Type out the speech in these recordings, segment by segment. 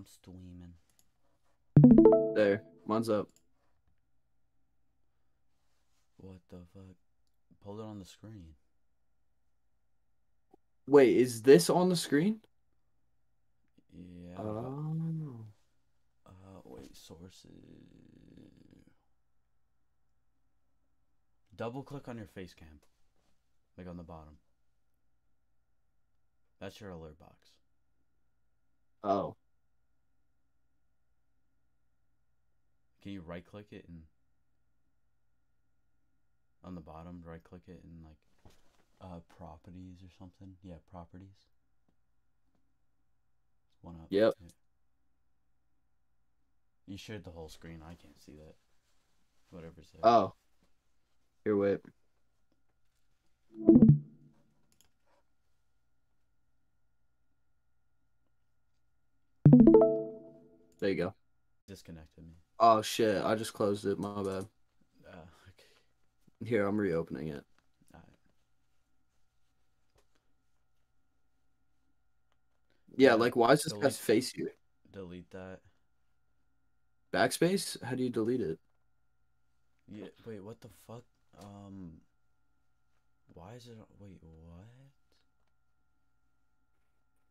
I'm streaming. There, mine's up. What the fuck? Pull it on the screen. Wait, is this on the screen? Yeah. Oh. Uh, wait, sources. Double click on your face cam. Like on the bottom. That's your alert box. Oh. Can you right click it and on the bottom, right click it and like uh properties or something? Yeah, properties. One up. Yep. You shared the whole screen. I can't see that. Whatever's there. Oh. Here, wait. There you go. Disconnected me. Oh shit! I just closed it. My bad. Uh, okay. Here, I'm reopening it. Alright. Yeah, Yeah, like why is this delete- guy's face here? Delete that. Backspace? How do you delete it? Yeah. Wait. What the fuck? Um. Why is it? Wait. What?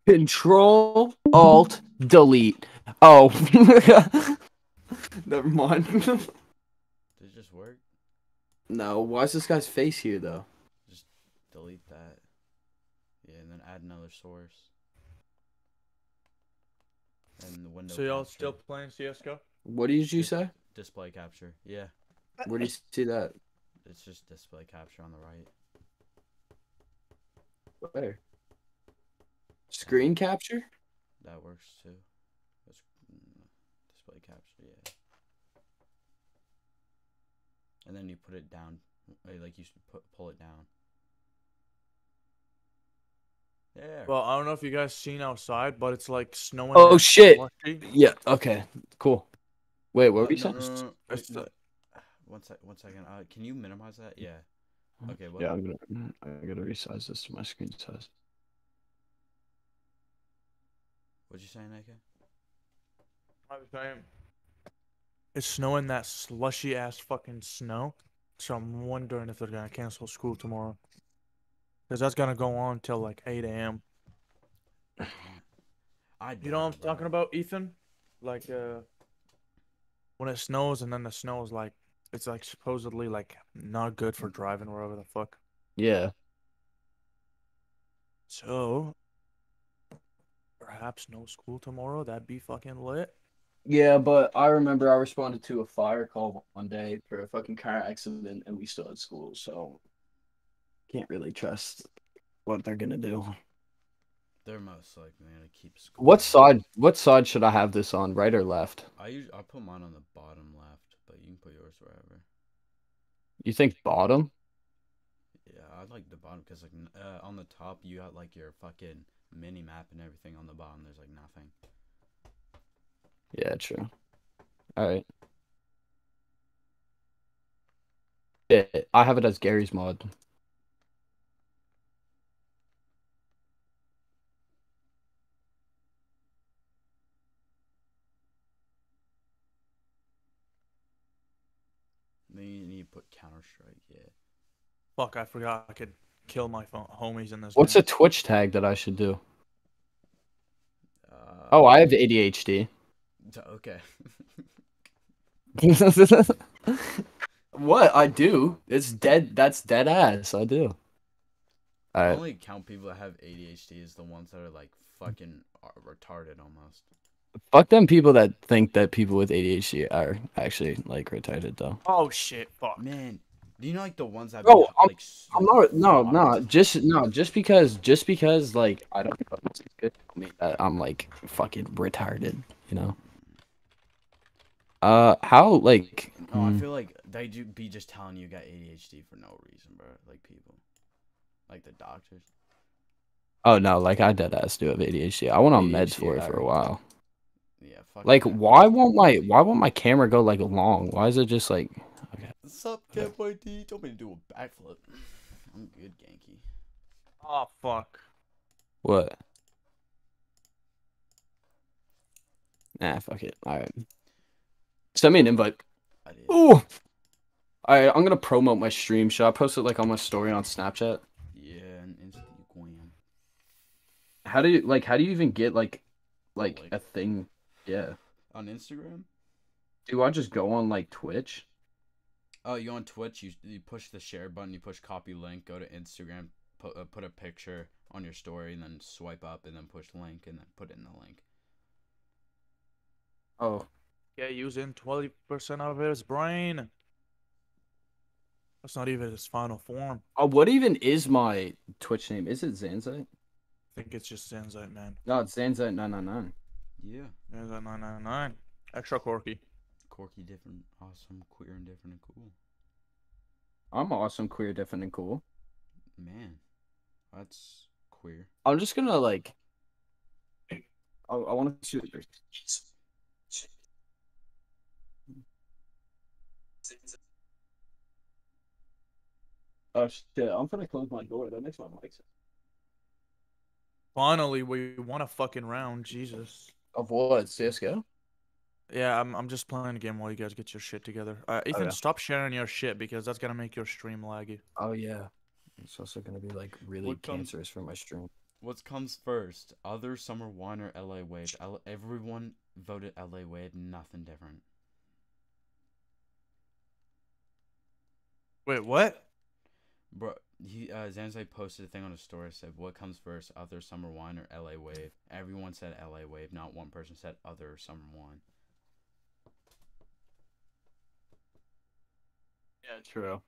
Control Alt Delete. Oh. Never mind. Did it just work? no, why is this guy's face here though? Just delete that. Yeah, and then add another source. And the window. So y'all capture. still playing CS:GO? What did you say? display capture? Yeah, Where do you see that? it's just display capture on the right. Where? Screen capture? That works too. That's display capture, yeah. And then you put it down, uh, like you should put pull it down. There. Well, I don't know if you guys seen outside, but it's like snowing. Oh, shit. slushy. Yeah, okay. Cool. Wait, what were you no, saying? no, no, wait, One sec, one second. Uh, can you minimize that? Yeah. Okay. What? Yeah, I'm gonna I gotta resize this to my screen size. What'd you say, Naka? I was saying, It's snowing that slushy ass fucking snow. So I'm wondering if they're gonna cancel school tomorrow. Cause that's gonna go on till like 8 a.m. I. You know what I'm bro. talking about, Ethan? Like uh, when it snows and then the snow is like, it's like supposedly like not good for driving wherever the fuck. Yeah. So perhaps no school tomorrow. That'd be fucking lit. Yeah, but I remember I responded to a fire call one day for a fucking car accident and we still had school, so can't really trust what they're gonna do. They're most likely gonna keep school. What side what side should I have this on, right or left? I usually I put mine on the bottom left, but you can put yours wherever. You think bottom? Yeah, I like the bottom because like uh, on the top you got like your fucking mini map and everything. On the bottom there's like nothing. Yeah, true. Alright. Yeah, I have it as Garry's mod. Then you need to put Counter Strike. Yeah. Fuck, I forgot I could kill my homies in this. What's a. Twitch tag that I should do? Uh, Oh, I have ADHD. T- Okay. what? I do. It's dead. That's dead ass. I do. I Alright. only count people that have ADHD as the ones that are like fucking retarded almost. Fuck them people that think that people with ADHD are actually like retarded though. Oh shit! Fuck. Man, do you know like the ones that Bro, be, I'm- like I'm not. No, no. Just no. Just because. Just because. Like I don't. It's good for me that I'm like fucking retarded. You know. Uh, how like? No, I mm, feel like they do be just telling you got ADHD for no reason, bro. Like people, like the doctors. oh no, like I dead ass do have ADHD. I went on meds for it for a while. Yeah, fuck. Like, that. why won't my why won't my camera go like long? Why is it just like? Okay. What's up, Cat Boy D? Told me to do a backflip. I'm good, Genki. Oh fuck. What? Nah, fuck it. All right. Send me an invite. Oh, I did. Ooh. All right, I'm gonna promote my stream. Should I post it like on my story on Snapchat? Yeah, and Instagram. How do you like? How do you even get like, like Like- a thing? Yeah. On Instagram? Do I just go on like Twitch? Oh, you on Twitch? You you push the share button, you push copy link, go to Instagram, put uh, put a picture on your story, and then swipe up, and then push link, and then put in the link. Oh, Yeah, using 20% of his brain. That's not even his final form. oh, what even is my Twitch name? Is it Xanzite? I think it's just Xanzite, man. No, it's Xanzite nine nine nine. Yeah, Xanzite 999. Extra quirky. quirky, different, awesome, queer, and different and cool. I'm awesome, queer, different, and cool. Man, that's queer. I'm just gonna like. I, I want to see what there's. Oh shit! I'm gonna close my door. That makes my mic. sound- Finally, we won a fucking round. Jesus. Of what? CS:GO? Yeah, I'm, I'm just playing a game while you guys get your shit together. Uh, Ethan, yeah. stop sharing your shit because that's gonna make your stream laggy. Oh yeah. It's also gonna be like really What comes- cancerous for my stream. What comes first? Other summer wine or LA Wave? L- everyone voted LA Wave. Nothing different. Wait, what? Bro, he uh, Zanzai posted a thing on his story. Said, "What comes first? Other summer wine or LA Wave?" Everyone said LA Wave. Not one person said other summer wine. Yeah, true.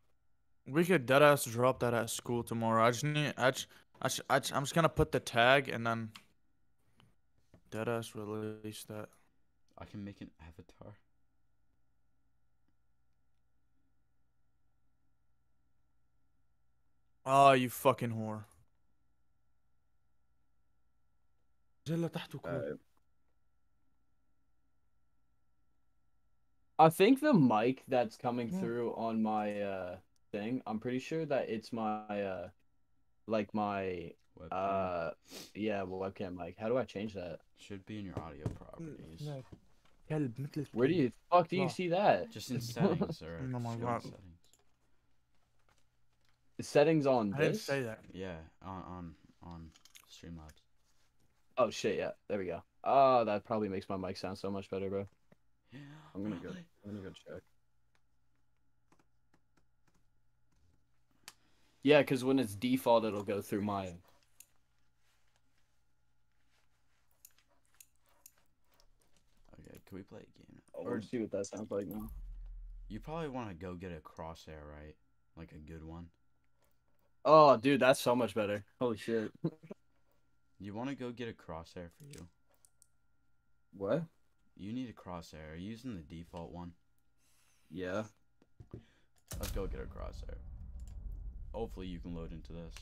We could deadass drop that at school tomorrow. I just need, I just, I just, I just, I'm just gonna put the tag and then deadass release that. I can make an avatar. Oh, you fucking whore. زل تحت وكل. Uh, I think the mic that's coming Yeah. through on my uh thing, I'm pretty sure that it's my uh like my Webcam. uh yeah, webcam mic. How do I change that? should be in your audio properties. لا. كلب مثل Where do الكلب. you fuck do you Oh. see that? Just in settings or Oh my just go in God. settings. Settings on I didn't this? say that. Yeah, on on on Streamlabs. Oh shit, yeah. There we go. Oh, that probably makes my mic sound so much better, bro. Yeah, I'm gonna go I'm gonna go check. Yeah, because when it's default, it'll go through my. Okay, can we play a game? Oh, Or see what that sounds like now. you probably want to go get a crosshair, right? Like a good one. Oh, dude, that's so much better. Holy shit. You want to go get a crosshair for you? What? You need a crosshair. Are you using the default one? Yeah. Let's go get a crosshair. Hopefully you can load into this.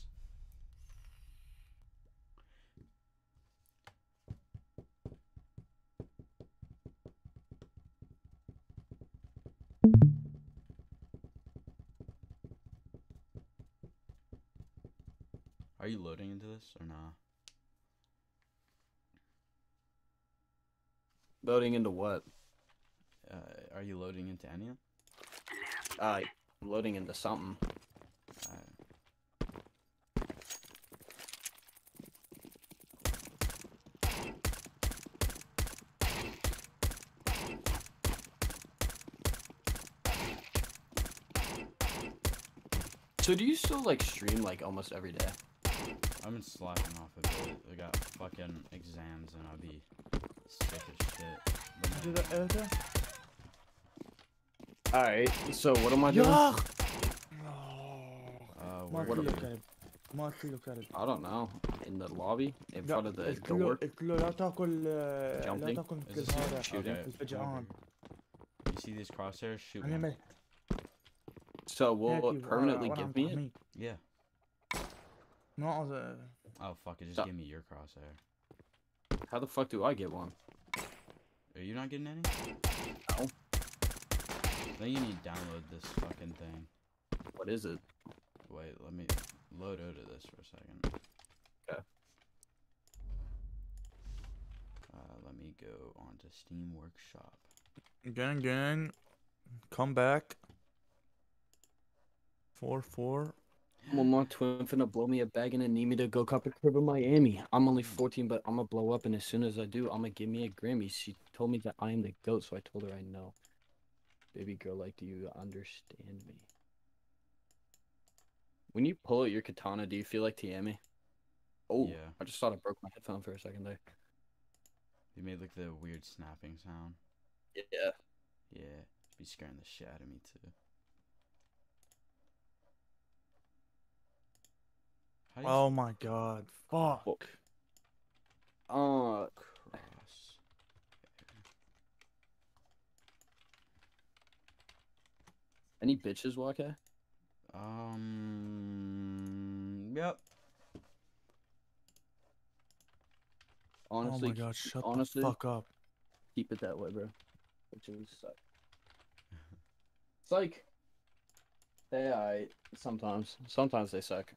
You loading into this or not? Loading into what? Uh, are you loading into any of them? Uh, I'm loading into something. So do you still like stream like almost every day? I've been slacking off a bit. I got fucking exams and I'll be sick as shit. But no- All right. So what am I doing? يا أخ. Uh, ما we're What قلت له am I- كلب. ما قلت له كلب. I don't know. In the lobby, in لا، front of the قلت له door. قلت له لا تاكل لا Jumping? تاكل Is مثل this you هذا shooting? الفجعان You see these crosshairs? Shoot انا one. مل So will هيك it permanently وأنا- give وأنا me it? محمي. Not as a... Uh, oh, fuck it. Just Stop. give me your crosshair. How the fuck do I get one? Are you not getting any? No. Then you need to download this fucking thing. What is it? Wait, let me load out of this for a second. Okay. Uh, let me go on to Steam Workshop. Gang, gang. Come back. 4-4. Four, four. One more twin finna blow me a bag and need me to go cop a crib in Miami. I'm only 14, but I'm gonna blow up, and as soon as I do, I'm gonna give me a Grammy. She told me that I am the goat, so I told her I know. Baby girl, like, do you understand me? When you pull out your katana, do you feel like Tiami? Oh, Yeah. I just thought I broke my headphone for a second there. You made like the weird snapping sound. Yeah. Yeah, be scaring the shit out of me too. How do you Oh my god. Fuck. Uh, cross? any bitches, Waka? Um. Yep. Honestly, oh my god, shut honestly, the fuck up. keep it that way, bro. Bitches suck. It's like they I sometimes. Sometimes they suck.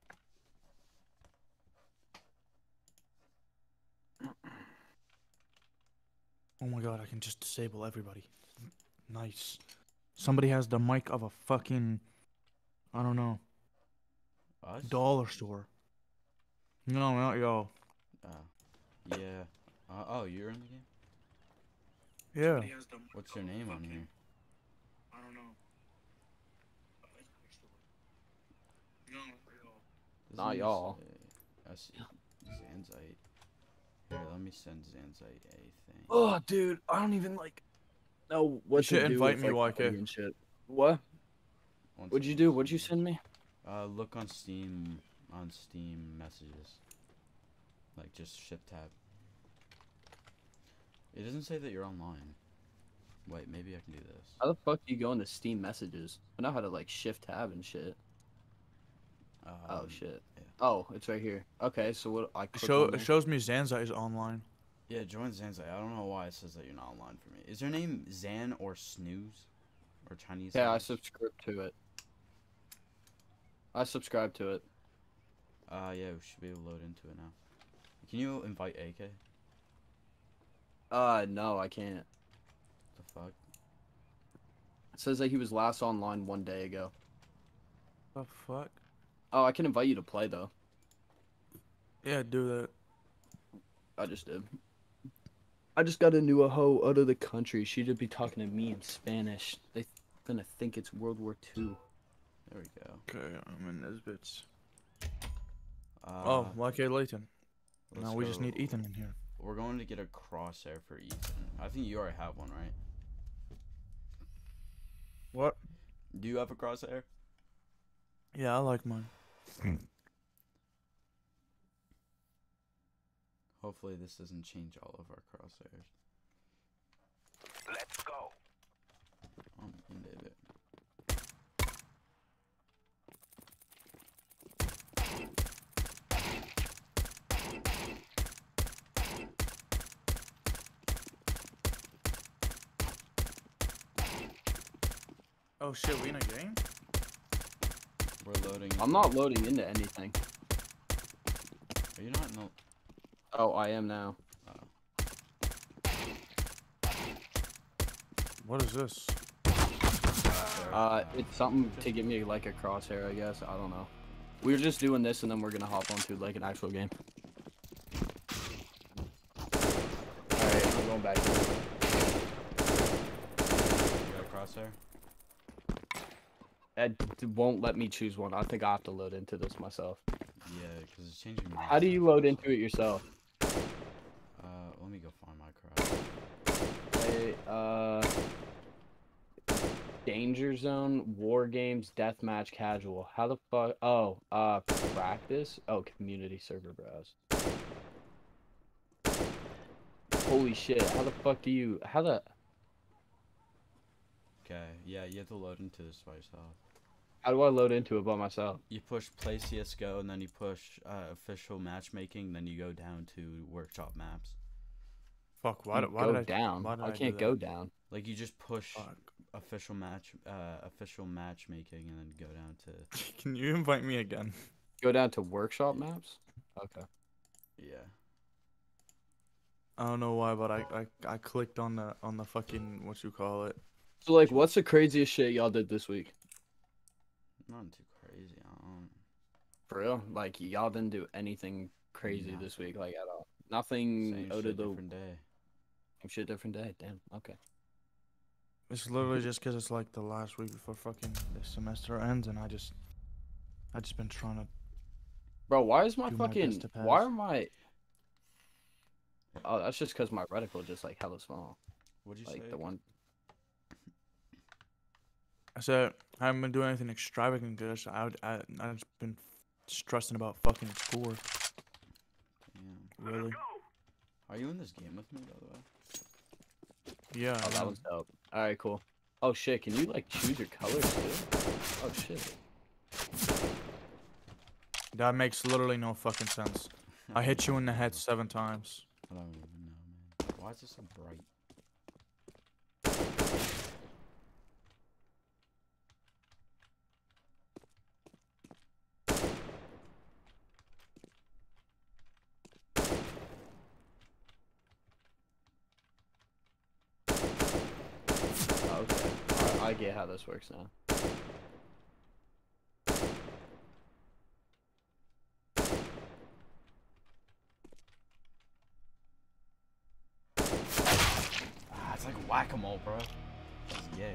Oh my god, I can just disable everybody. Nice. Somebody has the mic of a fucking, I don't know, Us? dollar store. No, not yo. Oh. Yeah. Uh, oh, you're in the game. Yeah. What's your name on here? I don't know. Doesn't y'all. say- I. Xanzite. Here, let me send Xanzite a thing. Oh, dude, I don't even like know what should to do invite with, me, like, YK. and shit. What? One What'd you do? What'd you send me? Uh, look on Steam on Steam messages. Like just shift tab. It doesn't say that you're online. Wait, maybe I can do this. How the fuck do you go into Steam messages? I know how to like shift tab and shit. Oh Um, shit. yeah. Oh, it's right here. Okay, so what I It, click show, it shows me Zanza is online. Yeah, join Xanzite. I don't know why it says that you're not online for me. Is your name Zan or Snooze? Or Chinese? Yeah, I subscribe to it. I subscribe to it. Uh, yeah, we should be able to load into it now. Can you invite AK? Uh, no, I can't. The fuck? It says that he was last online one day ago. The fuck? Oh, I can invite you to play though. Yeah, do that. I just did. I just got a new hoe out of the country. She should be talking to me in Spanish. They gonna think it's World War Two. There we go. Okay, I'm in this bits. Uh, oh, YK Leighton. let's Now we just need Ethan in here. We're going to get a crosshair for Ethan. I think you already have one, right? What? Do you have a crosshair? Yeah, I like mine. Hopefully this doesn't change all of our crosshairs. Let's go. Um, and did it. Oh shit, we in a game? We're loading. I'm not loading into anything. Are you not in the? Oh, I am now. What is this? Uh, it's something to give me like a crosshair, I guess. I don't know. We are just doing this, and then we're gonna hop onto like an actual game. All right, I'm going back. You got a crosshair? It won't let me choose one. I think I have to load into this myself. Yeah, because it's changing. my How do you load into it yourself? Uh, let me go find my cross. Hey, uh, Danger Zone, War Games, Deathmatch, Casual. How the fuck? Oh, uh, practice. Oh, community server browse. Holy shit! How the fuck do you? How the? Okay, yeah, you have to load into this by yourself. How do I load into it by myself? You push play CS:GO, and then you push uh, official matchmaking. Then you go down to workshop maps. Fuck, why, You did- why go did I down? why did I I can't that? go down. Like you just push Fuck. official match, uh, official matchmaking, and then go down to Can you invite me again? Go down to workshop maps. Okay. yeah. I don't know why, but I, I I clicked on the on the fucking what you call it. So like, what's the craziest shit y'all did this week? Not too crazy. Um, For real? Like y'all didn't do anything crazy this week, like at all. Nothing same out shit, of the different day. same shit, different day. Damn. Okay. It's literally just because it's like the last week before fucking the semester ends, and I just I just been trying to. Bro, why is my Do my fucking why pass. are my Oh, that's just because my reticle just like hella small. What'd you Like say? the one I said I haven't been doing anything extravagant. Cause I would- I I just been stressing about fucking schoolwork. Damn. Really? Are you in this game with me, by the way? Yeah. Oh that am. one's dope. Alright, cool. Oh shit, can you like choose your colors too? Oh shit. That makes literally no fucking sense. I hit you in the head seven times. I don't even know, man. Why is this so bright? Oh, okay. Alright, I get how this works now. Ah, it's like whack-a-mole, bro. That's yay.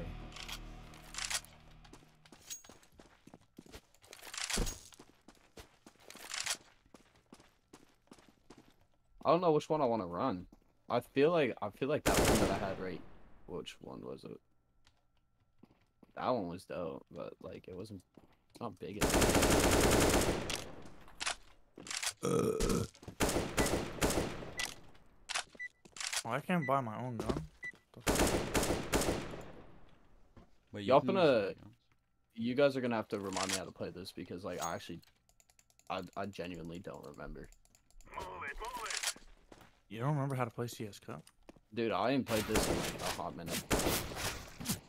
I don't know which one I want to run. I feel like I feel like that one that I had right. Which one was it? That one was dope, but like it wasn't. It's not big enough. Oh, I can't buy my own gun. Wait, Y'all can use finna- shotguns? You guys are gonna have to remind me how to play this because like I actually, I I genuinely don't remember. Move it, move it. You don't remember how to play CS:GO? Dude, I ain't played this in like a hot minute.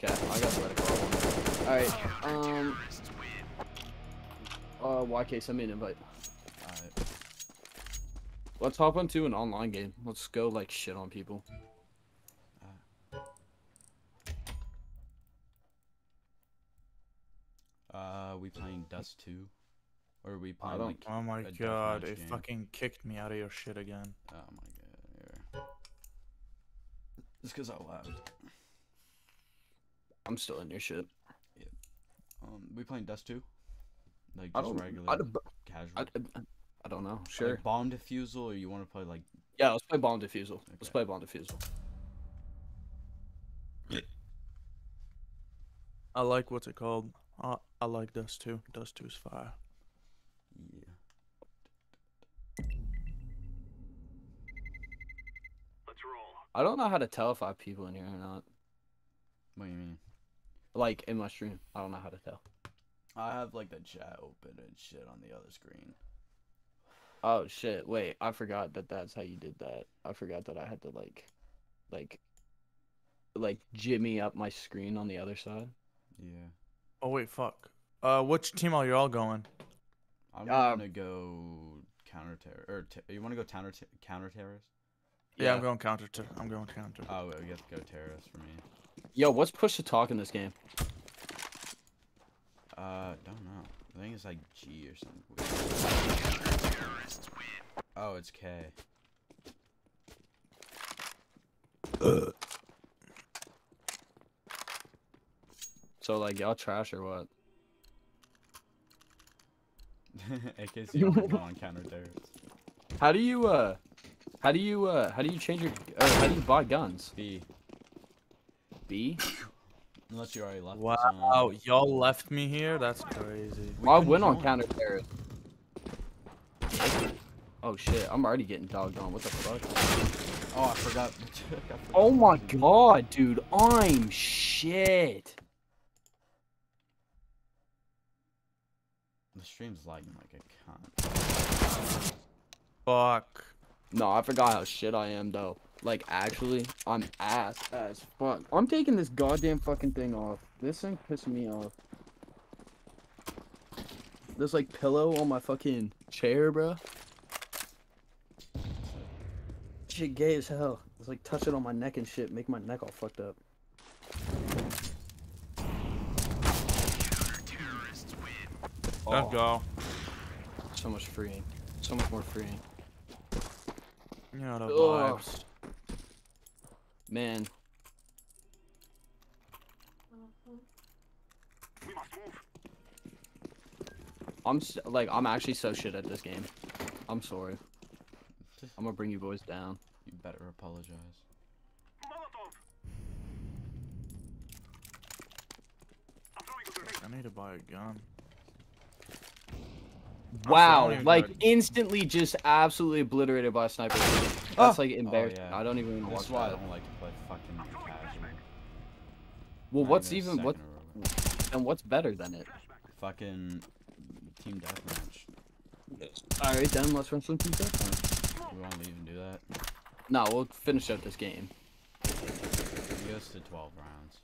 Okay, I got the reticle. Alright, um. Uh, YK, send me an invite. Alright. Let's hop into an online game. Let's go like shit on people. Uh, we playing Dust 2? Or are we I playing don't- like... Oh my god, deathmatch it game. fucking kicked me out of your shit again. Oh my god, here. Just because I laughed. I'm still in your shit. Um, we playing Dust 2? Like I just don't. regular, I, don't- casual? I, I, I don't know. Like Sure. bomb defusal, or you want to play like... Yeah, let's play bomb defusal. Let's play bomb defusal. I like what's it called? Uh, I like Dust 2. Dust 2 is fire. Yeah. Let's roll. I don't know how to tell if I have people in here or not. What do you mean? Like in my stream, I don't know how to tell. I have like the chat open and shit on the other screen. Oh shit! Wait, I forgot that that's how you did that. I forgot that I had to like, like, like jimmy up my screen on the other side. Yeah. Oh wait, fuck. Uh, which team are you all going? I'm Uh, gonna go counter terror. Or t- you want to go counter t- counter terrorist? Yeah, I'm going counter. To, I'm going counter. Oh, well, you have to go terrorist for me. Yo, what's push to talk in this game? Uh, don't know. I think it's like G or something. Oh, it's K. So like y'all trash or what? AKC you want to go on counter terrorist. How do you uh, how do you uh, how do you change your uh, how do you buy guns? B. B. Unless you already left. Wow, y'all left me here. That's crazy. We I went on join. counter terrorist. Oh shit! I'm already getting dogged on. What the fuck? Oh, I forgot. I forgot Oh my god, dude! I'm shit. The stream's lagging like a cunt. Fuck. No, I forgot how shit I am though. Like actually, I'm ass as fuck. I'm taking this goddamn fucking thing off. This thing pissing me off. There's like pillow on my fucking chair, bro. shit gay as hell. It's like touching on my neck and shit, make my neck all fucked up. Let's Oh, go. so much freeing. So much more freeing. You know the Ugh. vibes. Man, I'm s- like I'm actually so shit at this game. I'm sorry. I'm gonna bring you boys down. You better apologize. I need to buy a gun. Wow, like know. instantly just absolutely obliterated by a sniper. That's like oh, embarrassing. Oh, yeah. I don't even want That's to why I watch that. don't like to play fucking casual. Well, Not what's even what second in a row. and what's better than it? Fucking team deathmatch. All right, then let's run some team deathmatch. We won't even do that. No, we'll finish out this game. It goes to 12 rounds.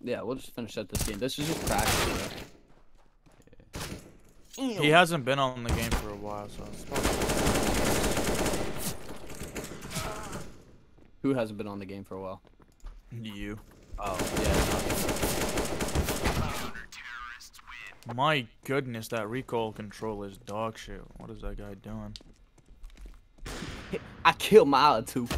Yeah, we'll just finish out this game. This is just practice. bro. He hasn't been on the game for a while, so it's probably Who hasn't been on the game for a while? you. Oh, yeah. My goodness, that recoil control is dog shit. What is that guy doing? I killed my other two.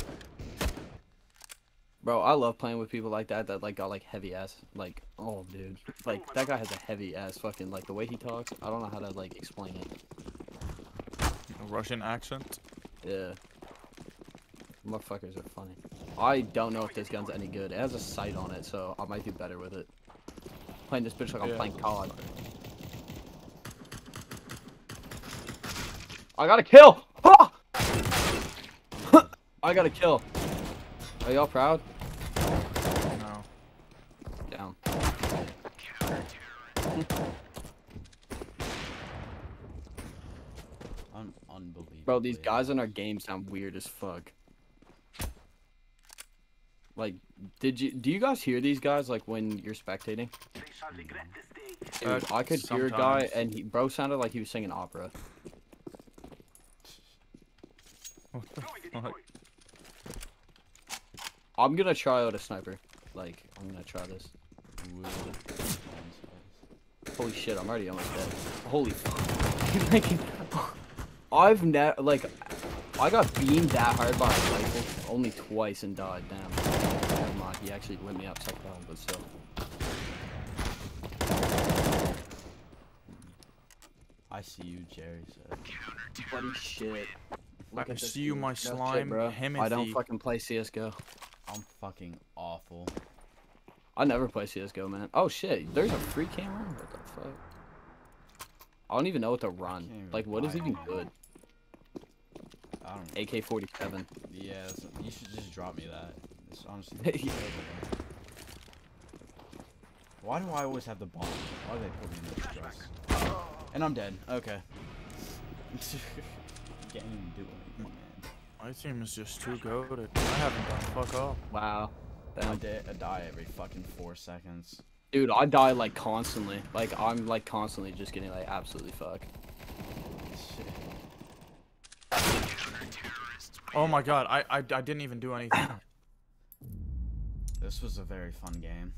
Bro, I love playing with people like that that like got like heavy ass like oh dude. Like that guy has a heavy ass fucking like the way he talks, I don't know how to like explain it. A Russian accent? Yeah. Motherfuckers are funny. I don't know if this gun's any good. It has a sight on it, so I might do better with it. Playing this bitch like I'm playing COD. I got a kill! Ah! I got a kill. Are y'all proud? No. Down. Un- unbelievable. Bro, these guys in our game sound weird as fuck. Like, did you do you guys hear these guys like when you're spectating? Dude, Uh, I could hear a guy and he bro sounded like he was singing opera. What the fuck? I'm gonna try out a sniper. Like, I'm gonna try this. Holy shit, I'm already almost dead. Holy fuck. I've never, like, I got beamed that hard by a rifle only twice and died. Damn. Never mind, he actually lit me up second round, but still. I see you, Jerry said. Buddy shit. I can see you, my No shit, slime, bro. I don't fucking play CSGO. I'm fucking awful. I never play CSGO, man. Oh shit, there's a free camera? What the fuck? I don't even know what to run. Like, what is even it. good? I don't know. AK-47. Yeah, you should just drop me that. It's honestly. Yeah. Why do I always have the bomb? Why do they put me in this dress? And I'm dead. Okay. Can't even do anything, man. My team is just too goaded. I haven't done fuck all. Wow. I, Damn. di- I die every fucking four seconds. Dude, I die like constantly. Like I'm like constantly just getting like absolutely fucked. Shit. Oh my god, I, I, I didn't even do anything. This was a very fun game.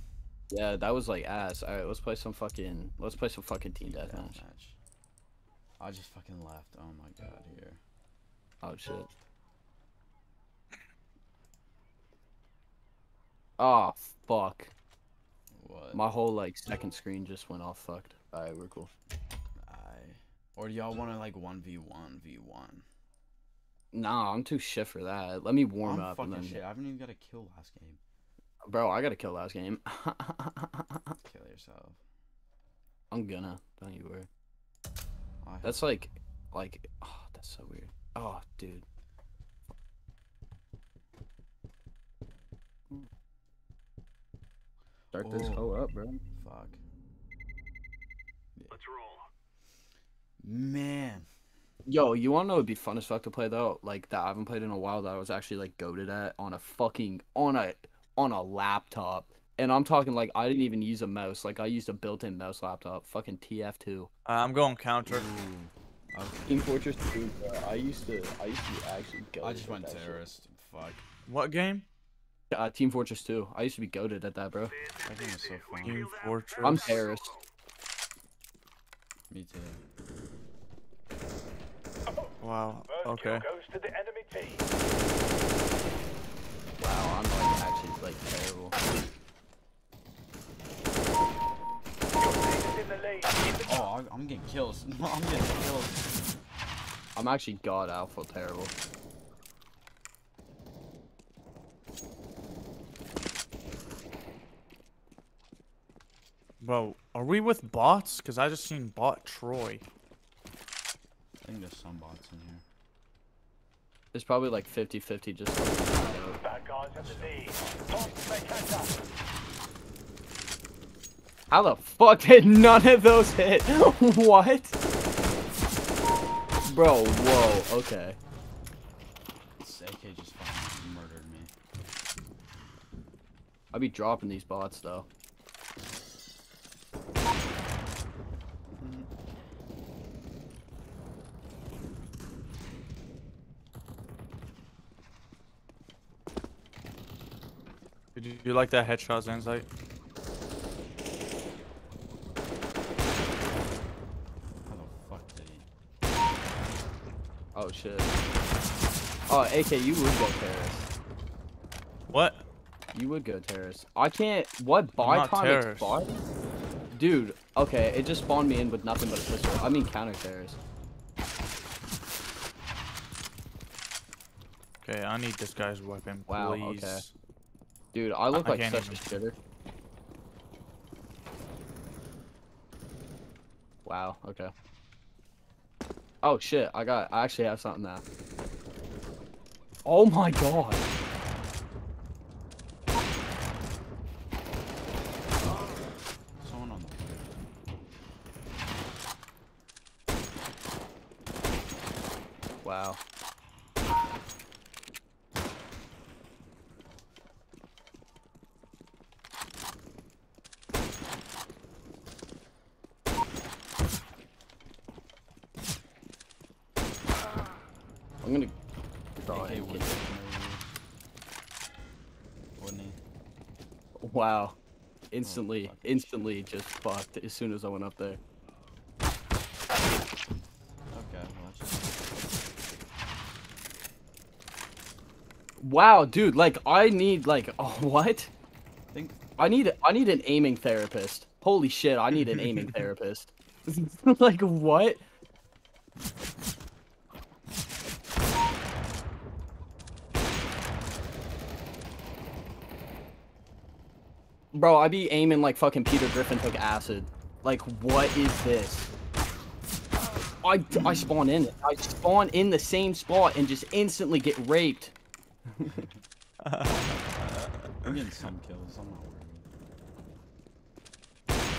Yeah, that was like ass. All right, let's play some fucking. Let's play some fucking team deathmatch. I just fucking left. Oh my god, here. Oh shit. Oh fuck. What? My whole like second screen just went off fucked. All right, we're cool. I. Or do y'all want to like 1v1 v1? Nah, I'm too shit for that. Let me warm I'm up fucking then. shit. I haven't even got a kill last game. Bro, I got to kill last game. Kill yourself. I'm gonna. Don't you worry. I That's like, like, oh, that's so weird. Oh, dude. Start this Oh. hoe up, bro. Fuck. Let's roll. Man. Yo, you wanna know it'd be fun as fuck to play though? Like that I haven't played in a while that I was actually like goaded at on a fucking on a on a laptop. And I'm talking like I didn't even use a mouse. Like I used a built-in mouse laptop. Fucking TF2. Uh, I'm going counter. Ooh. Okay. Team Fortress 2, bro. I used to, I used to actually go. I just went terrorist. Fuck. What game? Uh, Team Fortress 2. I used to be goaded at that, bro. That game was so fun. Team Fortress. I'm terrorist. Me too. Wow. First Okay. kill goes to the enemy team. Wow, I'm like actually like terrible. Your team is in the lead. Keep it Oh, I- I'm getting kills. I'm getting kills. I'm actually god alpha terrible. Bro, are we with bots? Cause I just seen bot Troy. I think there's some bots in here. It's probably like 50-50 just like, Bad guys have the lead. Time to make catch up. How the fuck did none of those hit? what? Bro, whoa, okay. This AK just fucking murdered me. I'd be dropping these bots though. Did you, you like that headshot, Xanzite? How the fuck did he? Oh shit. Oh, AK, you would go terrorist. What? You would go terrorist. I can't. What buy not time terrorist. expired? Dude, okay, it just spawned me in with nothing but a pistol. I mean counter terrorist. Okay, I need this guy's weapon, please. Wow, okay. Dude, I look I like such even- a shitter. Wow, okay. Oh shit, I got I actually have something now. Oh my god. Someone on the Wow. I'm gonna draw AK it. would Wouldn't he? Wow. Instantly, fuck. instantly just fucked as soon as I went up there. Okay, well that's just... Wow, dude, like I need like oh what? I think I need I need an aiming therapist. Holy shit, I need an aiming therapist. like what? Bro, I be aiming like fucking Peter Griffin took acid. Like what is this? I, I spawn in it. I spawn in the same spot and just instantly get raped. I'm getting some kills. I'm not worried.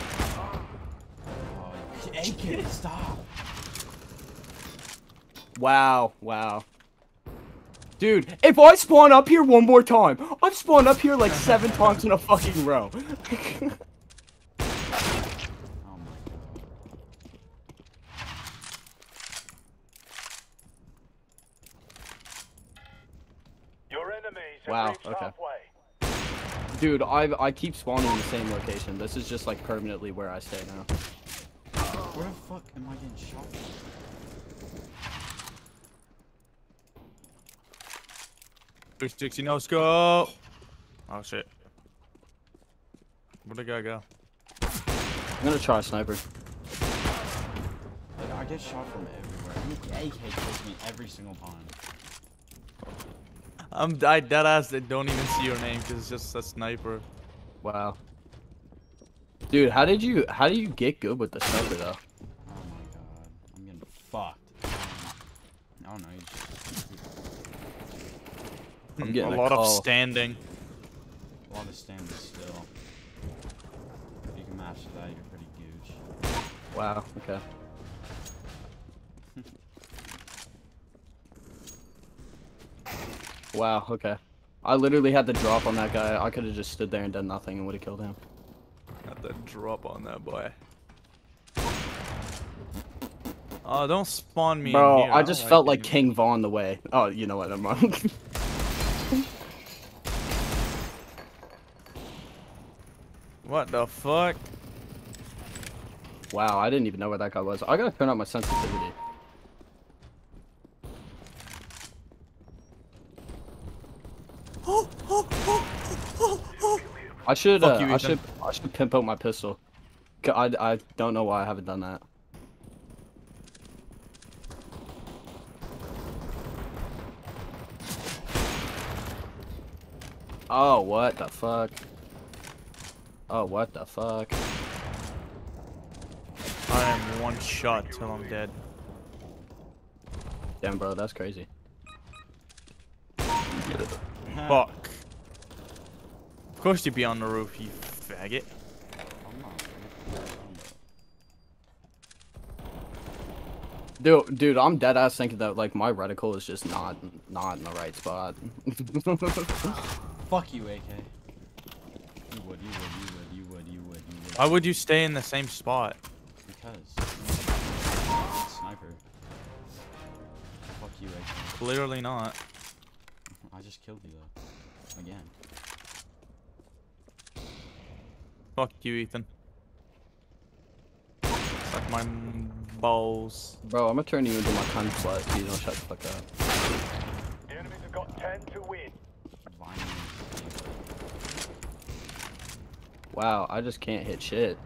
Oh, AK, stop! Wow, wow. Dude, if I spawn up here one more time, I've spawned up here like seven times in a fucking row. Oh my god. Your enemies have Wow, okay. Dude, I I keep spawning in the same location. This is just like permanently where I stay now. Where the fuck am I getting shot from? Three sixty no scope. Oh shit. Where'd the guy go? I'm gonna try a sniper. Like, I get shot from everywhere. AK kills me every single time. I'm I dead ass that don't even see your name because it's just a sniper. Wow. Dude, how did you how do you get good with the sniper though? Oh my god. I'm getting fucked. I don't know. You just, Hmm. I'm getting a a lot of standing. a lot of standing still. If you can master that, you're pretty gooch. Wow, okay. wow, okay. I literally had the drop on that guy. I could have just stood there and done nothing and would have killed him. Had the drop on that boy. Oh, don't spawn me. in Bro. I don't just felt like it. King Vaughn the way. Oh, you know what? I'm wrong. What the fuck? wow, I didn't even know where that guy was. I gotta turn up my sensitivity. I should, uh, you, I should, I should pimp out my pistol. I, I don't know why I haven't done that. Oh, what the fuck? Oh, what the fuck? I am one shot till I'm dead. Damn, bro, that's crazy. Fuck. Of course you'd be on the roof, you faggot. Dude, dude, I'm dead ass thinking that like my reticle is just not, not in the right spot. Fuck you, AK. You would, you would, you would, you would, you would, you would. Why would you stay in the same spot? Because. Sniper. Fuck you, AK. Clearly not. I just killed you though. Again. Fuck you, Ethan. Suck my balls. bro, I'm gonna turn you into my cunt slut so you don't shut the fuck up. The enemies have got 10 to win. Wow, I just can't hit shit.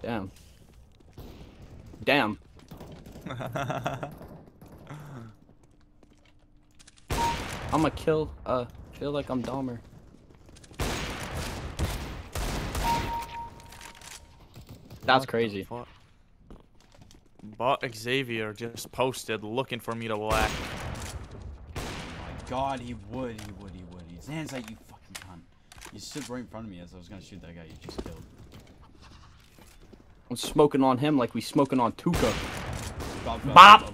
Damn. Damn. I'ma kill, uh, feel like I'm Dahmer. That's What crazy. Bot Xavier just posted looking for me to whack. My god, he would, he would, he would. He's hands like you fucking cunt. You stood right in front of me as I was gonna shoot that guy you just killed. I'm smoking on him like we smoking on Tuka. Bop! Bop!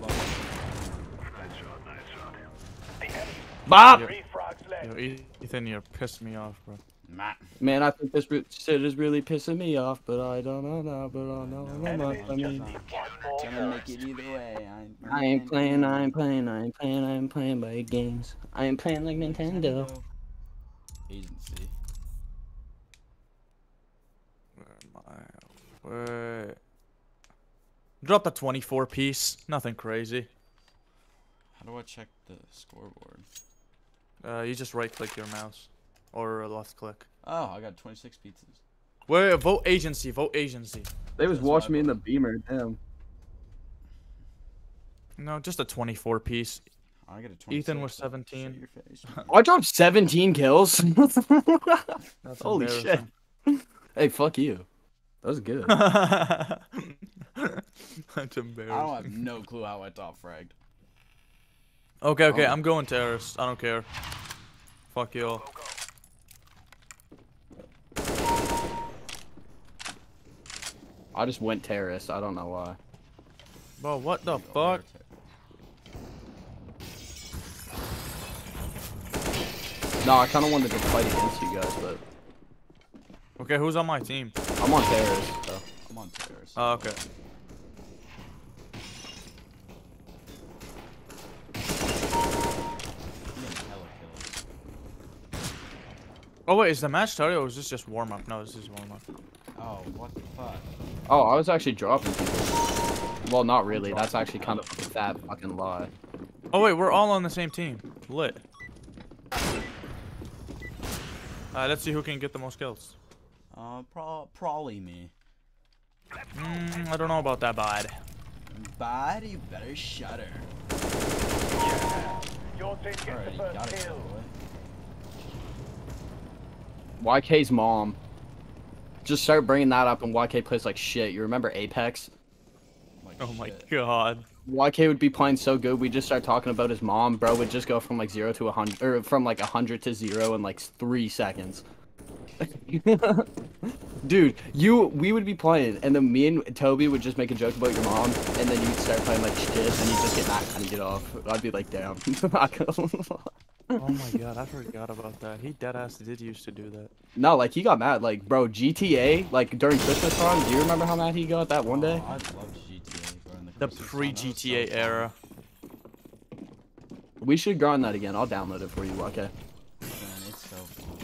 Bob! Three frags left. Yo, E- Ethan, you're pissing me off, bro. Matt. Man, I think this shit is really pissing me off, but I don't know now, but I know how much Enemies I just mean. need one more Gonna make it either way. I ain't playing, I ain't playing, I ain't playing, I ain't playing by games. I ain't playing like Nintendo. Agency. Where am I? Wait. Drop the 24 piece. Nothing crazy. How do I check the scoreboard? Uh, you just right click your mouse. Or a left click. Oh, I got 26 pizzas. Wait, vote agency. Vote agency. They was watching what I me in the beamer, damn. No, just a 24 piece. I got a 26. Ethan was 17. face. I dropped 17 kills. That's Holy shit. hey, fuck you. That was good. That's embarrassing. I don't have no clue how I top fragged. Okay, okay, Oh. I'm going terrorist. I don't care. Fuck you all. I just went terrorist. I don't know why. Bro, what the fuck? No, I kind of wanted to fight against you guys, but Okay, who's on my team? I'm on terrorist. So. I'm on terrorist. Oh, okay. I'm getting hella kills. Oh wait, is the match started or is this just warm up? No, this is warm up. Oh, what the fuck? Oh, I was actually dropping people. Well, not really. That's actually kind of a fat fucking lie. Oh wait, we're all on the same team. Lit. Alright, let's see who can get the most kills. Uh, pro- probably me. Mm, I don't know about that, bud. Bad, you better shudder. her. Your team gets Alright, the you first got it, kill. YK's mom. Just start bringing that up, and YK plays like shit. You remember Apex? Like, Oh my god. YK would be playing so good, we just start talking about his mom. Bro would just go from like zero to a hundred, or from like a hundred to zero in like three seconds. Dude, you, we would be playing, and then me and Toby would just make a joke about your mom, and then you'd start playing like shit, and you'd just get mad and get off. I'd be like, damn. Not gonna lie. Oh my god, I forgot about that. He dead ass did used to do that. No, like he got mad. Like, bro, GTA, like during Christmas time, do you remember how mad he got that one day? Oh, I loved GTA, bro. in The Christmas time, so pre GTA fun. era. We should grind that again. I'll download it for you. Okay. Man, it's so fun.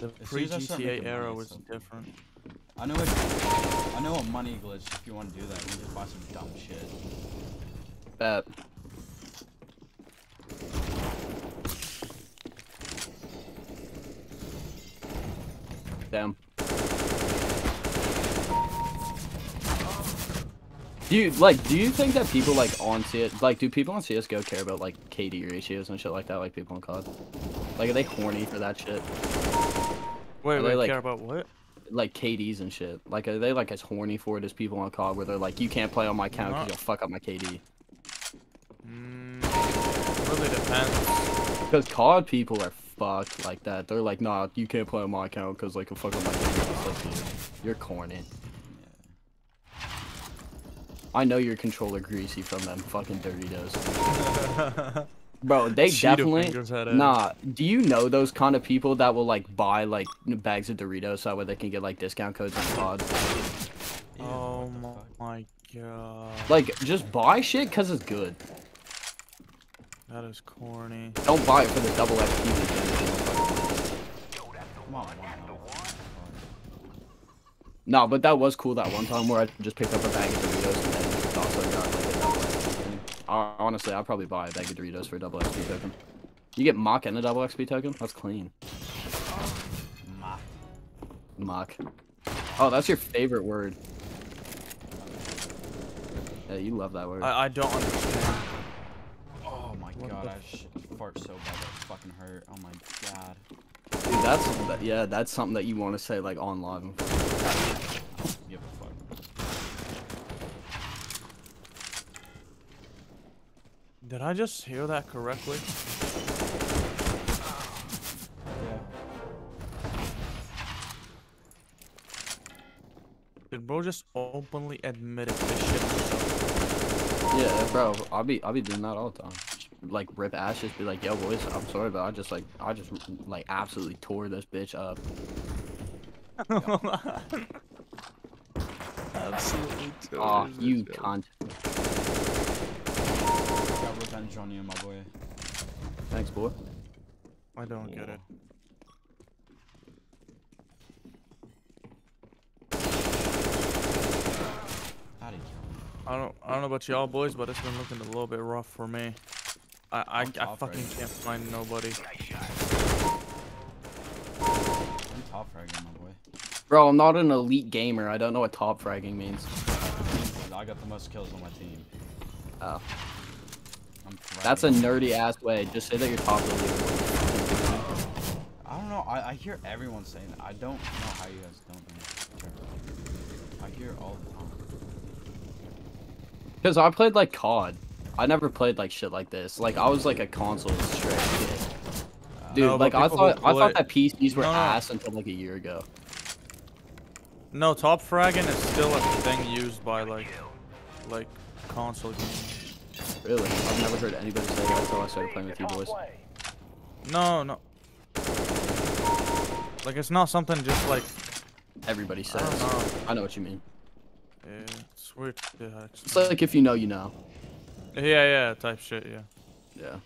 The pre as I start GTA era was so fun. different. I know what I know a money glitch if you want to do that. You can just buy some dumb shit. Bet. Damn. Do you like? Do you think that people like on CS, like, do people on CS:GO care about like KD ratios and shit like that, like people on COD? Like, are they horny for that shit? Wait, Are they, wait, like- care about what? Like KDs and shit. Like, are they like as horny for it as people on COD, where they're like, you can't play on my account because you'll fuck up my KD? Mm, really depends. Because COD people are fucked like that. They're like, nah, you can't play on my account because like, a fuck on my KD. It's like, dude, you're corny. I know your controller greasy from them fucking dirty doughs. Bro, they Cheeto definitely fingers had ass. Nah, do you know those kind of people that will like buy like bags of Doritos so that way they can get like discount codes on pods? Oh what the my, fuck? my god. Like, just buy shit because it's good. That is corny. Don't buy it for the double XP weekend. if you don't fucking want it. Come on. No, but that was cool that one time where I just picked up a bag of Doritos and then also got like a double XP thing. Honestly, I'd probably buy a bag of Doritos for a double XP token. You get mock and a double XP token? That's clean. Mock. Oh, that's your favorite word. Yeah, you love that word. I, I don't understand. Oh my What god, I sh- fart so bad that it fucking hurt. Oh my god. Dude, that's that- yeah, that's something that you want to say like on live. Give a fuck. Did I just hear that correctly? Yeah. Did bro just openly admit it this shit? Yeah, bro, I'll be I'll be doing that all the time. Like rip ass, just be like, yo boys, I'm sorry, but I just like I just like absolutely tore this bitch up. Absolutely. Aw, totally you just- cunt. Got revenge on you, my boy. Thanks, boy. I don't get it. How'd he kill me? I don't I don't know about y'all boys, but it's been looking a little bit rough for me. I I, I'm I fucking right. can't find nobody. I'm top fragging, my boy. Bro, I'm not an elite gamer. I don't know what top fragging means. I got the most kills on my team. Oh. I'm That's a nerdy ass way. Just say that you're top elite. I don't know. I, I hear everyone saying that. I don't know how you guys don't know. I hear all the time. Cause I played like COD. I never played like shit like this. Like I was like a console straight kid. Dude, No, like I thought I thought that PCs were No, no. ass until like a year ago. No, top fragging is still a thing used by like like console games. Really, I've never heard anybody say that until I started playing with you boys. No, no. Like it's not something just like Everybody I says. know. I know what you mean. Yeah, it's weird. Yeah, It's like if you know, you know. Yeah, yeah, type shit. Yeah. Yeah.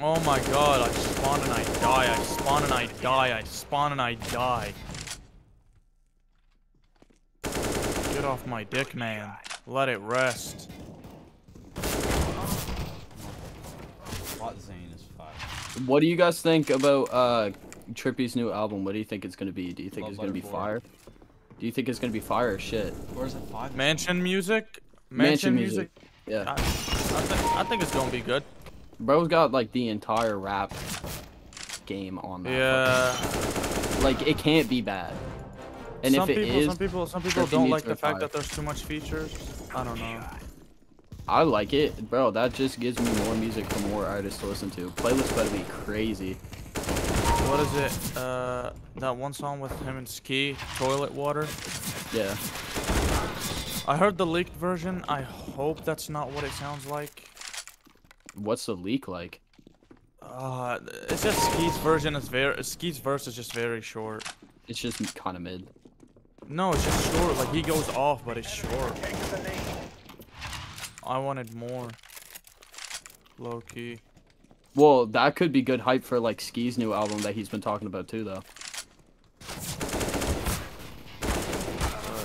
Oh my god, I spawn and I die, I spawn and I die, I spawn and I die. Get off my dick, man. Let it rest. Bot Zane is five. What do you guys think about uh Trippie's new album? What do you think it's gonna be? Do you think Love it's gonna be Letter Four. fire? Do you think it's gonna be fire or shit? Or is it five? Mansion music? Mansion Mansion, music. music? Yeah. I, I, think, I think it's gonna be good. Bro's got like the entire rap game on that. Yeah. Like it can't be bad. And some if it people, is, some people, some people don't like to the fact retire. that there's too much features. I don't know. I like it, bro. That just gives me more music for more artists to listen to. Playlist better be crazy. What is it? Uh, that one song with him and Ski, Toilet Water. Yeah. I heard the leaked version. I hope that's not what it sounds like. What's the leak like? Uh, it's just Ski's version is very Ski's verse is just very short. It's just kind of mid. No, it's just short. Like he goes off, but it's short. Taking the lead. I wanted more. Low key. Well, that could be good hype for like Ski's new album that he's been talking about too, though.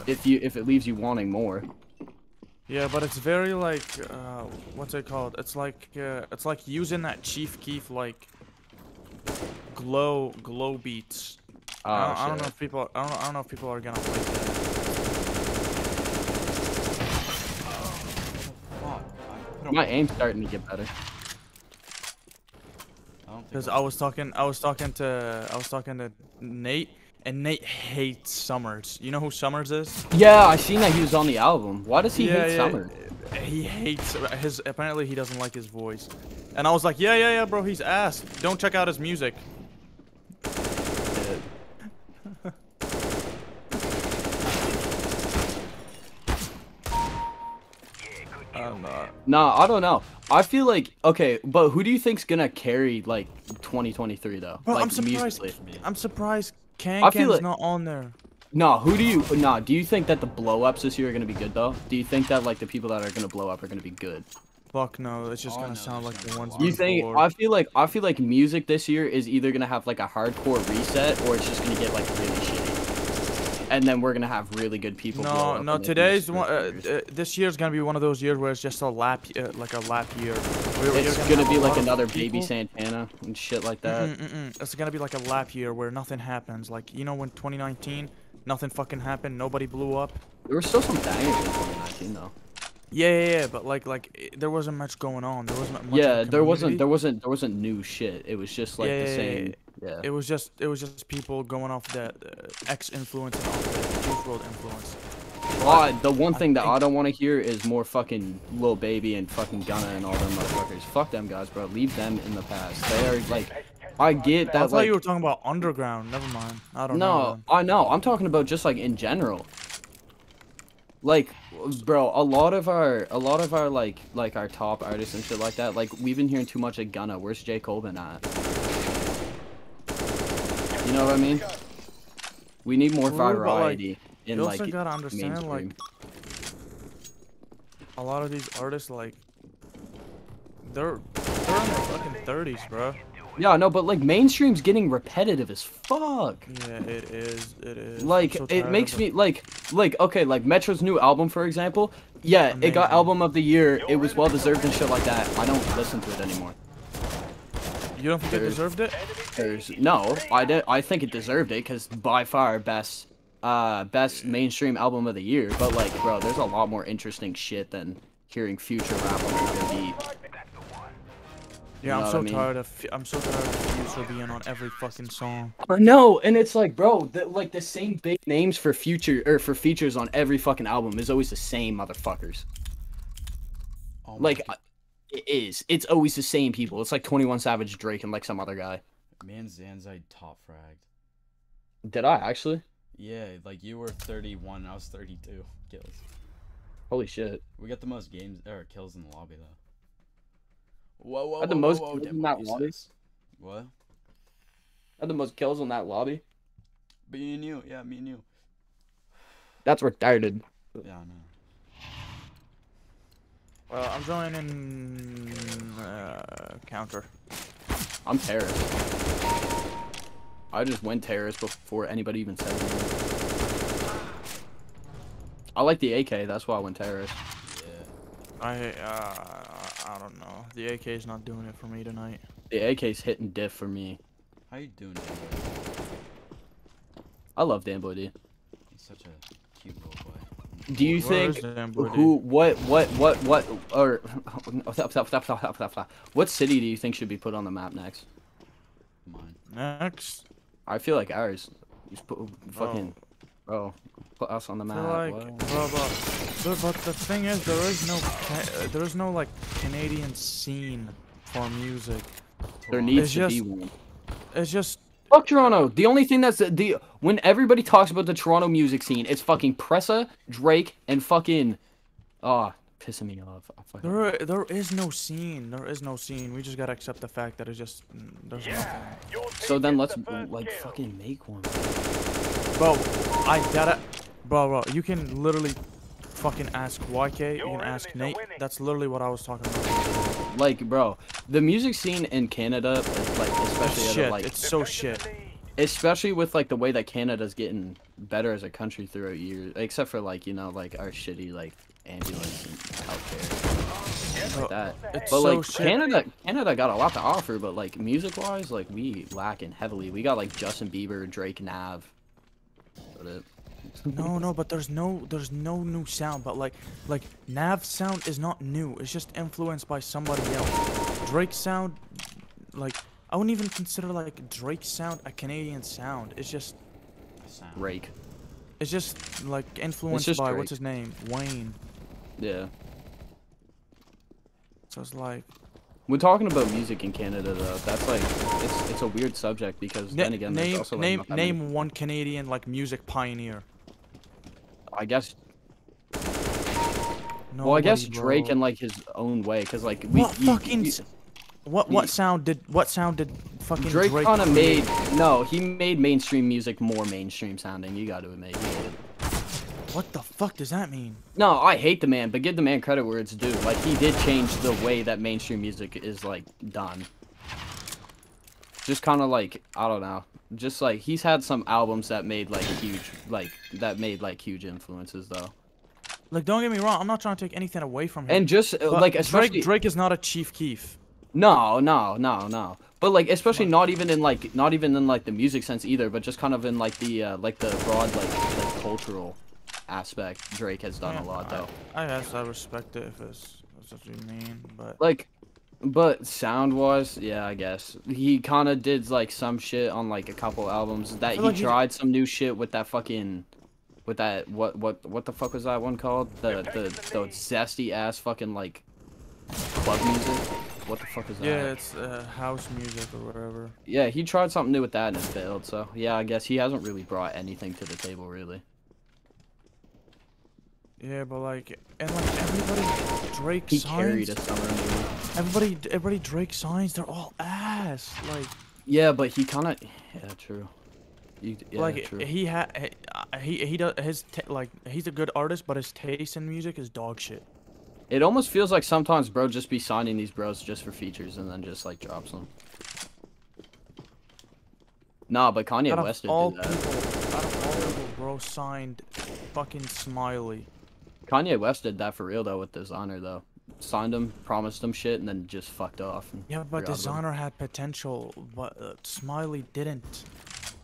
If you if it leaves you wanting more. Yeah, but it's very like uh, what's it called? It's like uh, it's like using that Chief Keef like glow glow beats. Oh, I, don't, I don't know if people I don't, I don't know if people are gonna like that. Fuck. My aim's starting to get better. I don't think Because I- I was talking, I was talking to, I was talking to Nate, and Nate hates Summrs. You know who Summrs is? Yeah, I seen that he was on the album. Why does he Yeah, hate yeah, Summer? He hates his. Apparently, he doesn't like his voice. And I was like, yeah, yeah, yeah, bro, he's ass. Don't check out his music. I'm not. Nah, I don't know. I feel like okay, but who do you think's gonna carry like 2023 though? Bro, like I'm surprised. musically. I'm surprised. Can I feel Can's like- not on there. Nah, who do you nah, do you think that the blow ups this year are gonna be good though? Do you think that like the people that are gonna blow up are gonna be good? Fuck no, it's just Oh, gonna no, sound like the ones. You think before. I feel like I feel like music this year is either gonna have like a hardcore reset or it's just gonna get like really shitty. And then we're gonna have really good people. No, no. and they can Today's one. Uh, uh, this year's gonna be one of those years where it's just a lap, uh, like a lap year. You're it's have gonna be like another baby Santana and shit like that. Mm-mm, mm-mm. It's gonna be like a lap year where nothing happens. Like you know when 2019, nothing fucking happened. Nobody blew up. There were still some bangers in 2019 though. Yeah, yeah, yeah. But like, like i- there wasn't much going on. There wasn't much. yeah, there wasn't there wasn't there wasn't new shit. It was just like Yeah, the yeah, yeah, same. Yeah. It was just, it was just people going off that uh, X influence and off the WRLD influence. Uh, the one I thing that I don't want to hear is more fucking Lil Baby and fucking Gunna and all them motherfuckers. Fuck them guys, bro. Leave them in the past. They are like, I get that. I thought Like, you were talking about underground. Never mind. I don't know. no. I know. I'm talking about just like in general. Like, bro, a lot of our, a lot of our like, like our top artists and shit like that. Like, we've been hearing too much of Gunna. Where's J Cole been at? You know what I mean? We need more True, but, like, variety in You also like gotta understand, mainstream. like, a lot of these artists, like, they're they're in their fucking thirties, bro. Yeah, no, but like mainstream's getting repetitive as fuck. Yeah, it is. It is. Like so it makes me like like okay, like Metro's new album for example. Yeah, it got album of the year. It was well deserved and shit like that. I don't listen to it anymore. You don't think they There's- deserved it? There's no, I did. I think it deserved it because by far best, uh, best mainstream album of the year. But like, bro, there's a lot more interesting shit than hearing Future rap on another beat. Yeah, know I'm so I mean? tired of. I'm so tired of Future being on every fucking song. No, and it's like, bro, the, like the same big names for future or for features on every fucking album is always the same motherfuckers. Oh Like, God. It is. It's always the same people. It's like Twenty One Savage, Drake, and like some other guy. Man, Xanzite top fragged. Did I actually? Yeah, like you were 31, I was 32 kills. Holy shit! We got the most games or kills in the lobby though. Whoa, whoa, Had the whoa, most whoa, kills in what that lobby? says. What? Had the most kills on that lobby. Me and you, yeah, me and you. That's retarded. Yeah, I know. Well, I'm joining uh, counter. I'm terrorist. I just went terrorist before anybody even said anything. I like the AK. That's why I went terrorist. Yeah. I uh, I don't know. The AK is not doing it for me tonight. The AK's hitting diff for me. How you doing, Jimbo? I love Dan Boy D. He's such a cute little boy. Do you Where is think Dan Boy D? who what what what what or stop, stop, stop, stop, stop, stop. what city do you think should be put on the map next? Mine. Next, I feel like ours. Just put, fucking bro, put us on the map. feel like, what? bro, but, but, but the thing is, there is no, there is no like Canadian scene for music. There needs It's to be one. It's just, Fuck Toronto. The only thing that's the when everybody talks about the Toronto music scene, it's fucking Pressa, Drake, and fucking ah pissing me off. I fucking- There, there is no scene. There is no scene. We just gotta accept the fact that it's just mm, there's nothing. So then let's the like kill. fucking make one. Bro, I gotta, bro, bro. You can literally fucking ask YK. You can ask Nate. That's literally what I was talking about. Like, bro, the music scene in Canada, is, like especially Shit, like it's so shit. especially with like the way that Canada's getting better as a country throughout years, except for like you know like our shitty like ambulance and healthcare like oh, that. It's But so like shit. Canada, Canada got a lot to offer, but like music wise, like we lacking heavily. We got like Justin Bieber, Drake, Nav. No, no, but there's no, there's no new sound. But like, like Nav sound is not new. It's just influenced by somebody else. Drake sound, like I wouldn't even consider like Drake sound a Canadian sound. It's just, Sound. Rake. it's just like influenced just by Drake. what's his name, Wayne. Yeah. So it's like, We're talking about music in Canada though. That's like it's it's a weird subject because na- then again, there's name, also like, name, not that many- name one Canadian like music pioneer. I guess. well, I guess Drake bro. in like his own way, cause like we. What you- fucking you- s- What what sound did what sound did fucking Drake, Drake, kind of made no. He made mainstream music more mainstream sounding. You got to admit. What the fuck does that mean? No, I hate the man, but give the man credit where it's due. Like he did change the way that mainstream music is like done. Just kind of like I don't know. Just like he's had some albums that made like huge, like that made like huge influences though. Like, don't get me wrong. I'm not trying to take anything away from him. And just uh, like especially Drake, Drake is not a Chief Keef. No, no, no, no. But like, especially not even in like, not even in like the music sense either, but just kind of in like the uh, like the broad like, like cultural aspect. Drake has done Yeah, a lot I- though. I guess I respect it if it's that's what you mean, but Like, but sound wise, yeah, I guess he kind of did like some shit on like a couple albums that he like he's- tried some new shit with that fucking. With that, what, what, what the fuck was that one called? The, the, the zesty ass fucking like club music. What the fuck is that? yeah, it's uh, house music or whatever. Yeah, he tried something new with that and it failed. So yeah, I guess he hasn't really brought anything to the table, really. Yeah, but like, and like everybody Drake He signs, carried a summer movie. everybody, everybody Drake signs, they're all ass. Like, Yeah, but he kind of. Yeah, true. You, yeah, like true. he had, he he does his like he's a good artist, but his taste in music is dog shit. It almost feels like sometimes bro just be signing these bros just for features and then just like drops them. Nah, but Kanye out West did all that. people, out of all people, bro signed fucking Smiley. Kanye West did that for real though with Desiigner though. Signed him, promised him shit, and then just fucked off. Yeah, but about him. Desiigner had potential, but uh, Smiley didn't.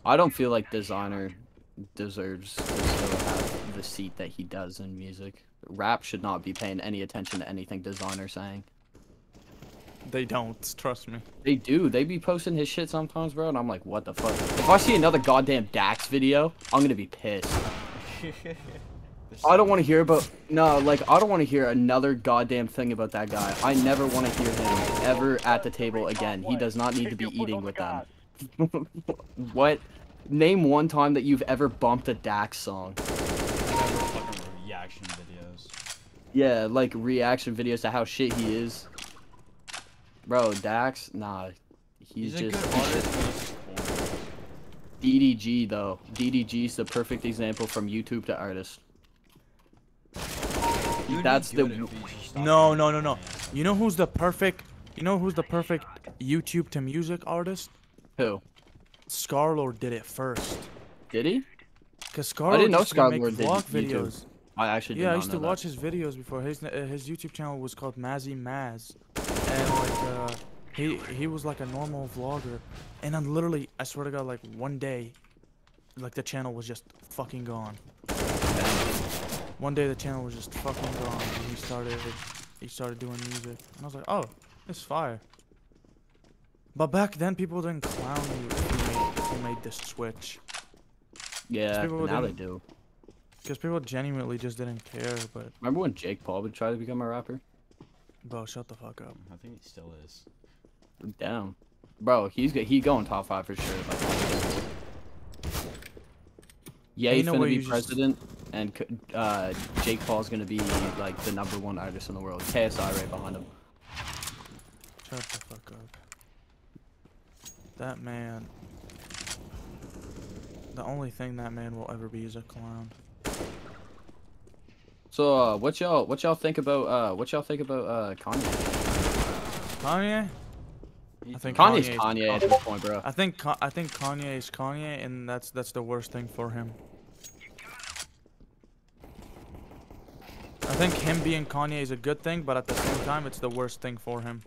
I don't feel like Desiigner deserves to still have the seat that he does in music. Rap should not be paying any attention to anything Desiigner saying. They don't, trust me. They do. They be posting his shit sometimes, bro, and I'm like, what the fuck? If I see another goddamn Dax video, I'm gonna be pissed. I don't want to hear about no, like I don't want to hear another goddamn thing about that guy. I never want to hear him ever at the table again. He does not need to be eating with them. what? Name one time that you've ever bumped a Dax song. Never fucking reaction videos. Yeah, like reaction videos to how shit he is. Bro, Dax, nah. He's, He's, a just good he's artist. just- but he's just corny. DDG though. DDG's the perfect example from YouTube to artist. He would That's the- good if he just stopped No, no, no, no. You know who's the perfect? You know who's the perfect YouTube to music artist? Who? Scarlxrd did it first. Did he? Cause Scarlxrd I didn't know used to make Scarlxrd did vlog YouTube. videos. I actually Yeah, I used to that. watch his videos before. His uh, his YouTube channel was called Mazzi Maz, and like uh, he he was like a normal vlogger, and then literally, I swear to God, like one day, like the channel was just fucking gone. One day the channel was just fucking gone, and he started he started doing music, and I was like, oh, it's fire. But back then, people didn't clown you if you made, if you made this switch, Yeah, now they do. Because people genuinely just didn't care. But Remember when Jake Paul would try to become a rapper? bro, shut the fuck up. I think he still is. Damn. Bro, he's he going top five for sure. Like, yeah, he's gonna be you just- president, and uh, Jake Paul's gonna be like the number one artist in the world. KSI right behind him. Shut the fuck up. That man. The only thing that man will ever be is a clown. So, uh, what y'all what y'all think about uh what y'all think about uh Kanye? Kanye? I think Kanye's Kanye's Kanye at this point, bro. I think I think Kanye is Kanye, and that's that's the worst thing for him. I think him being Kanye is a good thing, but at the same time, it's the worst thing for him.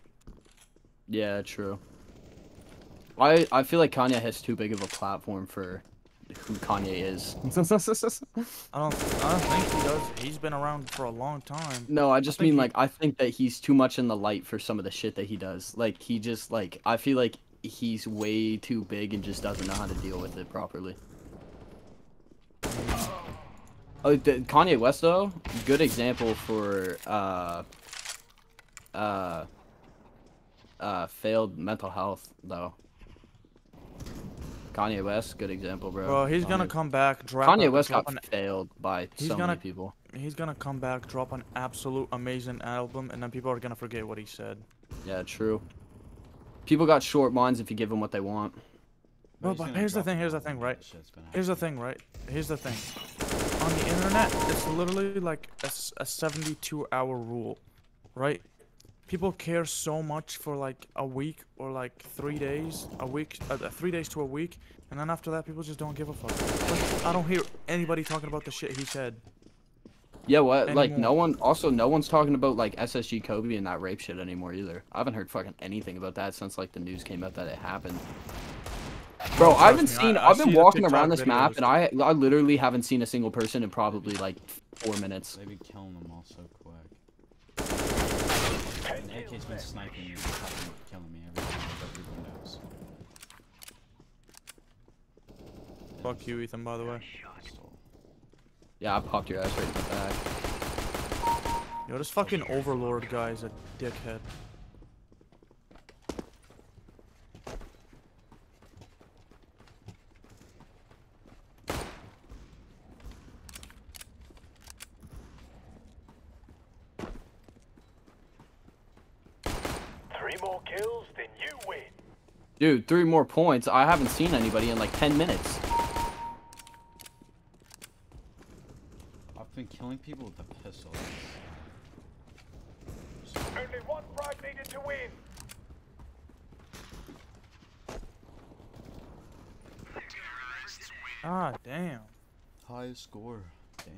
Yeah, true. I I feel like Kanye has too big of a platform for who Kanye is. I don't I don't think he does. He's been around for a long time. no, I just think mean he- like I think that he's too much in the light for some of the shit that he does. Like he just like I feel like he's way too big and just doesn't know how to deal with it properly. Oh, the, Kanye West though, good example for uh uh uh failed mental health though. Kanye West, good example, bro. Bro, he's gonna come back, drop Kanye a- West drop got an, failed by He's so gonna- many people. he's gonna come back, drop an absolute amazing album, and then people are gonna forget what he said. Yeah, true. People got short minds if you give them what they want. Bro, he's but here's the thing, here's the thing, right? that shit's been Here's the thing, right? Here's the thing. On the internet, it's literally like a 72 hour rule, right? People care so much for like a week or like three days, a week, uh, uh, three days to a week, and then after that, people just don't give a fuck. Like, I don't hear anybody talking about the shit he said. Yeah, what? Like, no one. Also, no one's talking about like SSG Kobe and that rape shit anymore either. I haven't heard fucking anything about that since like the news came out that it happened. Bro, I haven't me, seen. I I've been see walking around this map, and I I literally haven't seen a single person in probably like four minutes. They be killing them all so quick. Ten And AK's kills been sniping me fucking killing me every time I go through windows. Fuck you, Ethan, by the way. Yeah, I popped your ass right in the back. Yo, this fucking Overlord guy is a dickhead. Three more kills, then you win. Dude, three more points. I haven't seen anybody in like ten minutes. I've been killing people with the pistol. Only one frag needed to win. Ah, damn. Highest score. Damn.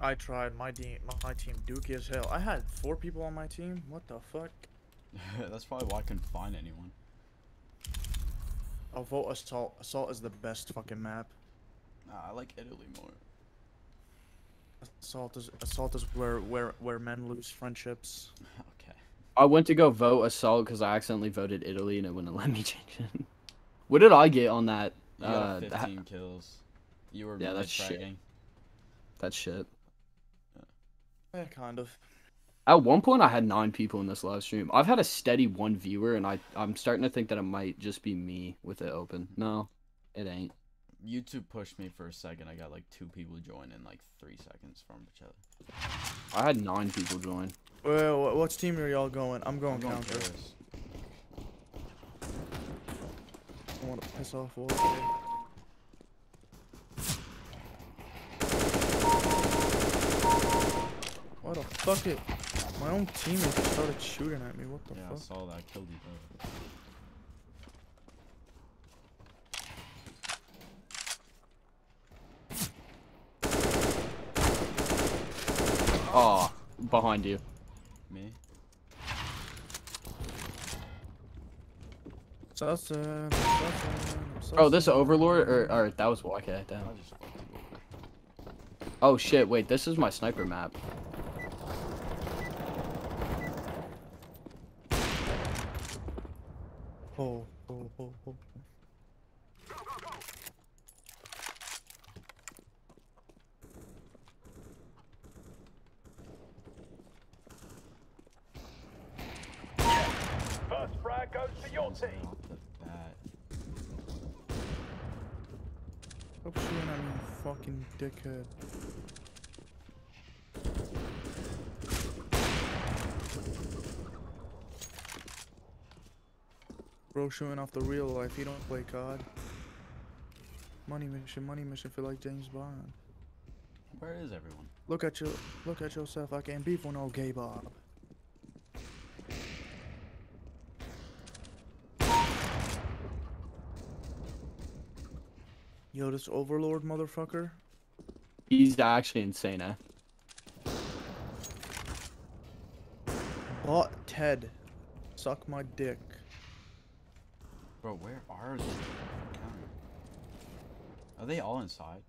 I tried. My team, my team, dookie as hell. I had four people on my team. What the fuck? That's probably why I couldn't find anyone. I'll vote assault. Assault is the best fucking map. Nah, I like Italy more. Assault is assault is where where where men lose friendships. okay. I went to go vote assault because I accidentally voted Italy and it wouldn't let me change it. what did I get on that? You Uh, got that- 15 kills. You were Yeah, that's shit. fragging. that shit. Yeah, kind of. At one point, I had nine people in this live stream. I've had a steady one viewer, and I I'm starting to think that it might just be me with it open. No, it ain't. YouTube pushed me for a second. I got like two people join in like three seconds from each other. I had nine people join. Well, wh- what's team are y'all going? I'm I'm going going counter. first. I want to piss off Wolf. here. What the fuck it? My own teammate just started shooting at me. What the Yeah, I fuck? saw that. I killed you both. Ah, oh, behind you. Me? Sussin, uh, Sussin, uh, Oh, this uh. Overlord, or or that was okay. Damn. I just fucked you over. Oh shit! Wait, this is my sniper map. Oh, oh, oh, oh. your Sounds like team. off the bat. Stop shooting at me, you fucking dickhead. Bro showing off the real life, he don't play COD. Money mission, money mission feel like James Bond. Where is everyone? Look at you, look at yourself. I can't beef with no gay Bob. Yo, this Overlord motherfucker. He's actually insane, eh? Bought Ted. Suck my dick. Bro, where are they? Are they all inside?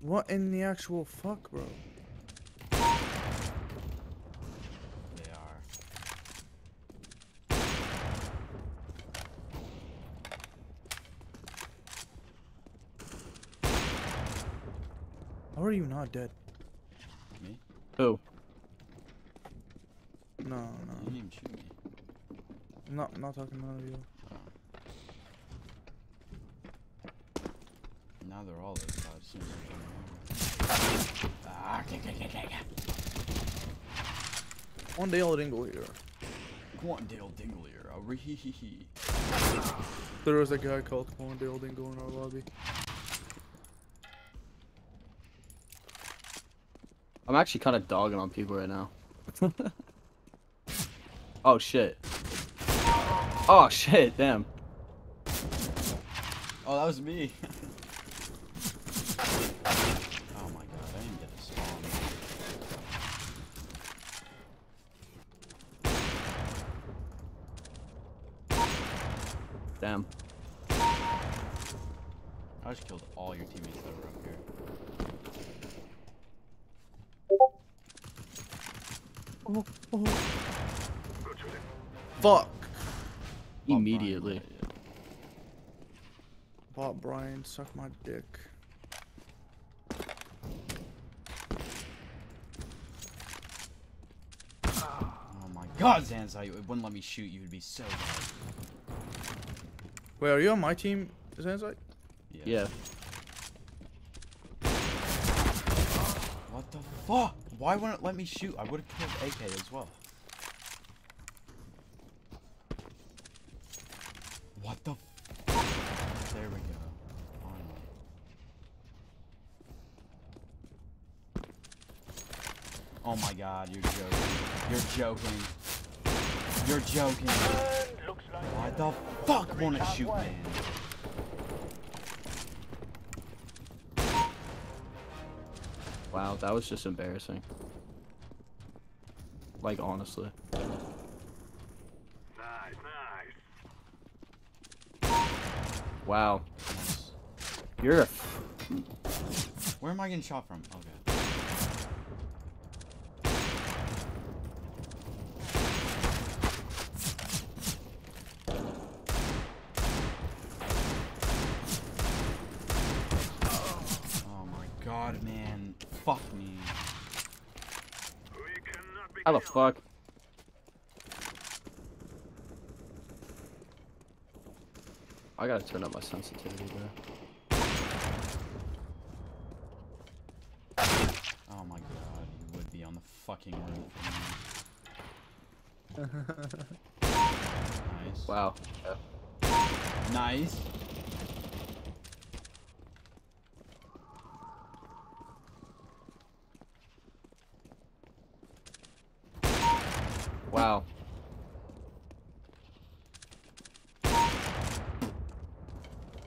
What in the actual fuck, bro? They are. How are you not dead? Me? Who? No, You no. didn't even shoot me. I'm not, I'm not talking about you. Now they're all inside. as soon as I come over. Ah, okay, okay, okay, okay. One day I'll dingle here. Quandale Dinglier. A ree There was a guy called Quandale Dingle in our lobby. I'm actually kind of dogging on people right now. oh shit. Oh shit, damn. Oh, that was me. oh my god, I didn't get a spawn. Damn. I just killed all your teammates that were up here. Oh, oh. Fuck! Oh, Brian, Immediately. yeah. Bought Brian, suck my dick. Oh my god, Xanzite, it wouldn't let me shoot you. It'd be so bad. Wait, are you on my team, Xanzite? Yeah. What the fuck? Why wouldn't it let me shoot? I would have killed AK as well. What the f- There we go. Finally. Oh my god, you're joking. You're joking. You're joking. Looks like Why the fuck won't it shoot, man? Wow, that was just embarrassing. Like honestly. Nice, nice. Wow. You're a Where am I getting shot from? Oh my god, man. Fuck me. We cannot be how the killed. Fuck? I gotta turn up my sensitivity, bro. Oh my god, you would be on the fucking roof. nice. Wow. Nice. Wow.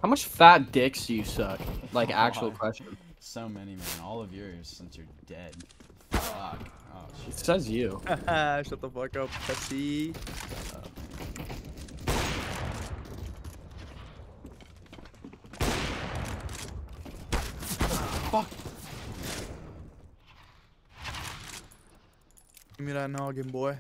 How much fat dicks do you suck? Like actual God. question. So many, man. All of yours since you're dead. Fuck. Oh, It shit. says you. Shut the fuck up, pussy. Fuck. Give me that noggin, boy.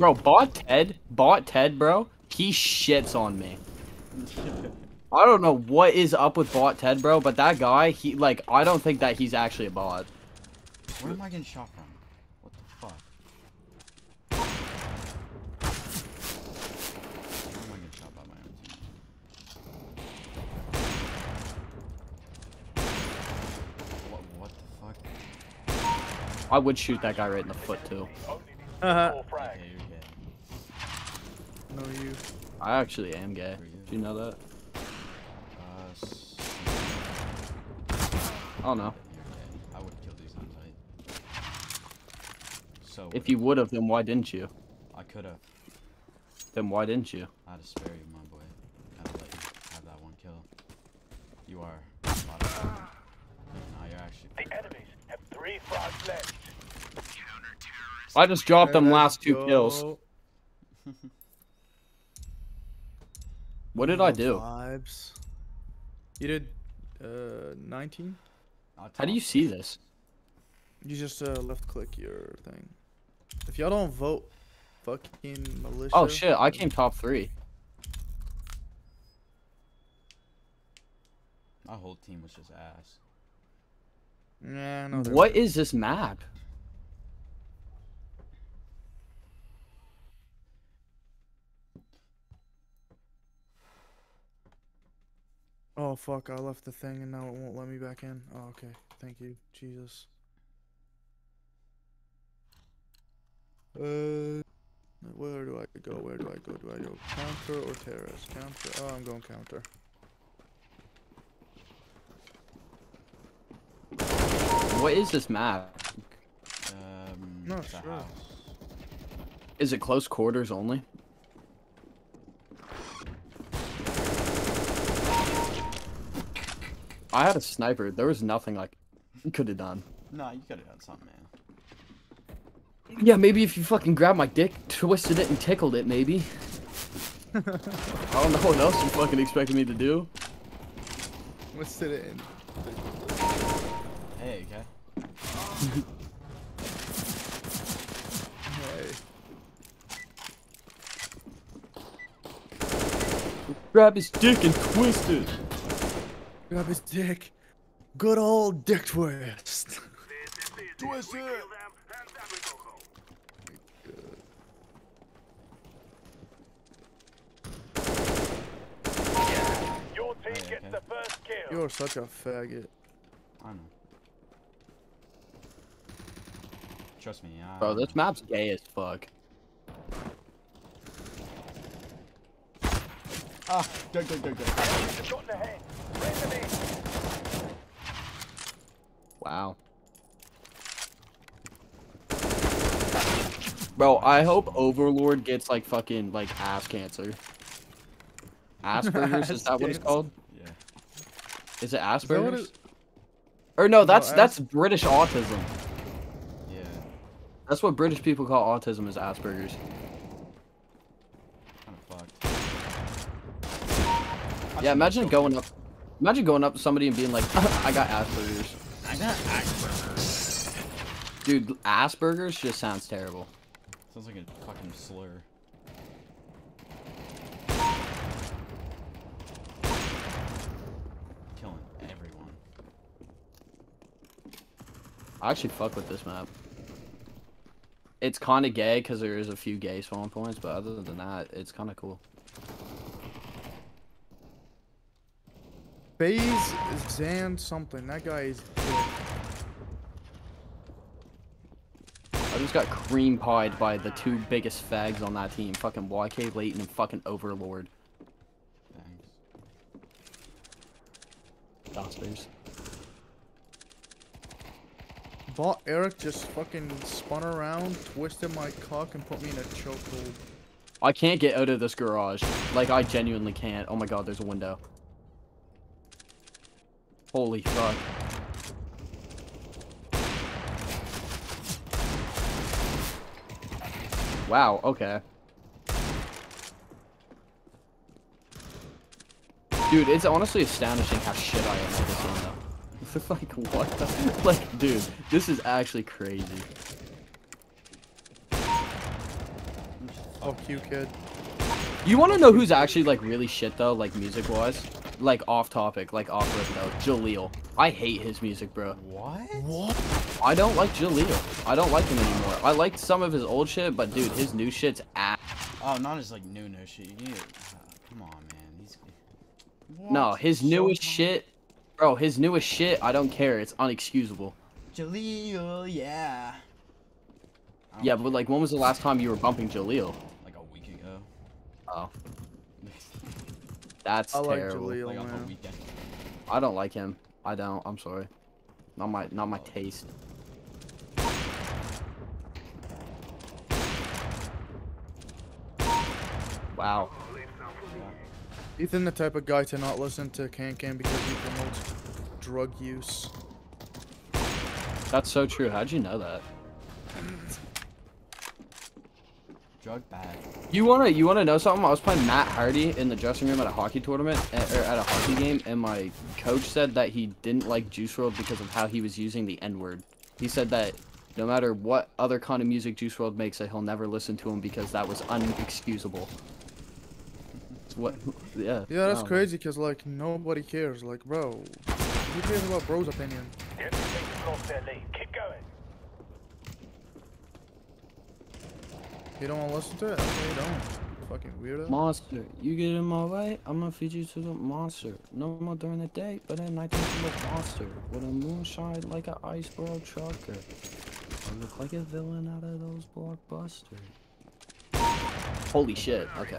Bro, bought Ted, bought Ted, bro. He shits on me. I don't know what is up with bot Ted, bro, but that guy, he like, I don't think that he's actually a bot. Where am I getting shot from? What the fuck? Where am I getting shot by my own team? What, what the fuck? I would shoot that guy right in the foot too. Only needs Uh-huh. Okay. No, you. I actually am gay. Do you know that? Uh, s- I don't know. I would kill these on sight. So If you would have, then why didn't you? I could have. Then why didn't you? I had to spare you, my boy. Gotta let you have that one kill. You are. spot on. Now you're actually. The enemies have three frags left. I just dropped them Let's last two kills. What did I do? Vibes. You did uh 19? How do you see this. this? You just uh, left click your thing. If y'all don't vote fucking militia. Oh shit, I came top three. My whole team was just ass. Nah, no. What is this map? Oh fuck, I left the thing and now it won't let me back in. Oh, okay. Thank you. Jesus. Uh where do I go? Where do I go? Do I go counter or terrace? Counter. Oh, I'm going counter. What is this map? Um, Not sure. house. Is it close quarters only? I had a sniper. There was nothing like you could have done. Nah, you could have done something, man. Yeah, maybe if you fucking grabbed my dick, twisted it, and tickled it, maybe. I don't know what else you fucking expected me to do. Let's sit it in. Hey, okay. Hey. Grab his dick and twist it. Grab his dick. Good old dick twist. Twist it. Your team Hey, gets the first kill. You're such a faggot. I know. Trust me, I Bro, this map's gay as fuck. Ah, go, go, go, go. Enemies have gotten ahead. Bring them in. Wow. Bro, I hope Overlord gets like fucking like ass cancer. Asperger's is that what it's called? Yeah. Is it Asperger's? it- Or no, that's ass- that's British autism. Yeah. That's what British people call autism is Asperger's. Kind of fucked. Yeah, imagine going up imagine going up to somebody and being like, I got Asperger's. I got Asperger's. Dude, Asperger's just sounds terrible. Sounds like a fucking slur. Killing everyone. I actually fuck with this map. It's kind of gay because there is a few gay spawn points, but other than that, it's kind of cool. FaZe Zan something. That guy is. I just got cream pied by the two biggest fags on that team, fucking YK Leighton and fucking Overlord. Thanks. Dosters. Bot Eric just fucking spun around, twisted my cock, and put me in a chokehold. I can't get out of this garage. Like, I genuinely can't. Oh my god, there's a window. Holy fuck. Wow, okay. Dude, it's honestly astonishing how shit I am at this game, though. Like, what the? Like, dude, this is actually crazy. Oh, you, kid. You want to know who's actually, like, really shit, though, like, music-wise? Like off topic, like off rip though. Jaleel. I hate his music, bro. What? What? I don't like Jaleel. I don't like him anymore. I liked some of his old shit, but dude, his new shit's ass. Oh, not as like new new shit. You need to- uh, come on, man. He's. No, his So newest far- shit, bro. His newest shit. I don't care. It's unexcusable. Jaleel, yeah. Yeah, care. but like, when was the last time you were bumping Jaleel? like a week ago. Oh, that's I like terrible. Jaleel, like man. I don't like him. I don't. I'm sorry. Not my not my taste. Wow. Ethan, the type of guy to not listen to KanKan because he promotes drug use. That's so true. How'd you know that? Drug bad. You wanna you wanna know something? I was playing Matt Hardy in the dressing room at a hockey tournament eh, or at a hockey game, and my coach said that he didn't like Juice WRLD because of how he was using the N word. He said that no matter what other kind of music Juice WRLD makes, that he'll never listen to him because that was unexcusable. What? Yeah. Yeah, that's wow. crazy because like nobody cares. Like, bro, who cares about bro's opinion? The enemy team has lost their lead. Keep going. You don't want to listen to it? Okay, you don't. Fucking weirdo. Monster, you get in my way, I'm gonna feed you to the monster. No more during the day, but at night you look monster. With a moonshine like an iceberg trucker. I look like a villain out of those blockbusters. Holy shit, okay.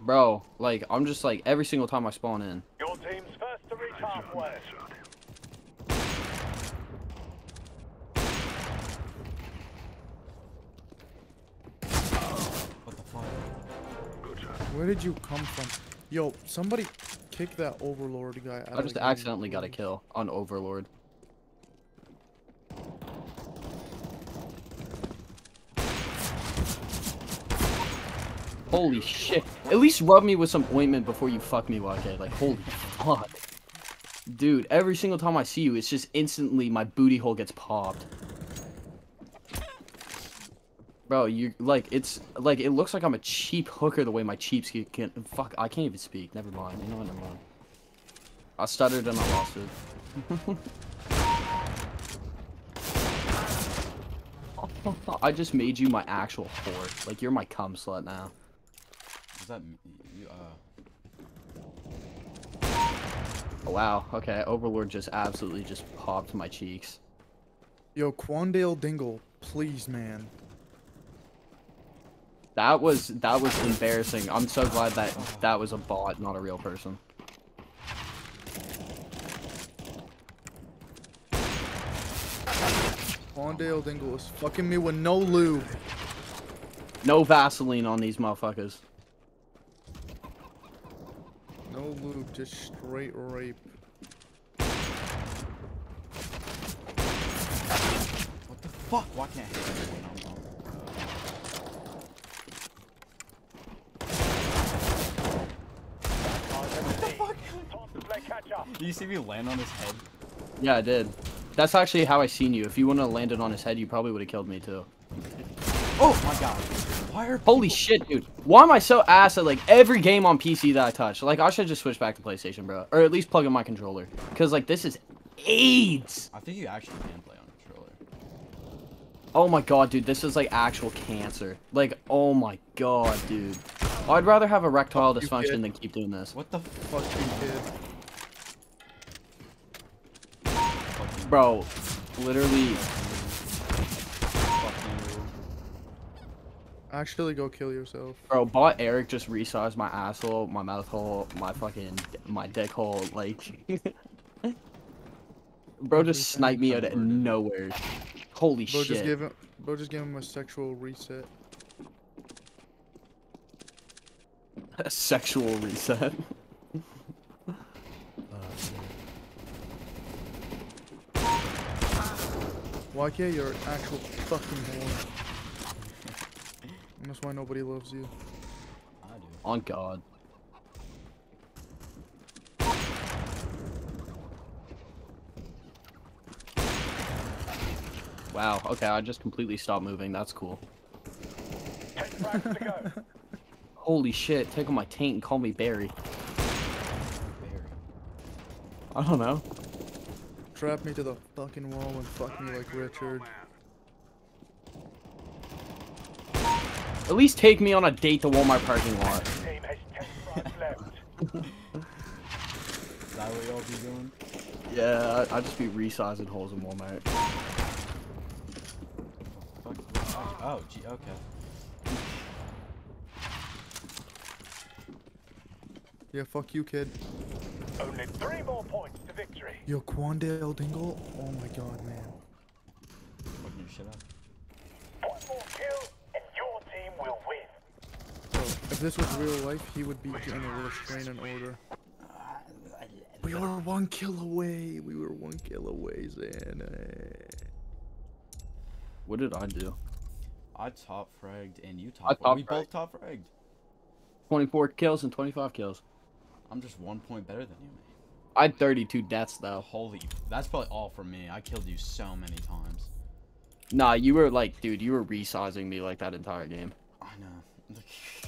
Bro, like, I'm just like, every single time I spawn in. Your team's first to reach halfway. What the fuck? Where did you come from? Yo, somebody kick that Overlord guy out I just accidentally got a kill on Overlord. Holy shit. At least rub me with some ointment before you fuck me, YK. Like, holy fuck. Dude, every single time I see you, it's just instantly my booty hole gets popped. Bro, you like it's like it looks like I'm a cheap hooker the way my cheeks can, can fuck I can't even speak. Never mind. You know what? Never mind. I stuttered and I lost it. I just made you my actual whore. Like you're my cum slut now. Is that you? Uh. Oh, wow. Okay. Overlord just absolutely just popped my cheeks. Yo, Quandale Dingle, please, man. That was that was embarrassing. I'm so glad that that was a bot, not a real person. Quandale Dingle is fucking me with no lube. No Vaseline on these motherfuckers. No lube, just straight rape. What the fuck? Why can't I hit everyone? I'm wrong. What the fuck? Time to play catch up. Did you see me land on his head? Yeah, I did. That's actually how I seen you. If you wouldn't have landed on his head, you probably would have killed me too. Oh my god. Why are Holy shit, dude. Why am I so ass at like every game on PC that I touch? Like I should just switch back to PlayStation, bro. Or at least plug in my controller. Cause like this is AIDS. I think you actually can play on controller. Oh my god, dude, this is like actual cancer. Like, oh my god, dude. I'd rather have erectile Fuck dysfunction than keep doing this. What the Fuck you, kid. fuck you? Bro, literally, Actually, go kill yourself. bro, bot Eric just resized my asshole, my mouth hole, my fucking, my dick hole, like. bro just sniped me out of nowhere. Holy Bro, shit. just give him. Bro, just give him a sexual reset. A sexual reset. YK, you're an actual fucking whore. And that's why nobody loves you. I do. On God. Wow, okay, I just completely stopped moving. That's cool. frags to go. Holy shit! Take on my taint and call me Barry. Very. I don't know. Trap me to the fucking wall and fuck me like Richard. At least take me on a date to Walmart parking lot. Team has 10 frags left. Is that what y'all be doing? Yeah, I, I'd just be resizing holes in Walmart. Fuck. Oh, oh gee, okay. Yeah, fuck you, kid. Only three more points to victory. Yo, Quandale Dingle. Oh my god, man. Fucking your shit up. One more kill, and your team will win. Bro, if this was real life, he would be getting a restraining order. We were one kill away. We were one kill away, Zan. What did I do? I top fragged and you top. top we both top fragged. 24 kills and 25 kills. I'm just one point better than you, man. I had 32 deaths though. Holy, that's probably all for me. I killed you so many times. Nah, you were like, dude, you were resizing me like that entire game. I know.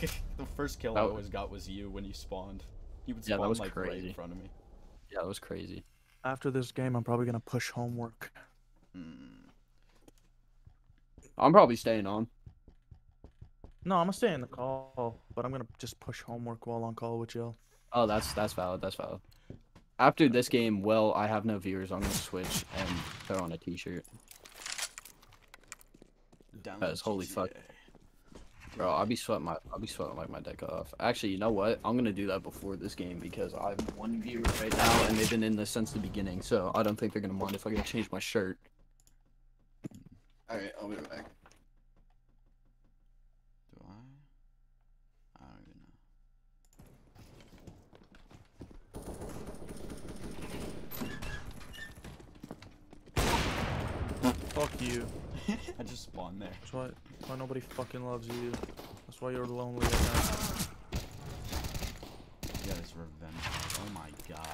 the first kill That I w- always got was you when you spawned. You would Yeah, that spawn was like right in front of me. Yeah, that was crazy. After this game, I'm probably gonna push homework. Mm. I'm probably staying on. No, I'm gonna stay in the call, but I'm gonna just push homework while on call with y'all. Oh, that's that's valid. That's valid. After this game, well, I have no viewers. I'm gonna switch and throw on a T-shirt, Down Cause holy fuck. bro. I'll be sweating my I'll be sweating like my deck off. Actually, you know what? I'm gonna do that before this game because I have one viewer right now, and they've been in this since the beginning. So I don't think they're gonna mind if I gotta change my shirt. All right, I'll be right back. Do I? I don't even know. Fuck you. I just spawned there. That's why, why nobody fucking loves you. That's why you're lonely right now. Yeah, this revenge. Oh my god.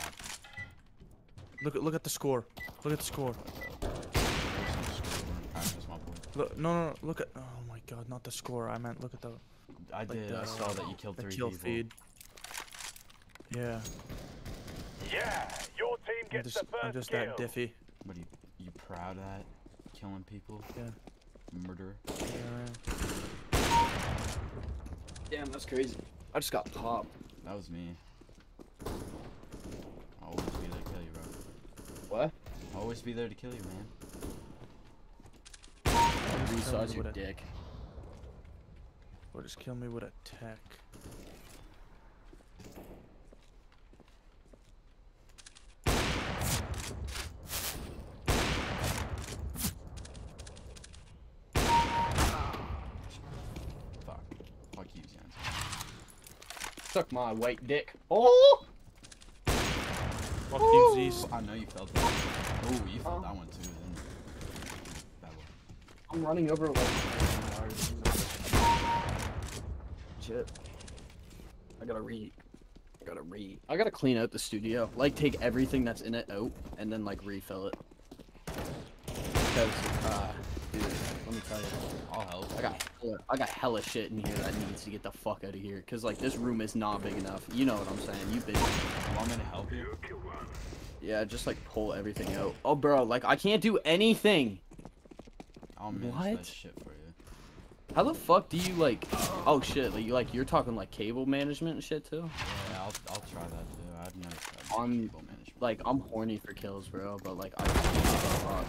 Look at look at the score. Look at the score. There's some screw in practice, my boy. Look, no, no, no, look at. Oh my god, not the score. I meant look at the I did. I saw that you killed the three kill people. feed. Yeah, Yeah, your team I'm gets just the 1st I'm just kill. that diffy. What are you? You proud of that? Killing people? Yeah. Murder. Yeah, Damn, that's crazy. I just got popped. That was me. I'll always be there to kill you, bro. What? I'll always be there to kill you, man. Resize your dick. Or just kill me with a tech. Fuck. Fuck you, Zans. Suck my white dick. Oh! Fuck you, Zeus. I know you felt that. Oh, you felt Oh. that one too. Then. Bad boy. I'm running over like. Shit. I gotta read. I gotta read. I gotta clean out the studio. Like, take everything that's in it out and then, like, refill it. Because, uh, dude, let me tell you. I'll help. I got hella, I got hella shit in here that needs to get the fuck out of here. Cause like this room is not big enough. You know what I'm saying? You've been, me to help you? yeah, just like pull everything out. Oh, bro, like I can't do anything. I'll What? that shit for you. How the fuck do you like? Oh shit, like you like you're talking like cable management and shit too. Yeah, I'll, I'll try that too. I've On- cable management. Like I'm horny for kills, bro, but like I.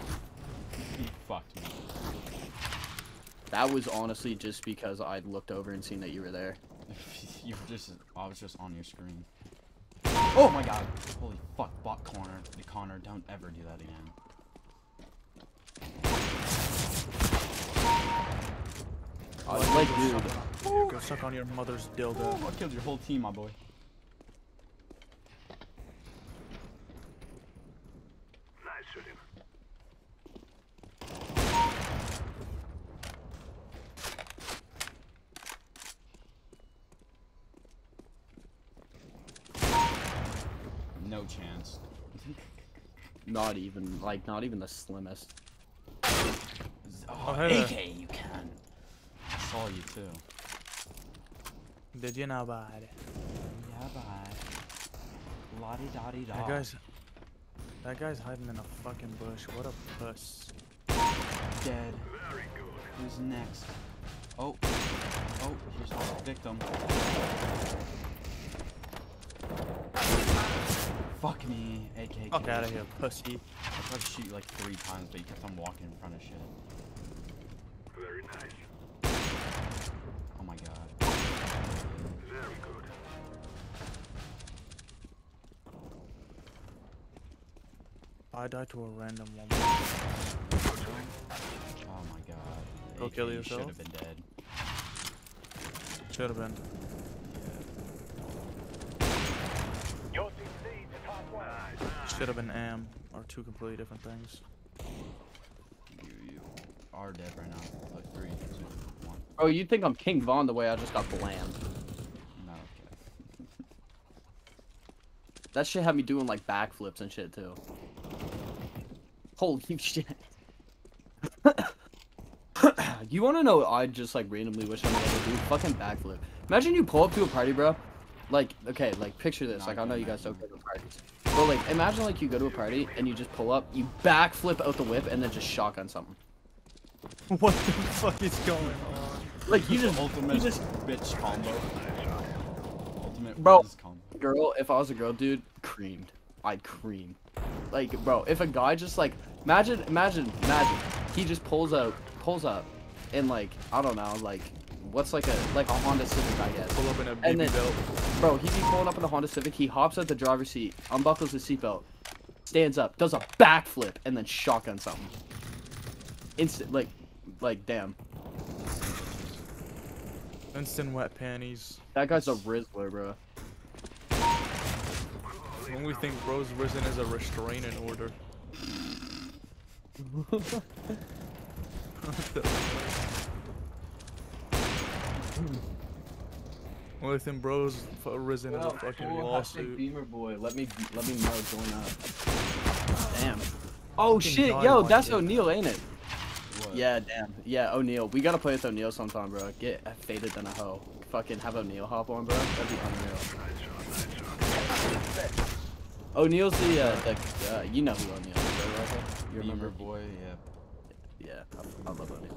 Fucked me. That was honestly just because I looked over and seen that you were there. you were just, I was just on your screen. Oh, oh my god. Holy fuck, bot corner. Connor, don't ever do that again. I was like, Go dude, Go suck on your mother's dildo. Oh, I killed your whole team, my boy. No chance. Not even like not even the slimmest. Oh, Oh, hey. AK, you can. I saw you too. Did you know about it? Yeah, bye. Lottie dottie That guy's. That guy's hiding in a fucking bush. What a puss. dead. Who's next? Oh. Oh, here's our victim. Fuck me, AK. Fuck out of here, pussy. I tried to shoot you like three times, but you kept on walking in front of shit. Very nice. Oh my god. Very good. I died to a random woman. Oh my god. Go AK, kill yourself? Should have been dead. Should have been. Your team leads halfway. Should have been am. Or two completely different things. You, you are dead right now. Like three, two, one. Oh, you think I'm King Von the way I just got bland? No, okay. That shit had me doing like backflips and shit too. Holy shit. you wanna know what I just like randomly wish I knew how to do? Fucking backflip. Imagine you pull up to a party, bro. Like, okay, like picture this. Not Like I know you guys happen. don't go to parties. But like imagine like you go to a party and you just pull up, you backflip out the whip and then just shotgun something. what the fuck is going on? Like you just Ultimate you just bitch combo. Ultimate Bro. combo. girl, if I was a girl, dude, creamed. I'd cream. Like, bro, if a guy just like imagine, imagine, imagine, he just pulls out, pulls up, and like I don't know, like what's like a like a Honda Civic, I guess. Pull up in a And then- belt. Bro, he'd be pulling up in the Honda Civic. He hops out the driver's seat, unbuckles his seatbelt, stands up, does a backflip, and then shotgun something. Instant, like, like damn, Instant wet panties. that guy's a Rizzler, bro. The only thing bro's risen is a restraining order. What the fuck? Only thing bro's f- risen is a fucking lawsuit. Beamer boy, let me let me know join up. Damn. Oh shit, yo, that's dick. O'Neal, ain't it? What? Yeah, damn. Yeah, O'Neal. We gotta play with O'Neal sometime, bro. Get faded than a hoe. Fucking have O'Neal hop on, bro. That'd be unreal. O'Neal's the uh, the uh, you know who O'Neal is, right? Russell? You Beamer remember? boy, yeah. Yeah, I, I love O'Neal.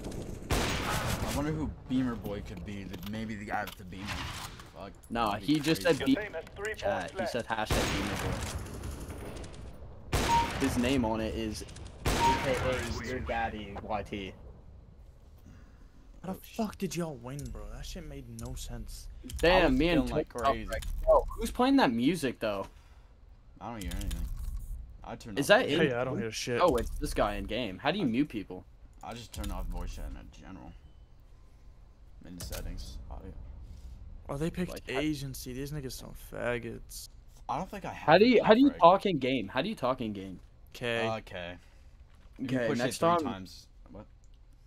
I wonder who Beamer boy could be. The, maybe the guy with the beamer. Fuck. Nah, that'd be he just crazy. said Your Be- team has three uh, chat. He said hashtag Beamer boy. His name on it is AKA your daddy YT. How the oh, fuck did y'all win, bro? That shit made no sense. Damn, me and feeling like crazy. right now. Who's playing that music though? I don't hear anything. I turned Is off that voice- in- Hey, I don't hear shit. Oh, it's this guy in game. How do you mute people? I just turned off voice chat in general. In settings, oh, audio. Oh, they picked Like, how- agency. These niggas some faggots. I don't think I have. How do you how do you right. talk in game? How do you talk in game? Okay. Uh, okay. Okay, next time times. What?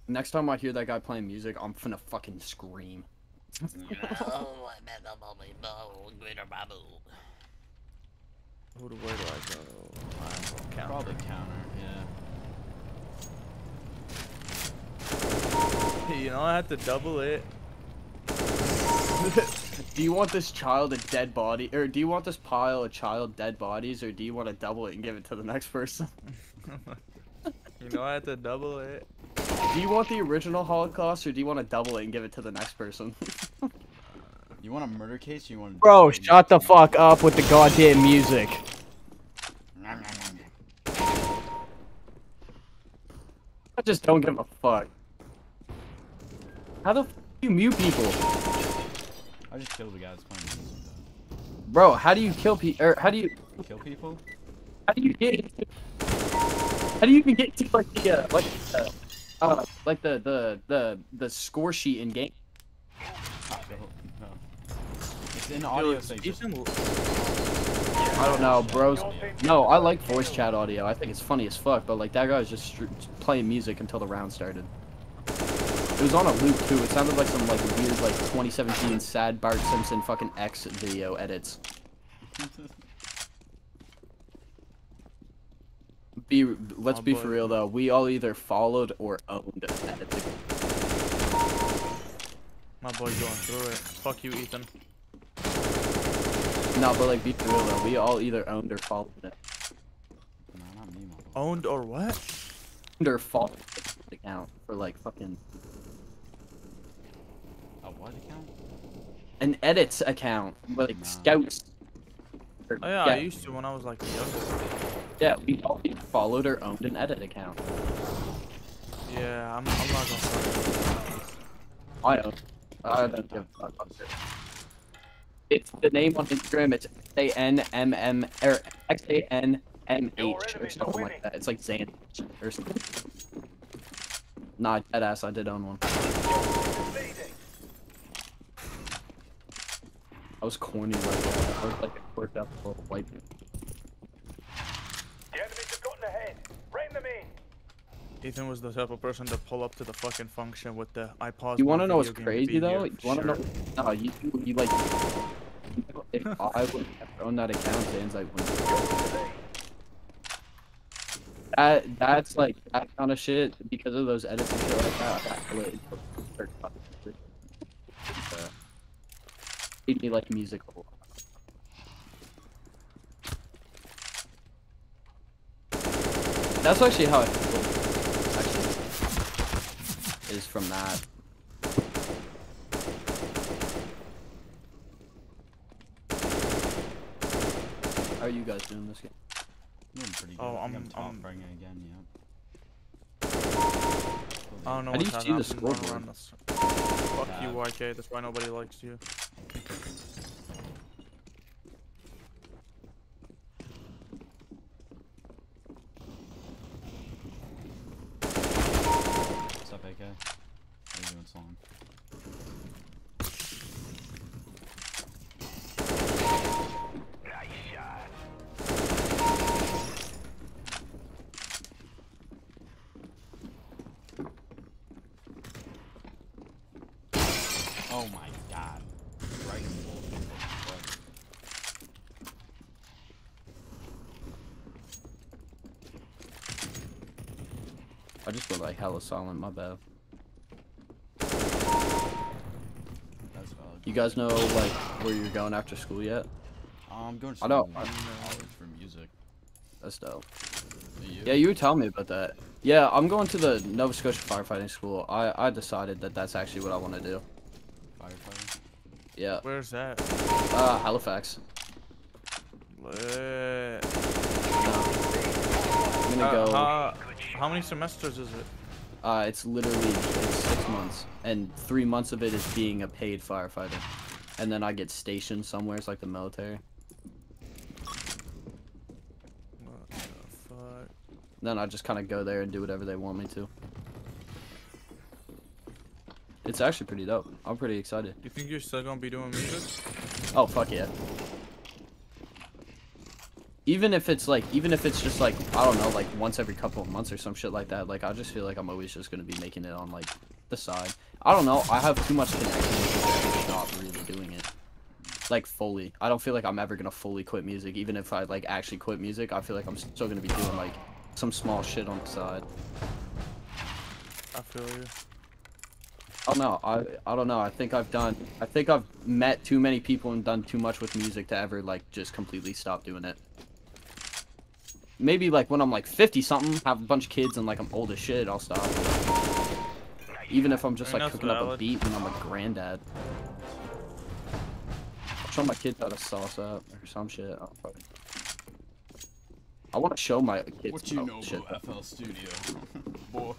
next time I hear that guy playing music, I'm finna fucking scream. Who do, where do I go? I'm counter. Probably counter. Yeah. you know, I had to double it. do you want this child a dead body, or do you want this pile of child dead bodies, or do you want to double it and give it to the next person? You know, I had to double it. Do you want the original Holocaust, or do you want to double it and give it to the next person? You want a murder case? Or you want? Bro, shut the fuck up with the goddamn music. I just don't give a fuck. How the f you mute people? I just killed the guy that's playing music. Bro, how do you kill people? Or how do you. Kill people? how do you get how do you even get to like the uh, like uh, uh like the the the the score sheet in game? No. It's in audio Dude, thing. Ethan, I don't know, bros. No, I like voice chat audio. I think it's funny as fuck. But like that guy was just playing music until the round started. It was on a loop too. It sounded like some like weird like 2017 sad Bart Simpson fucking X video edits. Be let's Oh, be boy. for real though. We all either followed or owned edits. My boy going through it. Fuck you, Ethan. No, but like be for real though, we all either owned or followed it. No, me. Owned or what? Owned or followed account for like fucking what account? an edits account, but like Nah. scouts. Or- Oh yeah, I used to when I was like younger. Yeah, we all followed or owned an edit account. Yeah, I'm, I'm not gonna front. I own. I don't give a fuck about it. It's the name on Instagram. It's A N M M or X A N M H or something like that. It's like Zan or something. Nah, dead ass. I did own one. I was corny like that. I was like a quirked up little white. dude. The enemies have gotten ahead. Bring them in. Ethan was the type of person to pull up to the fucking function with the iPod. You want to know what's crazy though? You want to know? No, you you like. If I would have owned that account, Dan's like, wouldn't. that that's like that kind of shit because of those edits and shit like that. That related to certain fucking shit. Uh, Made me like music a lot. That's actually how I feel. Actually, is from that. How are you guys doing this game? Doing pretty oh, good. Oh, I think I'm- top I'm- ringing again. Yep. I don't know How do you see happening. the I've been running scoreboard? around this- Fuck you, YK. That's why nobody likes you. What's up, AK? How you doing, Sloan? Nice shot. Oh my god. Right in the bullshit. Fuck. I just went like hella silent. My bad. That's valid. You guys know like where you're going after school yet? Um, I'm going to I know. school college for music. That's dope. You? Yeah, you were telling me about that. Yeah, I'm going to the Nova Scotia firefighting school. I I decided that that's actually what I want to do. Firefighter? Yeah. Where's that? Uh, Halifax. Lit. I'm gonna Uh, go. how, how many semesters is it? Uh, it's literally it's six months, and three months of it is being a paid firefighter, and then I get stationed somewhere. It's like the military. What the fuck? Then I just kind of go there and do whatever they want me to. It's actually pretty dope. I'm pretty excited. You think you're still gonna be doing music? Oh fuck yeah. Even if it's like, even if it's just like, I don't know, like once every couple of months or some shit like that. Like I just feel like I'm always just gonna be making it on like the side. I don't know. I have too much connection with it stop really doing it. Like fully. I don't feel like I'm ever gonna fully quit music. Even if I like actually quit music, I feel like I'm still gonna be doing like some small shit on the side. I feel you. I don't know. I I don't know. I think I've done. I think I've met too many people and done too much with music to ever like just completely stop doing it. Maybe like when I'm like 50 something, have a bunch of kids and like I'm old as shit, I'll stop. Even if I'm just like that's cooking up a beat when I'm a granddad. I'll show my kids how to sauce up or some shit. I'll probably... I want to show my kids What you know shit. about FL Studio? Boy.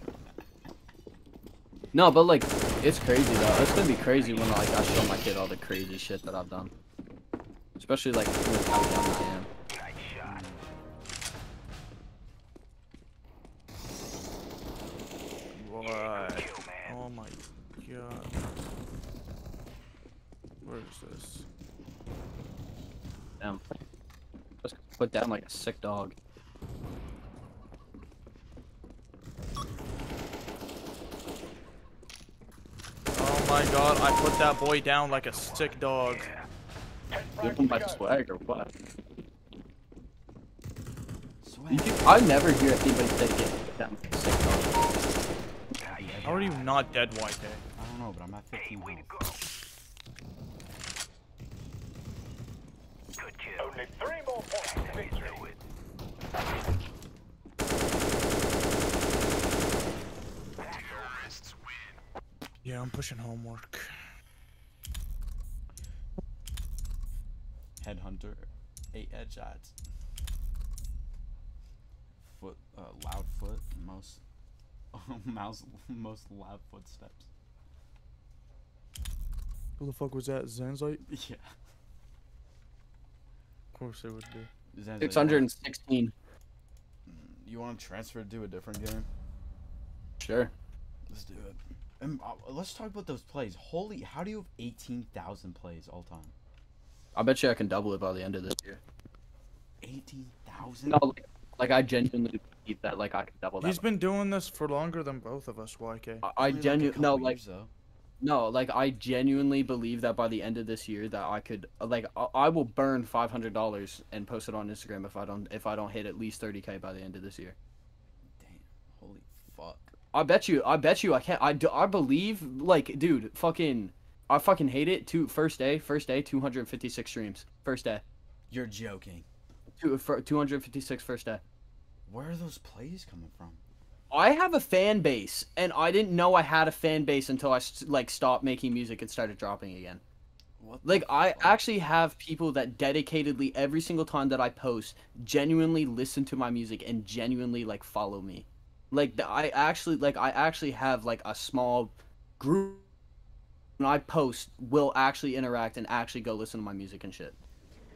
No, but like, it's crazy though. It's gonna be crazy when like I show my kid all the crazy shit that I've done. Especially like with how young I am. What? Kill, man. Oh my god. Where is this? Damn. Just put down like a sick dog. Oh my god, I put that boy down like a sick dog. Ten Give frags him my go. swag or what? Swag. You can, I never hear anybody say get down like a sick dog. How are you not dead, YK? I don't don't know, but I'm at 15 Way to health. go. Good kill. Only three more points to victory. Yeah, I'm pushing homework. Headhunter, eight headshots. Foot, uh, loud foot, most, mouse, most loud footsteps. Who the fuck was that? Xanzite? Yeah. Of course it would be. Xanzite, Six hundred and sixteen. You want to transfer to a different game? Sure. Let's do it. And uh, let's talk about those plays. Holy, how do you have 18,000 plays all time? I bet you I can double it by the end of this year. 18,000? No, like, like I genuinely believe that like I can double that. He's been doing this for longer than both of us, YK. I, I Only, like, a genuinely no like though. no like I genuinely believe that by the end of this year that I could like I, I will burn five hundred dollars and post it on Instagram if I don't if I don't hit at least thirty k by the end of this year. Damn. Holy fuck. I bet you I bet you I can't I do I believe like dude fucking I fucking hate it. Two first day first day two hundred fifty six streams first day You're joking. two for two hundred fifty six first day. Where are those plays coming from? I have a fan base, and I didn't know I had a fan base until I like stopped making music and started dropping again. What Like I fuck? actually have people that dedicatedly every single time that I post genuinely listen to my music and genuinely like follow me. Like the, I actually like I actually have like a small group when I post will actually interact and actually go listen to my music and shit.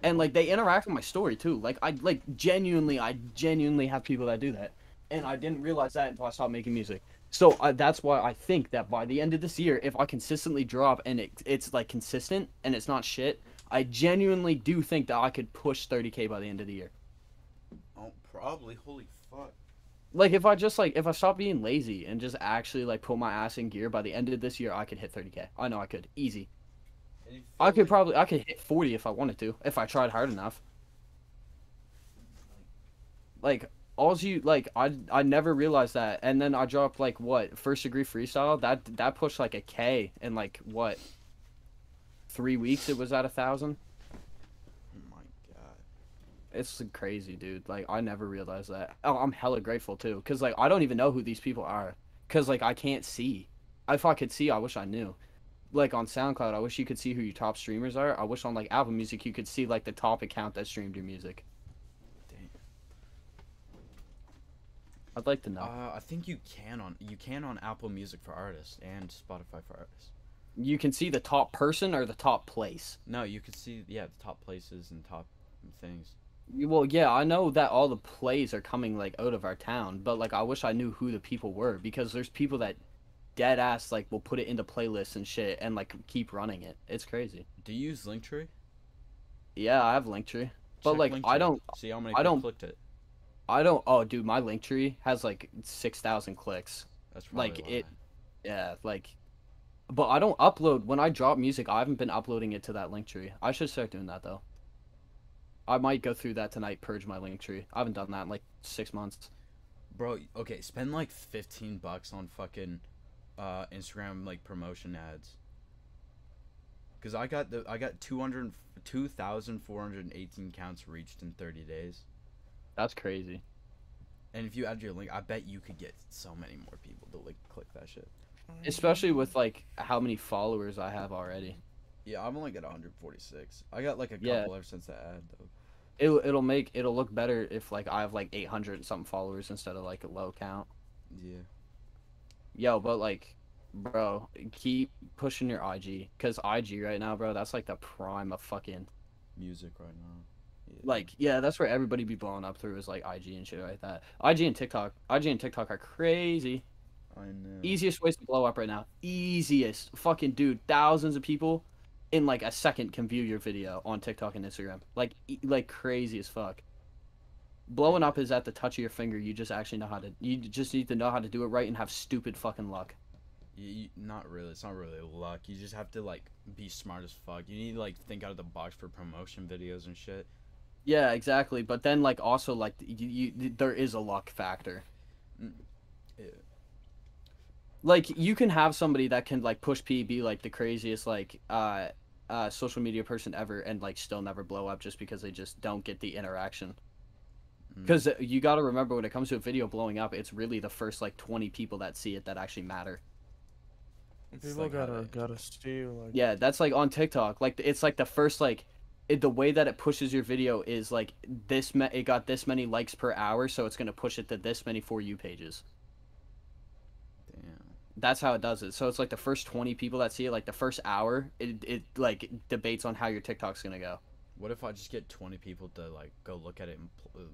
And like they interact with my story too. Like I like genuinely I genuinely have people that do that. And I didn't realize that until I stopped making music. So uh, that's why I think that by the end of this year, if I consistently drop and it, it's like consistent and it's not shit, I genuinely do think that I could push 30k by the end of the year. Oh, probably. Holy fuck. Like if I just like if I stop being lazy and just actually like put my ass in gear by the end of this year, I could hit 30k. I know I could, easy. I could probably I could hit 40 if I wanted to, if I tried hard enough. Like all you like I I never realized that, and then I dropped like what first degree freestyle that that pushed like a k in like what three weeks. It was at a thousand. Oh my god. It's crazy, dude. Like I never realized that. Oh, I'm hella grateful too, cause like I don't even know who these people are, cause like I can't see. If I could see, I wish I knew. Like on SoundCloud, I wish you could see who your top streamers are. I wish on like Apple Music you could see like the top account that streamed your music. Damn. I'd like to know. Uh, I think you can on you can on Apple Music for artists and Spotify for artists. you can see the top person or the top place. No, you can see yeah the top places and top things. Well, yeah, I know that all the plays are coming like out of our town, but like I wish I knew who the people were because there's people that dead ass like will put it into playlists and shit and like keep running it. It's crazy. Do you use Linktree? Yeah, I have Linktree. But, Check like, I don't- see how many I don't- clicked it. I don't. Oh, dude, my Linktree has like six thousand clicks. That's like, why. it- Yeah, like, but I don't upload when I drop music. I haven't been uploading it to that Linktree. I should start doing that though. I might go through that tonight, purge my Linktree. I haven't done that in like six months. Bro, okay, spend like 15 bucks on fucking uh Instagram like promotion ads. Cuz I got the I got 200 2418 counts reached in 30 days. That's crazy. And if you add your link, I bet you could get so many more people to like click that shit. Especially with like how many followers I have already. Yeah, I've only got 146. I got like a couple Yeah. ever since that ad though. It'll it'll make it'll look better if like I have like eight hundred and something followers instead of like a low count. Yeah. Yo, but like, bro, keep pushing your IG, cause IG right now, bro, that's like the prime of fucking Music right now. Yeah. like yeah, that's where everybody be blowing up through is like IG and shit like that. IG and TikTok, IG and TikTok are crazy. I know. Easiest ways to blow up right now. Easiest, fucking dude. Thousands of people in like a second can view your video on TikTok and Instagram. Like e- like crazy as fuck. Blowing up is at the touch of your finger. You just actually know how to. You just need to know how to do it right and have stupid fucking luck. You, you, not really. It's not really luck. You just have to like be smart as fuck. You need to like think out of the box for promotion videos and shit. Yeah, exactly. But then like also like you, you there is a luck factor. Yeah. like you can have somebody that can like push P be like the craziest like uh uh social media person ever and like still never blow up just because they just don't get the interaction. Mm. Because you got to remember when it comes to a video blowing up, it's really the first like 20 people that see it that actually matter. It's People like gotta they- gotta see like Yeah, that's like on TikTok. Like it's like the first like it, the way that it pushes your video is like this ma- it got this many likes per hour, so it's going to push it to this many for you pages. Damn. That's how it does it. So it's like the first 20 people that see it like the first hour, it it like debates on how your TikTok's going to go. What if I just get 20 people to like go look at it and pl- uh,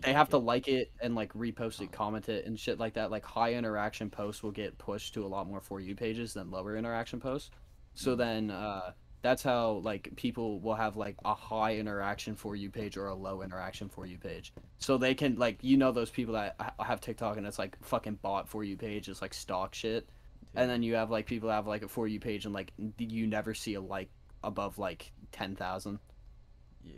They have to like it and like repost it, Oh. comment it and shit like that. Like high interaction posts will get pushed to a lot more for you pages than lower interaction posts. So Mm. then uh that's how like people will have like a high interaction for you page or a low interaction for you page. So they can like you know those people that have TikTok and it's like fucking bot for you page is like stock shit. And then you have like people have like a for you page and like you never see a like above like 10,000 Yeah.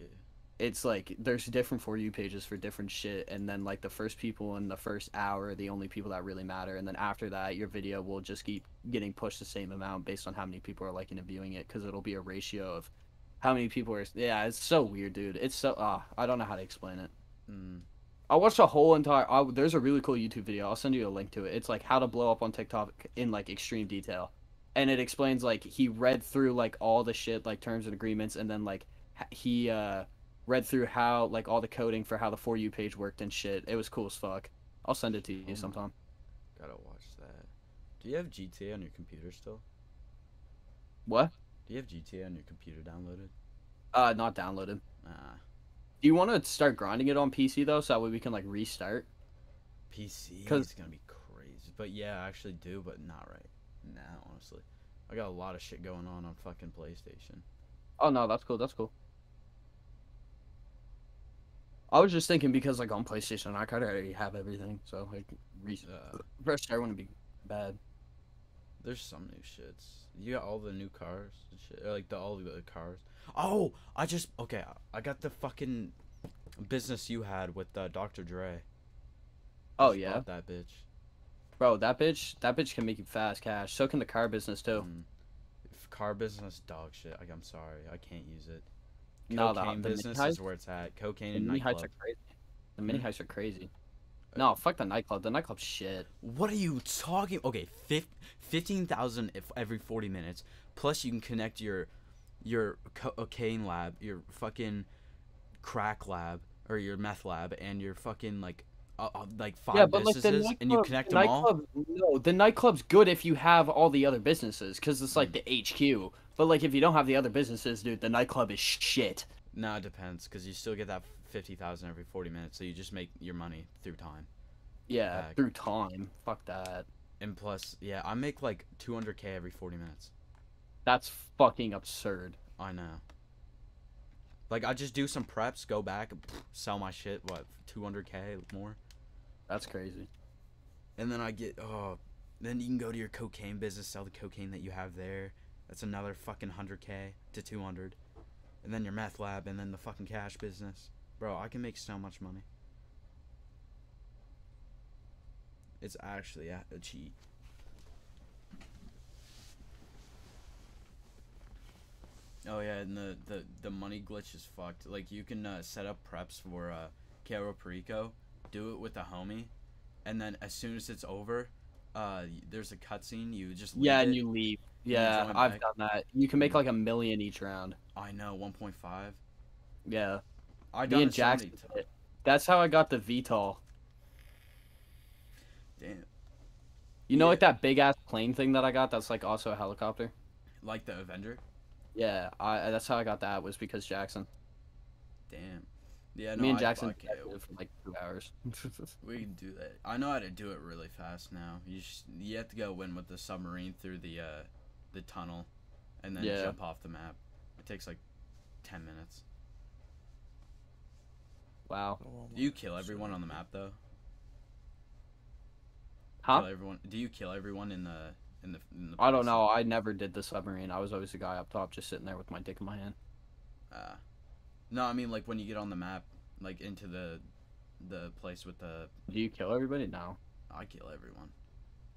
It's like there's different for you pages for different shit and then like the first people in the first hour are the only people that really matter and then after that your video will just keep getting pushed the same amount based on how many people are liking and viewing it because it'll be a ratio of how many people are yeah it's so weird dude. It's so ah i don't know how to explain it. Mm. i watched a whole entire I, there's a really cool youtube video i'll send you a link to it. It's like how to blow up on tiktok in like extreme detail and it explains like he read through like all the shit like terms and agreements and then like he uh read through how like all the coding for how the for you page worked and shit it was cool as fuck i'll send it to you Oh sometime Gotta watch that. Do you have GTA on your computer still? what Do you have GTA on your computer downloaded? uh not downloaded Nah. do you want to start grinding it on pc though so that way we can like restart PC 'Cause- it's gonna be crazy. But yeah, I actually do, but not right now, honestly. I got a lot of shit going on on fucking PlayStation. oh no that's cool that's cool I was just thinking because like on PlayStation I kind of already have everything, so like re- Uh, fresh start wouldn't be bad. there's some new shits. You got all the new cars and shit, or like the all the cars. Oh, I just okay. I got the fucking business you had with uh, Dr. Dre. Oh Just yeah, that bitch. bro, that bitch, that bitch can make you fast cash. So can the car business too. Mm. Car business dog shit. Like I'm sorry, I can't use it. No, the, the business is where it's at. Cocaine and mini heists are crazy. The mini Hmm? heists are crazy. Uh, No, fuck the nightclub. The nightclub's shit. What are you talking? Okay, fif- fifteen thousand if every forty minutes. Plus, you can connect your your cocaine lab, your fucking crack lab, or your meth lab, and your fucking like uh, uh, like five yeah, but like the businesses, nightclub, and you connect the them all. nightclub, No, the nightclub's good if you have all the other businesses, cause it's like the HQ. But like if you don't have the other businesses, dude, the nightclub is shit. No, it depends, because you still get that fifty thousand every forty minutes, so you just make your money through time. Yeah, Back. through time. Fuck that. And plus, yeah, I make like two hundred k every forty minutes. That's fucking absurd. I know. Like I just do some preps, go back, sell my shit. What, two hundred k more? That's crazy. And then I get oh, then you can go to your cocaine business, sell the cocaine that you have there. That's another fucking hundred k to two hundred, and then your meth lab, and then the fucking cash business, bro. I can make so much money. It's actually a, a cheat. Oh yeah, and the, the the money glitch is fucked. Like you can uh, set up preps for uh, Cayo Perico, do it with a homie, and then as soon as it's over, uh, there's a cutscene. You just leave Yeah, and it. you leave. Yeah, I've back. done that. You can make like a million each round. I know, one point five. Yeah. I Me done and so Jackson it. That's how I got the VTOL. Damn, You know, Yeah. like that big ass plane thing that I got. That's like also a helicopter. like the Avenger. Yeah, I. That's how I got that. Was because Jackson. Damn. Yeah, no, Me and I- Jackson okay, did it for like two hours. We can do that. I know how to do it really fast now. You just, you have to go in with the submarine through the uh, the tunnel, and then Yeah. jump off the map. It takes like ten minutes. wow. Do you kill everyone on the map though? Huh? Kill everyone. Do you kill everyone in the in the? In the I don't know. I never did the submarine. I was always the guy up top, just sitting there with my dick in my hand. Uh, no, I mean like when you get on the map, like into the the place with the. Do you kill everybody? No. I kill everyone.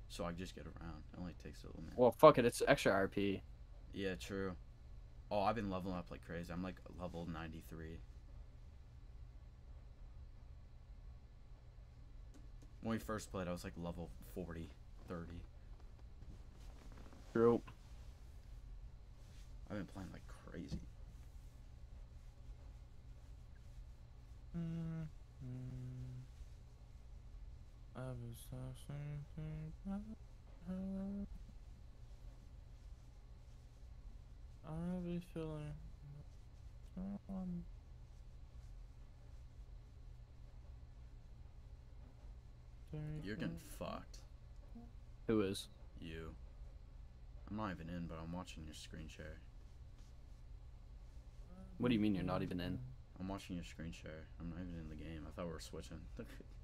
So I just get around. It only takes a little minute. Well, fuck it. It's extra RP. Yeah, true. Oh, I've been leveling up like crazy. I'm like level 93. When we first played, I was like level 40, 30. True. I've been playing like crazy. Mm, I was thinking about her. I be feeling. You're getting fucked. Who is? You. I'm not even in, but I'm watching your screen share. What do you mean you're not even in? I'm watching your screen share. I'm not even in the game. I thought we were switching.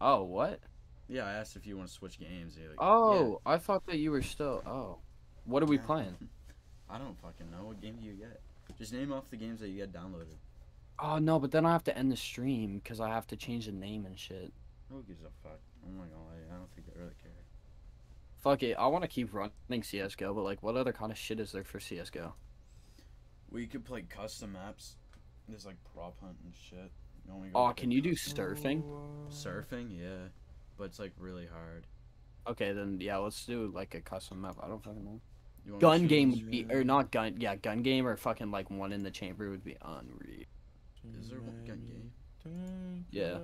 Oh, what? yeah, I asked if you want to switch games. like, Oh, I thought that you were still. Oh, what are we playing? I don't fucking know. What game do you get? Just name off the games that you get downloaded. Oh no, but then I have to end the stream because I have to change the name and shit. Who gives a fuck? Oh my god, I don't think they really care. Fuck it, I want to keep running CS:GO, but like, what other kind of shit is there for CS:GO? We could play custom maps. There's like prop hunt and shit. You want me to Oh, can you do surfing? surfing? Yeah, but it's like really hard. Okay, then yeah, let's do like a custom map. I don't fucking know. You want me to Gun game would be, or not gun, yeah, gun game or fucking like one in the chamber would be unreal. Is there one gun game? Yeah.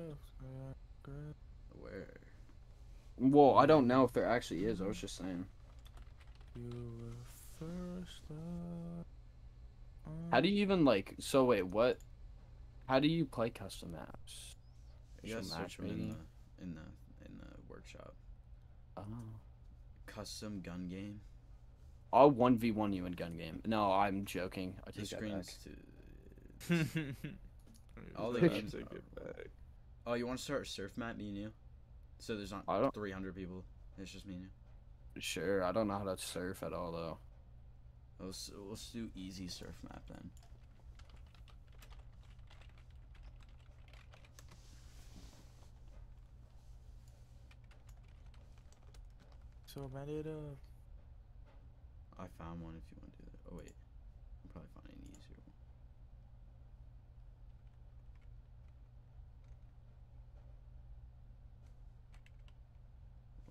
Where? Well, I don't know if there actually is. I was just saying. You were first. Uh, How do you even like? So wait, what? How do you play custom maps? You gotta search them in the in the in the workshop. Oh. Custom gun game. I'll one v one you in gun game. No, I'm joking. I The take that back. screen's too. All the All games take are- it back. Oh, you want to start a surf map, me and you? So there's not I don't- 300 people. It's just me and you. Sure, I don't know how to surf at all though. Let's let's do easy surf map then. So man it up. I found one if you want to do that. Oh wait, I'll probably find an easier one.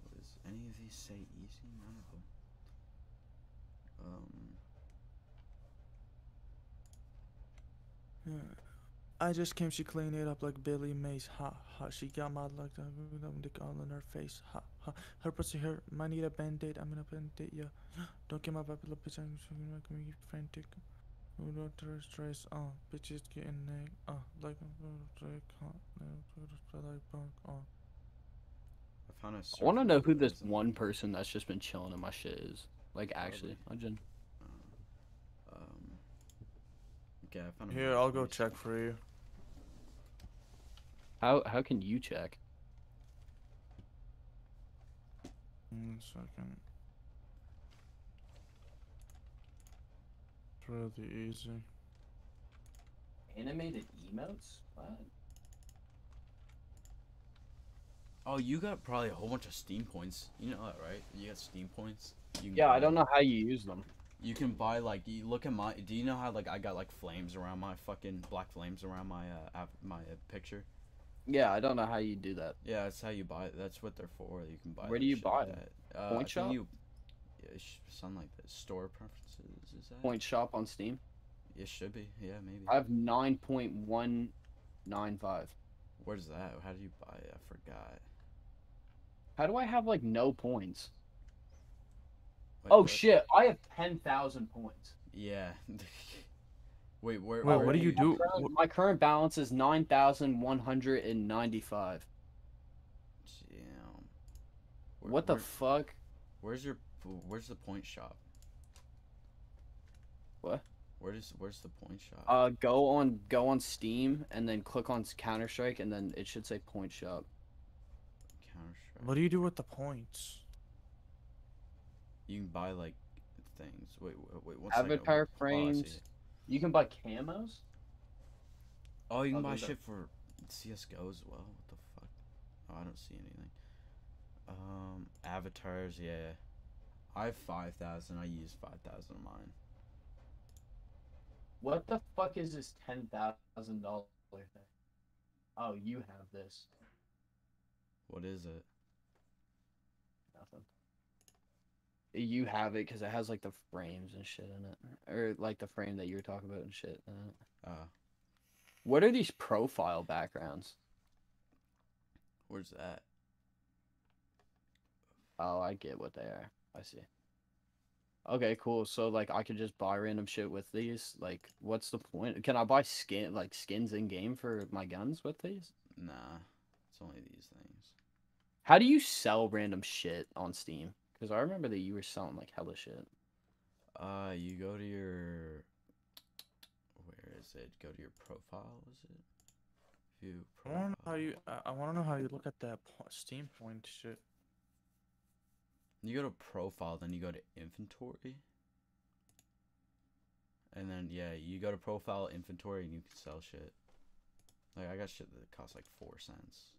What is any of these say easy? None of them. Um, I just came, she cleaned it up like Billy Mays. Ha ha. She got mad like that. with them Dick all in her face. Ha ha. Her pussy hurt. Might need a band aid. I'm gonna band aid ya. Don't get my popular bitch. I'm just gonna make me frantic. Who don't trust stress? Uh, bitches getting neck. Uh, like I'm gonna drink. Uh, like punk. Uh. I found a. I want to know who this one person that's just been chilling in my shit is. Like actually, I just Uh, um. Okay, I found. a Here. I'll go check for you. how how can you check? One second. It's really easy. Animated emotes? What? Oh, you got probably a whole bunch of Steam points. You know that, right? You got Steam points. You Yeah, I don't know how you use them. You can buy like you look at my. Do you know how like I got like flames around my fucking black flames around my uh my uh, picture? Yeah, I don't know how you do that. Yeah, that's how you buy. it. That's what they're for. You can buy. Where do you buy them? that. Uh, Point shop? You, yeah, something like that. Store preferences is that? Point shop on Steam. It should be. Yeah, maybe. I have nine point one nine five. Where's that? How do you buy it? I forgot. How do I have like no points? Wait, oh what? shit! I have ten thousand points. Yeah. Wait, where? Wait, where what do are you do? My current, my current balance is nine thousand one hundred and ninety-five. Damn. Where- What the where- fuck? Where's your? Where's the point shop? What? Where's Where's the point shop? Uh, go on go on Steam and then click on Counter Strike and then it should say Point Shop. Counter Strike. What do you do with the points? You can buy like things. Wait, wait, second. Avatar Oh, I frames. it. You can buy camos. Oh, you can I'll buy shit for CS:GO as well. What the fuck? Oh, I don't see anything. Um, avatars, yeah. I have 5,000. I use 5,000 of mine. What the fuck is this ten thousand dollar thing? Oh, you have this. What is it? Nothing. You have it because it has like the frames and shit in it, or like the frame that you were talking about and shit. In it. Uh, What are these profile backgrounds? where's that? Oh, I get what they are. I see. Okay, cool. So like I could just buy random shit with these. Like, what's the point? Can I buy skin like skins in game for my guns with these? Nah, it's only these things. How do you sell random shit on Steam? Because I remember that you were selling like hella shit. Uh, you go to your. Where is it? Go to your profile. Is it? View I want to know how you. I, I want to know how you look at that Steam point shit. You go to profile, then you go to inventory. And then yeah, you go to profile inventory and you can sell shit. Like I got shit that costs like four cents.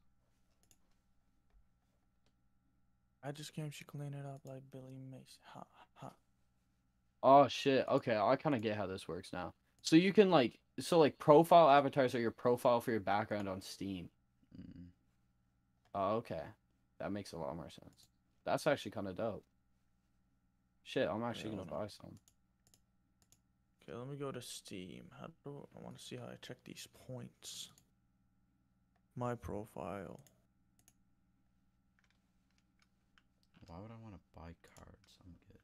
I just came. She clean it up like Billy Mason. Ha ha. Oh shit. Okay, I kind of get how this works now. So you can like so like profile avatars are your profile for your background on Steam. Mm. Oh, okay. That makes a lot more sense. That's actually kind of dope. Shit, I'm actually Yeah, gonna buy some. Okay, let me go to Steam. How do I want to see how I check these points? My profile. Why would I want to buy cards? I'm good.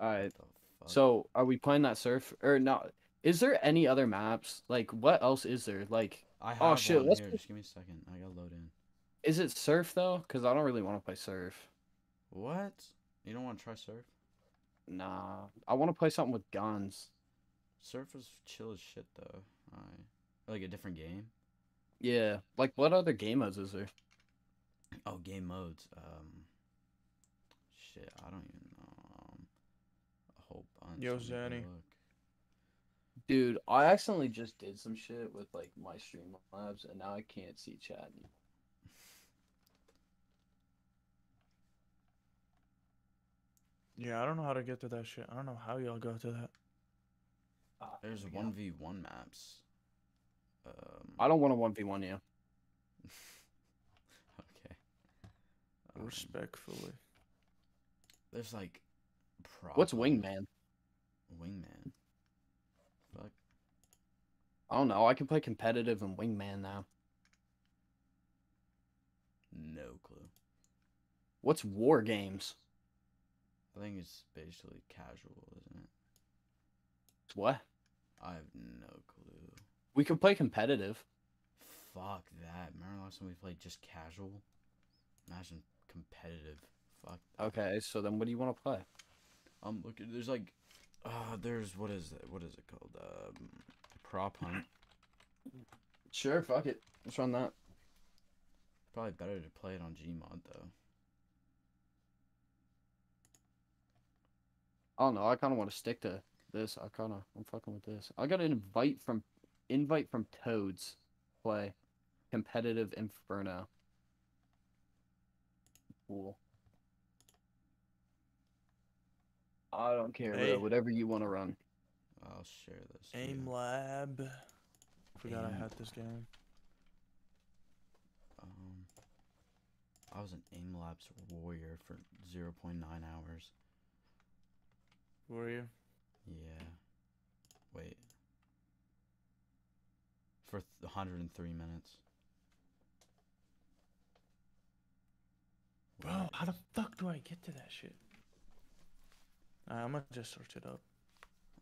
All right. What the fuck? So are we playing that surf or not? Is there any other maps? Like what else is there? Like I have oh, shit, let's here. Just give me a second. I gotta load in. is it surf though? Cuz I don't really want to play surf. What? You don't want to try surf? Nah. I want to play something with guns. Surf is chill as shit though. I like a different game. Yeah. Like what other game modes is there? Oh, game modes. Um, shit, I don't even know. Um, a whole bunch. Yo, Let Zanny. look. Dude, I accidentally just did some shit with like my stream Streamlabs and now I can't see chat. anymore. Yeah, I don't know how to get to that shit. I don't know how y'all go to that. Ah, There's there we go. one v one maps. Um. I don't want a 1v1 you. okay. Um, Respectfully. There's like. What's Wingman? Wingman. Fuck. I don't know. I can play competitive and Wingman now. No clue. What's War Games? I think it's basically casual, isn't it? What? I have no clue. We could play competitive. Fuck that. Remember last time we played just casual? Imagine competitive. Fuck. Okay, so then what do you want to play? I'm looking. There's like, uh, there's what is it? What is it called? Um, prop hunt. Sure, fuck it. Let's run that. Probably better to play it on Gmod though. I don't know. I kind of want to stick to this. I kind of I'm fucking with this. I got an invite from invite from Toads. Play competitive Inferno. Cool. I don't care, Hey. bro. Whatever you want to run. I'll share this. for Aim you. Lab. Forgot I had this game. Um, I was an Aim Labs warrior for 0.9 hours. Were you? Yeah. Wait. For th- 103 minutes. Bro, how the fuck do I get to that shit? Alright, I'm gonna just search it up.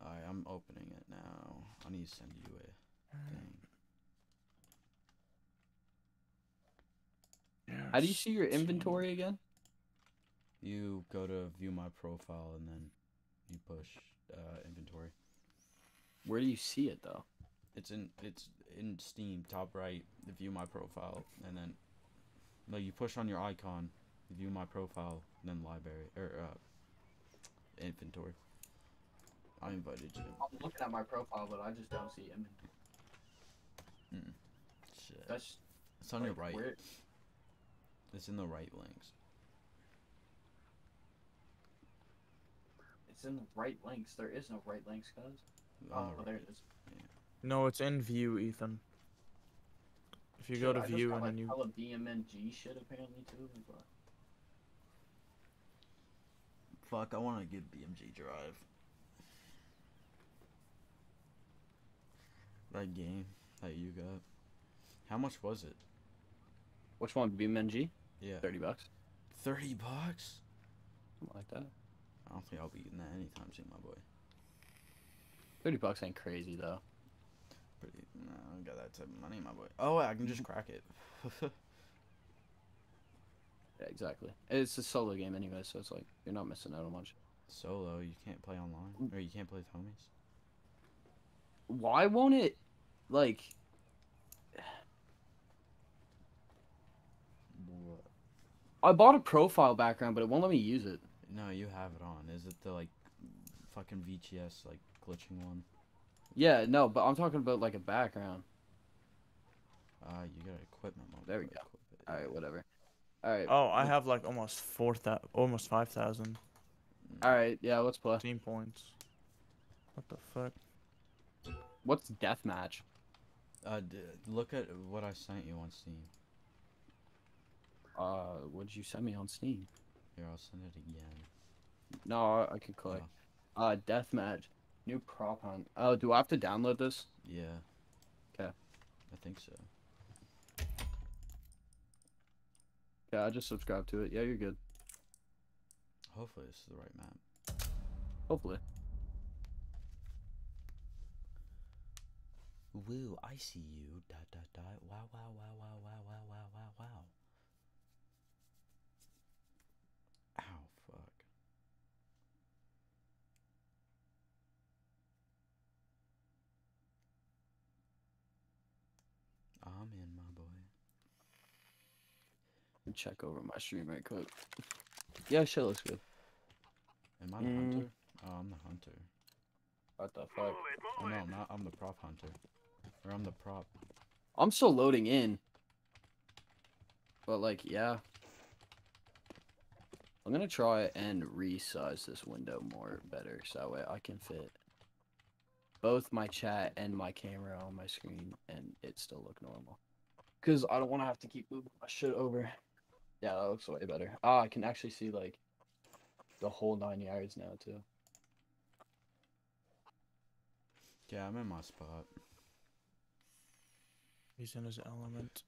Alright, I'm opening it now. I need to send you a thing. How do you see your inventory again? You go to view my profile and then you push uh, inventory. Where do you see it though? It's in it's in Steam, top right, the view my profile, and then no, you push on your icon, view my profile, and then library or uh, inventory. I invited you. I'm looking at my profile, but I just don't see inventory. Shit. That's It's on your right. Where, It's in the right links. It's in the right links. There is no right links, guys. On Oh, the there right. it is. No, it's in view, Ethan. If you go to I view and like, then you I hella BeamNG shit apparently too. But Fuck, I want to get BeamNG Drive. That game that you got. How much was it? which one? BMG? Yeah. Thirty bucks. 30 bucks? Something like that. I don't think I'll be getting that anytime soon, my boy. Thirty bucks ain't crazy though. Pretty, no, I don't got that type of money, my boy. Oh, I can just crack it. Yeah, exactly. It's a solo game anyway, so it's like you're not missing out on much. Solo, you can't play online, or you can't play with homies. Why won't it, like? I bought a profile background, but it won't let me use it. No, you have it on. Is it the like fucking VGS like glitching one? Yeah, no, but I'm talking about like a background. Uh, you got equipment mode. There we go. All right, whatever. All right. Oh, I have like almost four thousand, almost five thousand All right. Yeah, let's play. team points. What the fuck? What's deathmatch? Uh, d- look at what I sent you on Steam. Uh, what did you send me on Steam? Here, I'll send it again. No, I, I can click. Uh, deathmatch, new prop hunt. Oh, do I have to download this? Yeah. 'Kay. I think so. Yeah, I just subscribed to it. Yeah, you're good. Hopefully, this is the right map. Hopefully. Woo, I see you. Dot dot dot. Wow, wow, wow, wow, wow, wow, wow, wow, wow. Ow, fuck. I'm in, my boy. Let me check over my stream right quick. Yeah, shit looks good. Am I the Mm. hunter? Oh, I'm the hunter. What the fuck? Oh, no, I'm not. I'm the prop hunter. Or I'm the prop. I'm still loading in. But like, yeah. I'm gonna try and resize this window more better so that way I can fit both my chat and my camera on my screen and it still look normal. Cause I don't want to have to keep moving my shit over. Yeah, that looks way better. Ah, I can actually see like the whole nine yards now too. Yeah, I'm in my spot. He's in his element.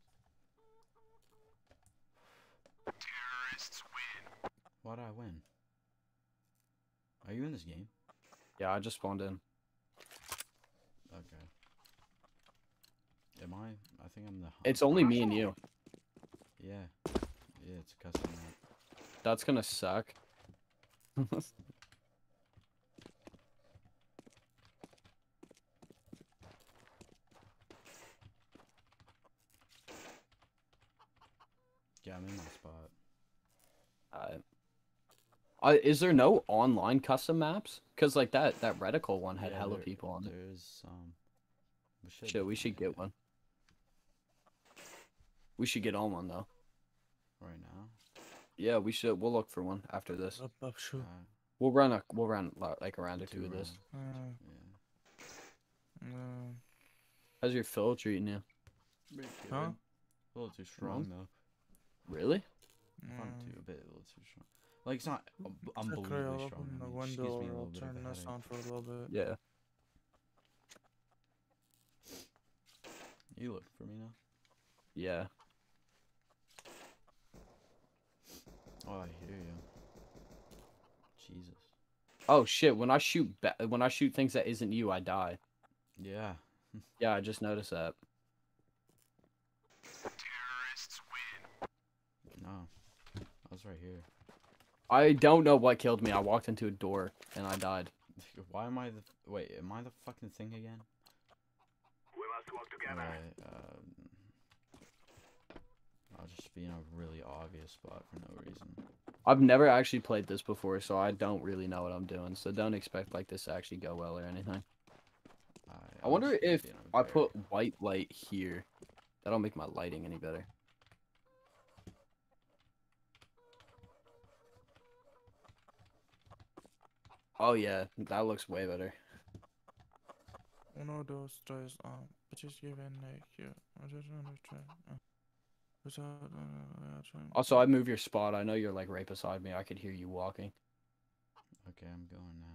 Why'd I win? Are you in this game? Yeah, I just spawned in. Okay. Am I? I think I'm the. It's only me and you. Yeah. Yeah, it's a custom map. That's gonna suck. Yeah, I'm in my spot. Uh, uh, is there no online custom maps? Cause like that that reticle one had Yeah, hella there- people on it. There's some. We should. Shit, we should get one. We should get on one though. Right now. Yeah, we should. We'll look for one after this. Up, up, shoot. Uh, We'll run a we'll run like a round or two two of this. Uh, Yeah. uh, How's your fill treating you? Pretty Huh? A little too strong though. Really? Fun uh, too, a bit, a little too strong. Like it's not un- okay, unbelievably I'll strong. open the mean, it just window me a or I'll little bit of turn this on for a little bit. Yeah. You look for me now. Yeah. Oh, I hear you. Jesus. Oh shit! When I shoot ba- when I shoot things that isn't you, I die. Yeah. Yeah, I just noticed that. No. I was right here. I don't know what killed me. I walked into a door and I died. Why am I the? Wait, am I the fucking thing again? We must work together. Alright. Um, Um, I'll just be in a really obvious spot for no reason. I've never actually played this before, so I don't really know what I'm doing. So don't expect like this to actually go well or anything. I, I I'll wonder if I in a I put white light here. That'll make my lighting any better. Oh yeah, that looks way better. Uno, dos, tres, um, bitches giving neck, yeah. I just wanna try. Also, I move your spot. I know you're like right beside me. I could hear you walking. Okay, I'm going now.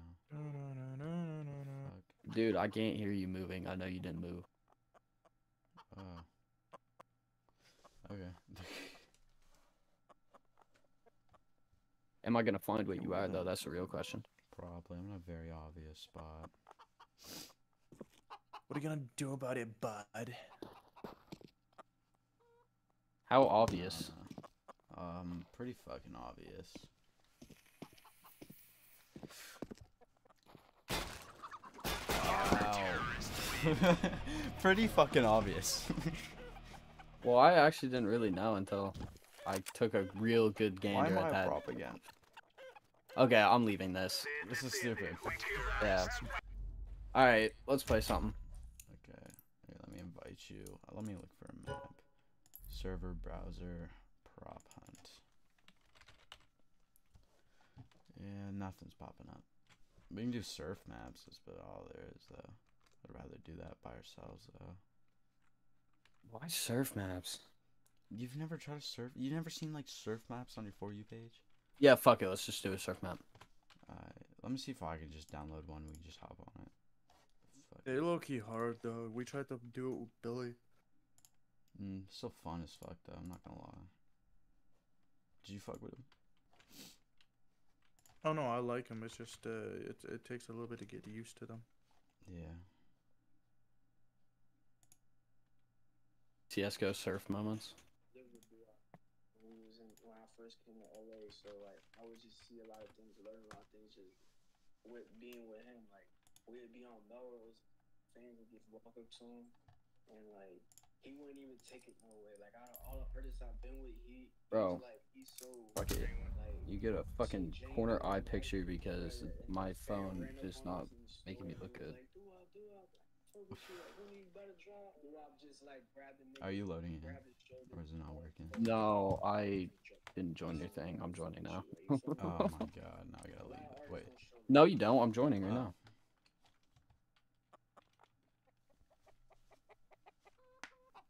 Fuck. Dude, I can't hear you moving. I know you didn't move. Oh. Okay. Am I gonna find what you are though? That's the real question. Probably. I'm in a very obvious spot. What are you gonna do about it, bud? How obvious? Um, pretty fucking obvious. Wow. pretty fucking obvious. Well, I actually didn't really know until I took a real good gander at that. again? Okay, I'm leaving this. This is stupid. Yeah. All right, let's play something. Okay, here, let me invite you. Let me look for a map. Server browser prop hunt. Yeah, nothing's popping up. We can do surf maps. That's about all there is, though. I'd rather do that by ourselves, though. Why surf maps? You've never tried to surf? You've never seen like surf maps on your for you page? Yeah, fuck it. Let's just do a surf map. Uh, let me see if I can just download one. We can just hop on it. Fuck. They low key hard though. We tried to do it with Billy. Mm, still fun as fuck though. I'm not gonna lie. Did you fuck with him? Oh no, I like him. It's just uh, it it takes a little bit to get used to them. Yeah. CS:GO surf moments. there would be like when was in when I first came to LA, so like I would just see a lot of things, learn a lot of things just with being with him. Like we'd be on Melrose, fans would just walk up to him and like he wouldn't even take it no way. Like I, all the artists I've been with, he Bro, he's like he's so fuck it. like You get a fucking so corner eye like, picture because and- and my the phone ran up is on not us in the making me look good. was Like, "Doo-wop, doo-wop, fuck with you, like, when you about to drop?" Doo-wop just like grabbed the Are you loading it? grabbed his shoulder, Or is it not working? No, I didn't join your thing. I'm joining now. Oh my god, now I gotta leave. Wait. no, you don't. I'm joining right Oh. now.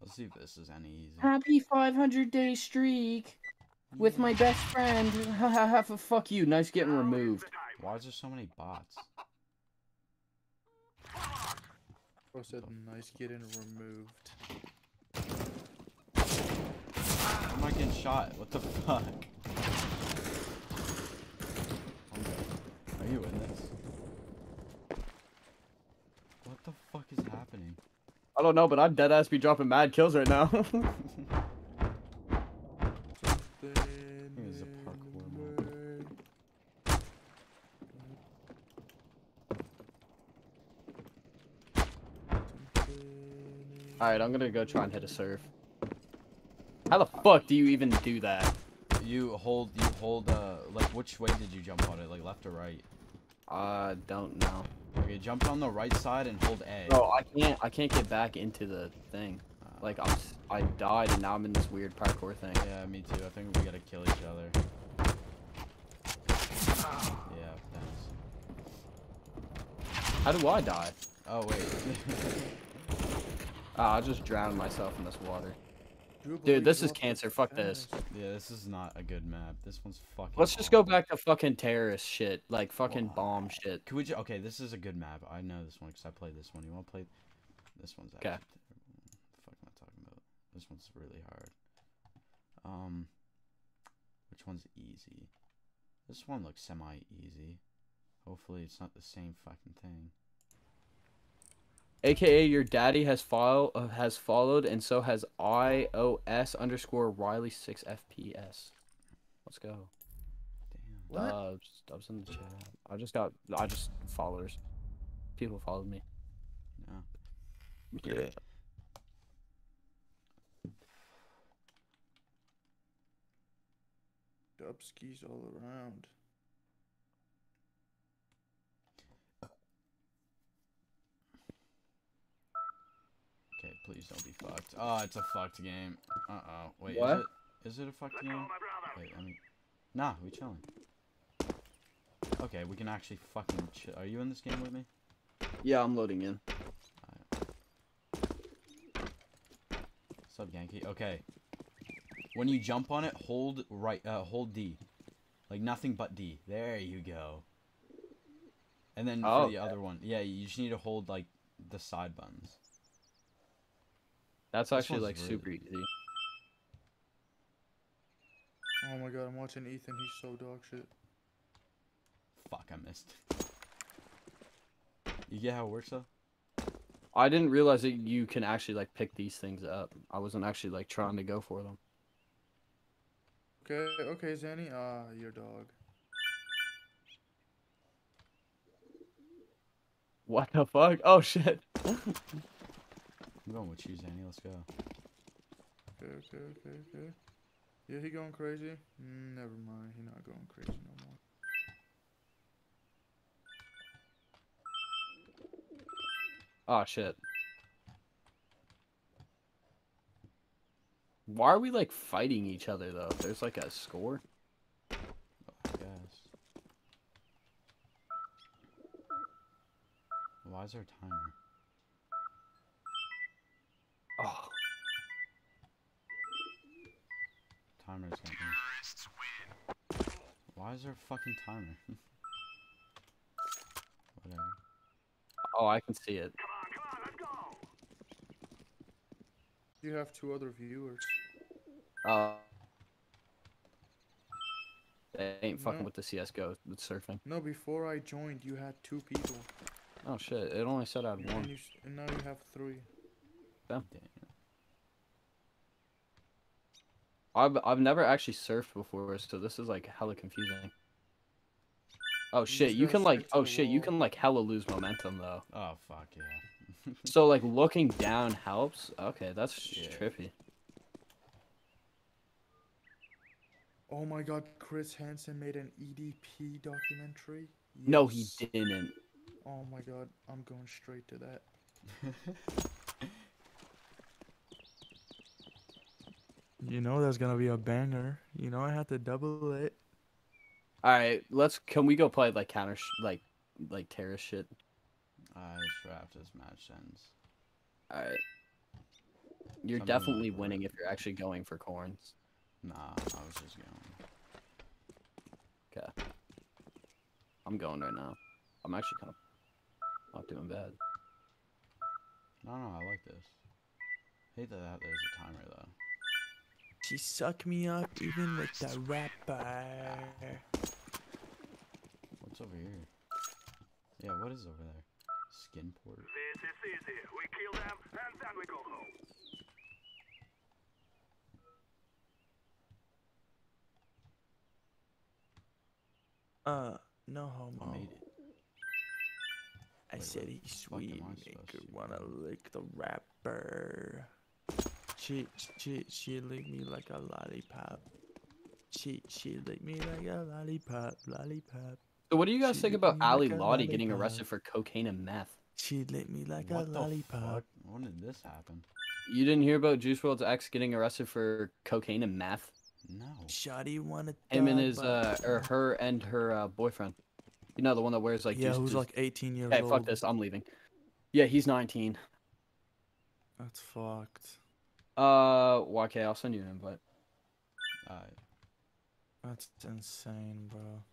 Let's see if this is any easy. Happy 500 day streak with my best friend. Ha ha ha. Fuck you. Nice getting removed. Why is there so many bots? Bro said nice getting removed. Why am I getting shot? What the fuck? Are you in this? What the fuck is happening? I don't know, but I'm dead ass be dropping mad kills right now. is a parkour map. Alright, I'm gonna go try and hit a surf. How the fuck do you even do that? You hold, you hold, uh, like which way did you jump on it? Like left or right? I don't know. Okay, jump on the right side and hold A. Bro, I can't. I can't get back into the thing. Uh, Like I'm. I died and now I'm in this weird parkour thing. Yeah, me too. I think we gotta kill each other. Yeah, thanks. How do I die? Oh wait. Ah, I just drowned myself in this water. Drew Dude, this is cancer. Fuck this. yeah, this is not a good map. This one's fucking. Let's just go back to fucking terrorist shit, like fucking Wow. bomb shit. Could we? Ju- okay, this is a good map. I know this one because I played this one. You want to play? This one's actually 'Kay. terrible. What the fuck am I talking about? This one's really hard. Um, which one's easy? This one looks semi-easy. Hopefully, it's not the same fucking thing. AKA your daddy has file uh, has followed, and so has iOS underscore Riley six FPS. Let's go. Damn. What? Dubs, dubs in the chat. I just got. I just followers. People followed me. No. Yeah. Dubskis all around. Okay, please don't be fucked. Oh, it's a fucked game. Uh oh. Wait, What? is it? Is it a fucked game? Wait, I mean, nah, we chilling. Okay, we can actually fucking. Ch- Are you in this game with me? Yeah, I'm loading in. What's up, Yankee? Okay. When you jump on it, hold right. Uh, hold D. Like nothing but D. There you go. And then Oh, for the other one, yeah, you just need to hold like the side buttons. That's This actually one's like really super easy. Oh my god, I'm watching Ethan. He's so dog shit. Fuck, I missed. You get how it works though? I didn't realize that you can actually like pick these things up. I wasn't actually like trying to go for them. Okay, okay, Zanny. Ah, your dog. What the fuck? Oh shit. I'm going with you, Zanny. Let's go. Okay, okay, okay, okay. Yeah, he going crazy? Mm, never mind. He not going crazy no more. Oh shit. Why are we like fighting each other though? There's like a score. I guess. Why is there a timer? Timer's got me. Why is there a fucking timer? Whatever. oh, I can see it. You have two other viewers. Uh, they ain't fucking No. with the CS:GO with surfing. No, before I joined, you had two people, Oh shit! It only said I had and, one. you, and now you have three. Damn. I've I've never actually surfed before, so this is like hella confusing. Oh, oh shit! You can like oh shit! You can like hella lose momentum though. Oh fuck yeah. So like looking down helps. Okay, that's Yeah. trippy. Oh my god, Chris Hansen made an EDP documentary? No, he didn't. Oh my god, I'm going straight to that. You know that's gonna be a banger. You know I had to double it. All right, let's. Can we go play like counter sh- like like terrorist shit? I draft as match ends. All right. You're Something definitely that. winning if you're actually going for corns. Nah, I was just going. Okay. I'm going right now. I'm actually kind of not doing bad. No, no, I like this. Hate that there's a timer though. She suck me up even with the rapper. What's over here? Yeah, what is over there? Skin port. This is easy. We kill them and then we go home. Uh, no I homo. made it. I Wait, said he's sweet. I Make supposed her wanna lick the rapper. She, she, she lick me like a lollipop. She, she lick me like a lollipop, lollipop. So what do you guys She think about Ally like a Lotti getting arrested for cocaine and meth? She lick me like what a lollipop. fuck? When did this happen? You didn't hear about Juice WRLD's ex getting arrested for cocaine and meth? No. Shawty wanna Him and die, his uh or her and her uh, boyfriend. You know the one that wears like yeah, Juice who's Juice- like 18 years Hey, old. fuck this. I'm leaving. Yeah, he's 19. That's fucked. Uh, well, okay, I'll send you an invite. Alright. That's insane, bro.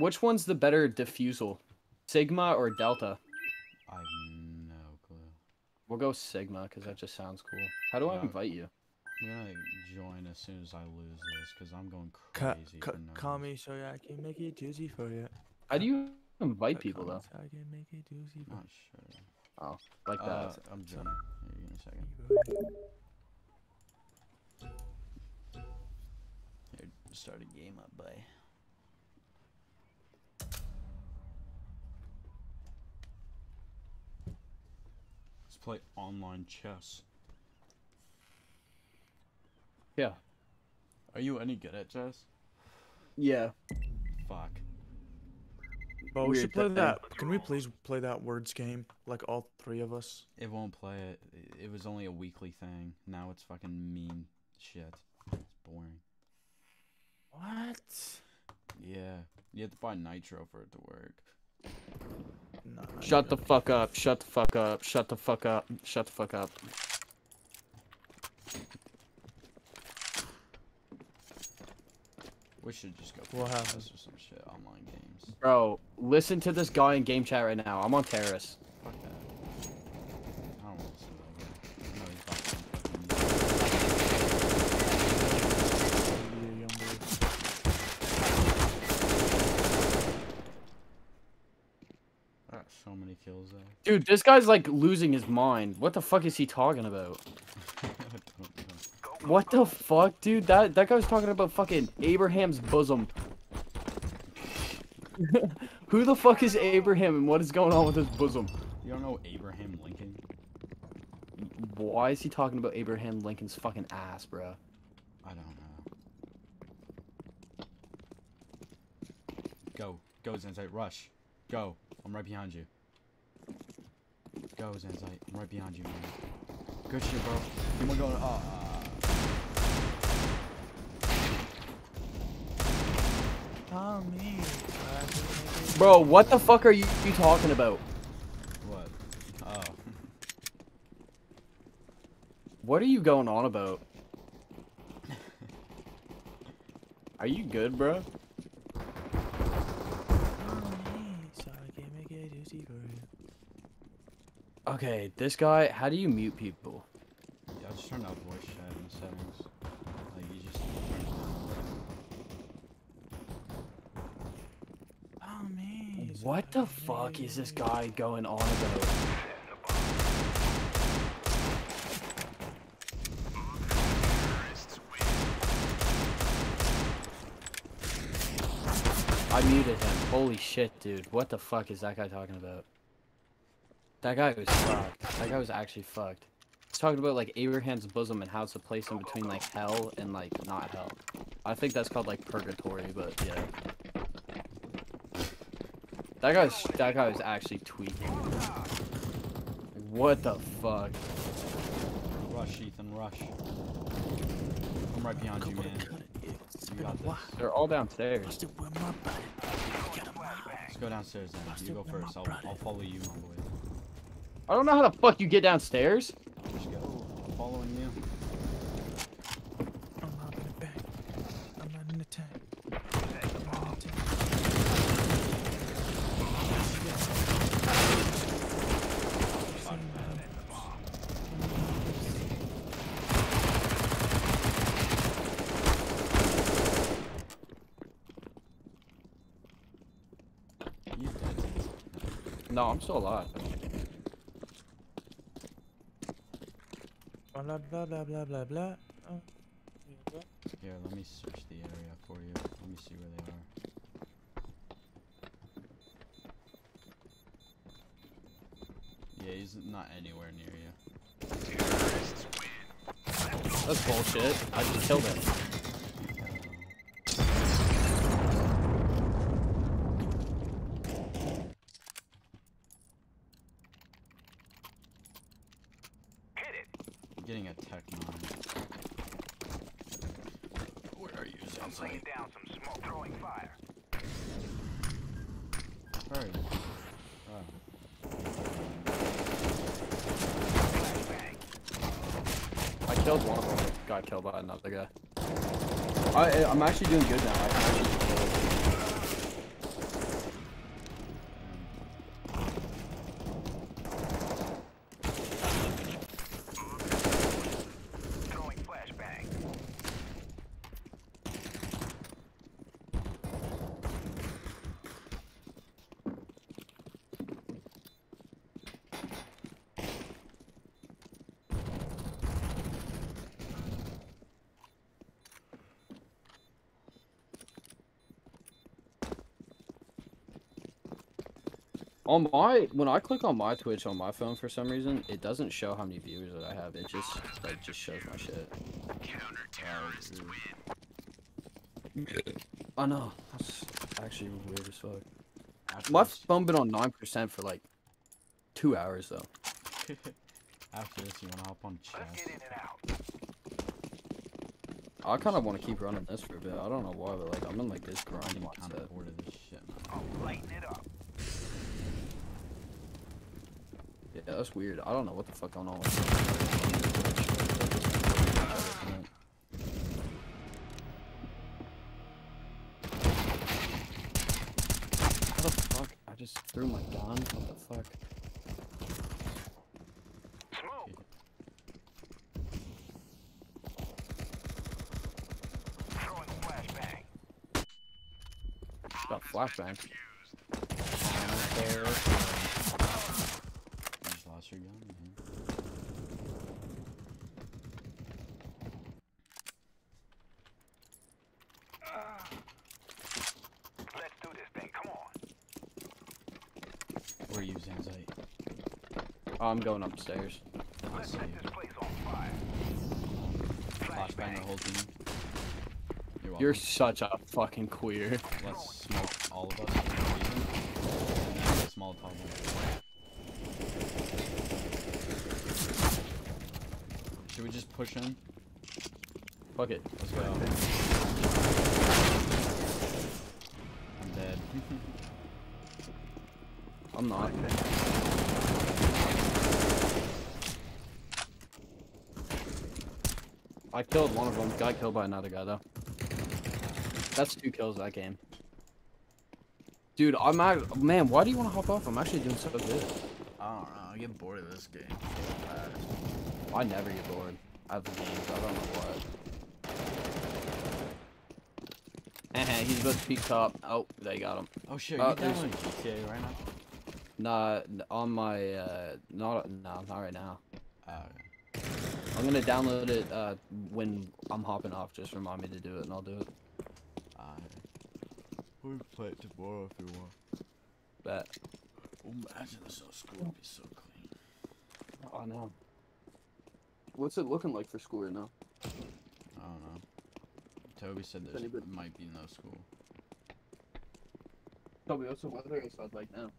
Which one's the better defusal, Sigma or Delta? I have no clue. We'll go Sigma because that just sounds cool. How do I invite you? I'm gonna join as soon as I lose this because I'm going crazy. ca- for no call reason. me so I can make it juicy for you. How do you invite people though? I can make it juicy for Not sure. Oh, like that. Uh, I'm joining. Here, give me a second. Here, start a game up, bye. Let's play online chess. Yeah. Are you any good at chess? Yeah. Fuck. But we should play that. Can we please play that words game? Like all three of us. It won't play it. It- It was only a weekly thing. Now it's fucking mean shit. It's boring. What? Yeah. You have to buy nitro for it to work. Nah, Shut the fuck up. Shut the fuck up. Shut the fuck up. Shut the fuck up. We should just go What play happened? Chess or some shit online games. Bro, listen to this guy in game chat right now. I'm on terrace. Fuck that. I don't want to listen that guy. I know he's about to fucking Yeah, young boy. I got so many kills though. Dude, this guy's like losing his mind. What the fuck is he talking about? I don't know. What the fuck, dude? That that guy was talking about fucking Abraham's bosom. Who the fuck is Abraham and what is going on with his bosom? You don't know Abraham Lincoln? Why is he talking about Abraham Lincoln's fucking ass, bro? I don't know. Go. Go, Xanzite. Rush. Go. I'm right behind you. Go, Xanzite. I'm right behind you, man. Good shit, bro. Come on, go. Ah. Tommy. Bro, what the fuck are you, you talking about? what? Oh. What are you going on about? Are you good, bro? Okay, this guy, how do you mute people? Yeah, I just turned off voice chat in the settings. Like, you just turn it down. What the fuck is this guy going on about? I muted him. Holy shit, dude. What the fuck is that guy talking about? That guy was fucked. That guy was actually fucked. He's talking about like Abraham's bosom and how it's a place in between like hell and like not hell. I think that's called like purgatory, but yeah. That guy's that guy was actually tweaking. What the fuck? Rush, Ethan, rush. I'm right behind you, man. You got this. They're all downstairs. Let's go downstairs then. You go first. I'll, I'll follow you, my boy. I don't know how the fuck you get downstairs. Just go. I'm following you. I'm not in the back. I'm not in the tank. I'm not in the tank. You dead, Xanzite. No, I'm still alive. Blah blah blah blah blah blah. Oh. Here, let me search the area for you. Let me see where they are. Yeah, he's not anywhere near you. That's bullshit. I just killed him. I'm getting a tech mine. Where are you, Xanzite? Laying down some smoke, throwing fire. Where are you? Oh. I killed one of them. Got I I'm actually doing good now. I can actually kill. Throwing flashbang. On my when I click on my Twitch on my phone for some reason, it doesn't show how many viewers that I have. It just like just shows my shit. Mm. I know. That's actually weird as fuck. After My this, phone been on nine percent for like two hours though. after this, you wanna hop on Let's chess? get in and out. I kind of want to keep running this for a bit. I don't know why, but like I'm in like this grind I'm kind of bored of this shit, man. Oh, lighten it up. That's weird. I don't know what the fuck going on. What the fuck? I just threw my gun. What the fuck? Got flashbang. You just lost your gun. mhm. Let's do this thing. Come on. Where are you, Xanzite? Oh, I'm going upstairs. I'll see you. this place on fire. Flashbang the whole team. You're. You're such a fucking queer. Let's smoke all of us for no reason. And then a small top one. Should we just push in? Fuck it. Let's go. I'm dead. I'm not. I killed one of them. Got killed by another guy though. That's two kills that game. Dude, I'm at, man. Why do you want to hop off? I'm actually doing so good. I don't know. I get bored of this game. I never get bored. I've games. I don't know what. Eh, he's about to peek top. Oh, they got him. Oh shit, Uh, you downloading GTA right now? Nah, on my uh, not no, not right now. Oh. I'm gonna download it uh when I'm hopping off. Just remind me to do it, and I'll do it. Alright. We can play it tomorrow if you want. Bet. Imagine this whole school would be so clean. I know. What's it looking like for school right now? I don't know. Toby said there anybody- might be no school. Toby, what's the weather outside like now?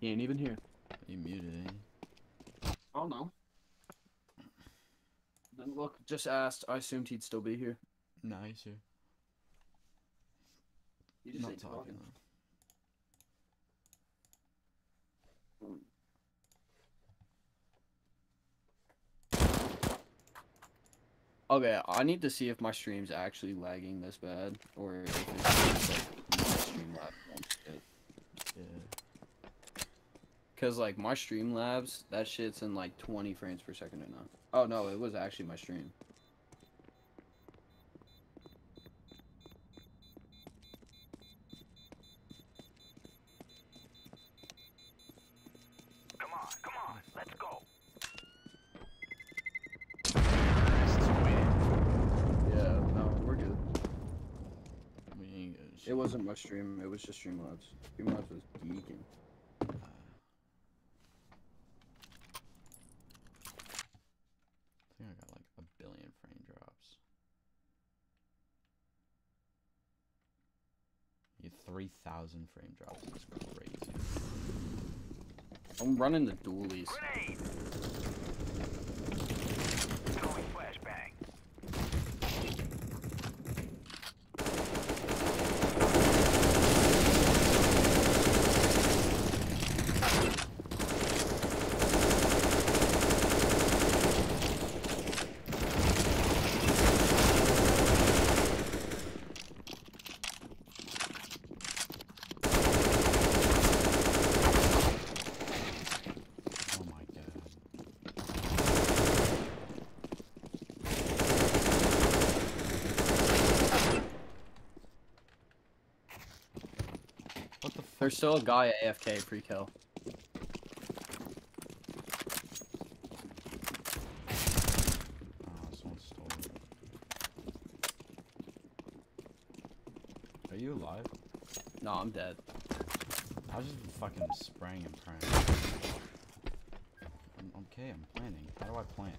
He ain't even here. You muted, ain't you? I don't know. Look, just asked. I assumed he'd still be here. Nah, he's here. He Not talking though. Hmm. Okay, I need to see if my stream's actually lagging this bad, or if it's just like my stream. Yeah. Cause like my Streamlabs, that shit's in like 20 frames per second right now. Oh no, it was actually my stream. Come on, come on. Let's go. Yeah, no, we're good. Good. It wasn't my stream, it was just Streamlabs. Streamlabs was geeking. I think I got like a billion frame drops. You get 3,000 frame drops. That's crazy. I'm running the dualies. Grenade. Throwing flashbang. Oh my god. What the fuck? There's still a guy AFK pre-kill. Ah, someone stole it. Are you alive? No, I'm dead. I was just fucking spraying and praying. I'm okay, I'm planning. How do I plant?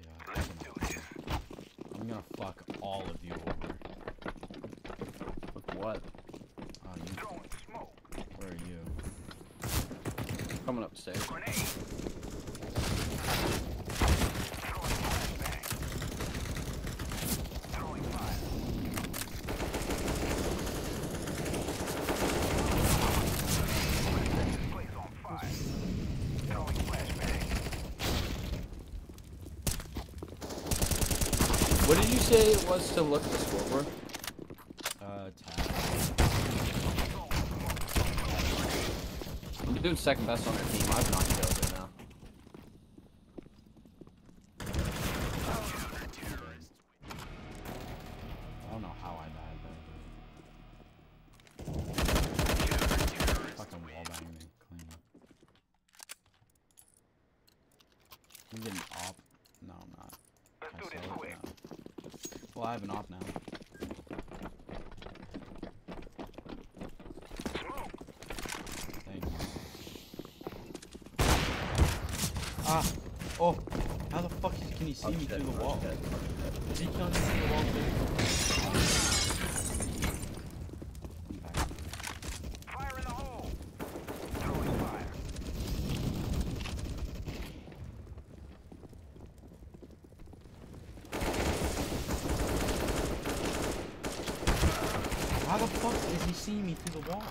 I got pissed me off. My god. Let's gonna fuck all of you over. With what? Oh, you. Throwing smoke. Where are you? Coming upstairs. Grenade. Throwing flashbang. Throwing fire. Place on fire. Throwing flashbang. What did you say it was to look the scoreboard? Uh, tab. I'm doing second best on our team. I have nine kills right now. I don't know how I died though. Fucking wallbang me clean. I'm getting off. No, I'm not. Let's I do this sell it quick. now. Well, I have an off now. Smoke. Thank you. Ah! Oh! How the fuck is, can he see Oh, me shit, through the oh, wall? shit, oh, Is he can't see the wall too? I'm back. Fire in the hole. Throwing fire. How the fuck is he seeing me through the wall?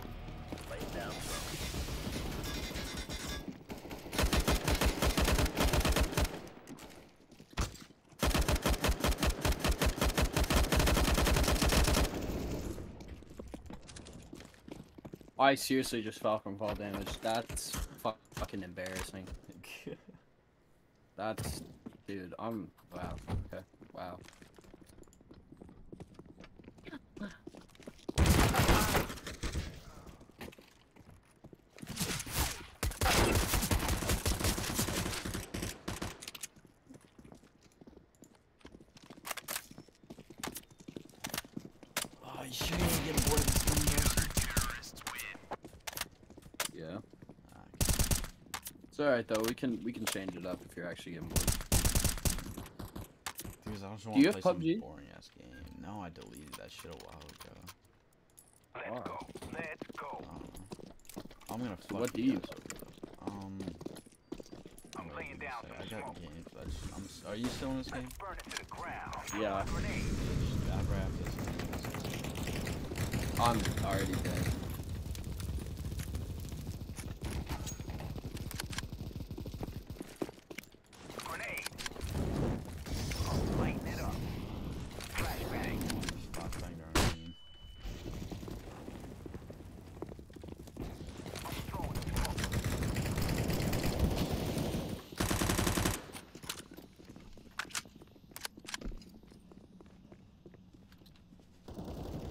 I seriously just fell from fall damage. That's fu- fucking embarrassing. That's, dude. I'm wow. Okay, wow. Oh, you sure you ain't getting bored of this thing, Yeah. Ah, It's alright though. We can we can change it up if you're actually getting bored. Dude, I just Do want you to have play some PUBG? boring ass game. No, I deleted that shit a while ago. Let's Alright. go. Let's go. Uh, I'm gonna fuck What do you you guys over. Um, I'm laying was I down gonna some say? I got smoke. game flash. I'm. s- Are you still in this game? Let's burn it to the ground. Yeah. Grenade. After I have this. I'm already dead. Grenade. I'm lighting it up. Flashbang. Stop banging on me. I'm throwing smoke.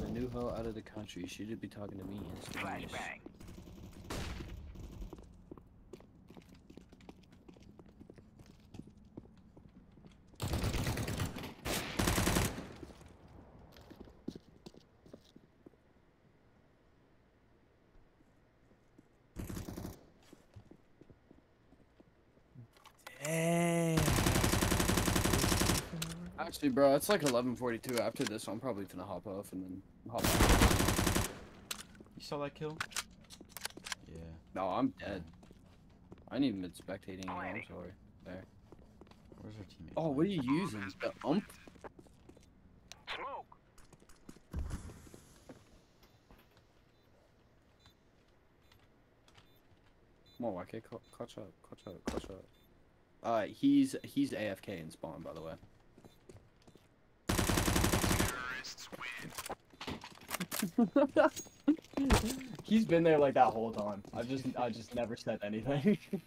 The new hoe out of the country. She should be talking to me in Spanish. Flashbang. Actually, bro, it's like 11:42. After this, I'm probably gonna hop off and then hop. On. You saw that kill? Yeah. No, I'm dead. I ain't even been spectating. You, I'm Planning. sorry. There. Where's our teammate? Oh, what are you using? The ump? Smoke. Come on, YK, cl- clutch up, clutch up, clutch up. Uh, he's he's AFK in spawn, by the way. He's been there like that whole time. I just I just never said anything.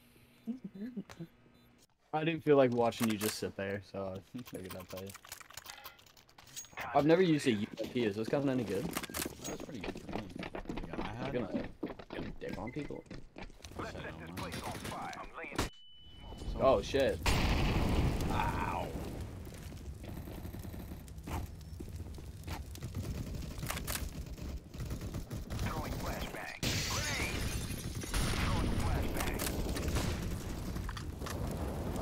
I didn't feel like watching you just sit there, so I figured I'd tell you. I've never used a UMP. Is this gun any good? That was pretty good for me. The I You're had. gonna, gonna dick on people. Let's oh, Shit, I set don't this know. place on fire. I'm laying So- Oh shit. Ow. throwing flashbang. Grenade. Throwing flashbang.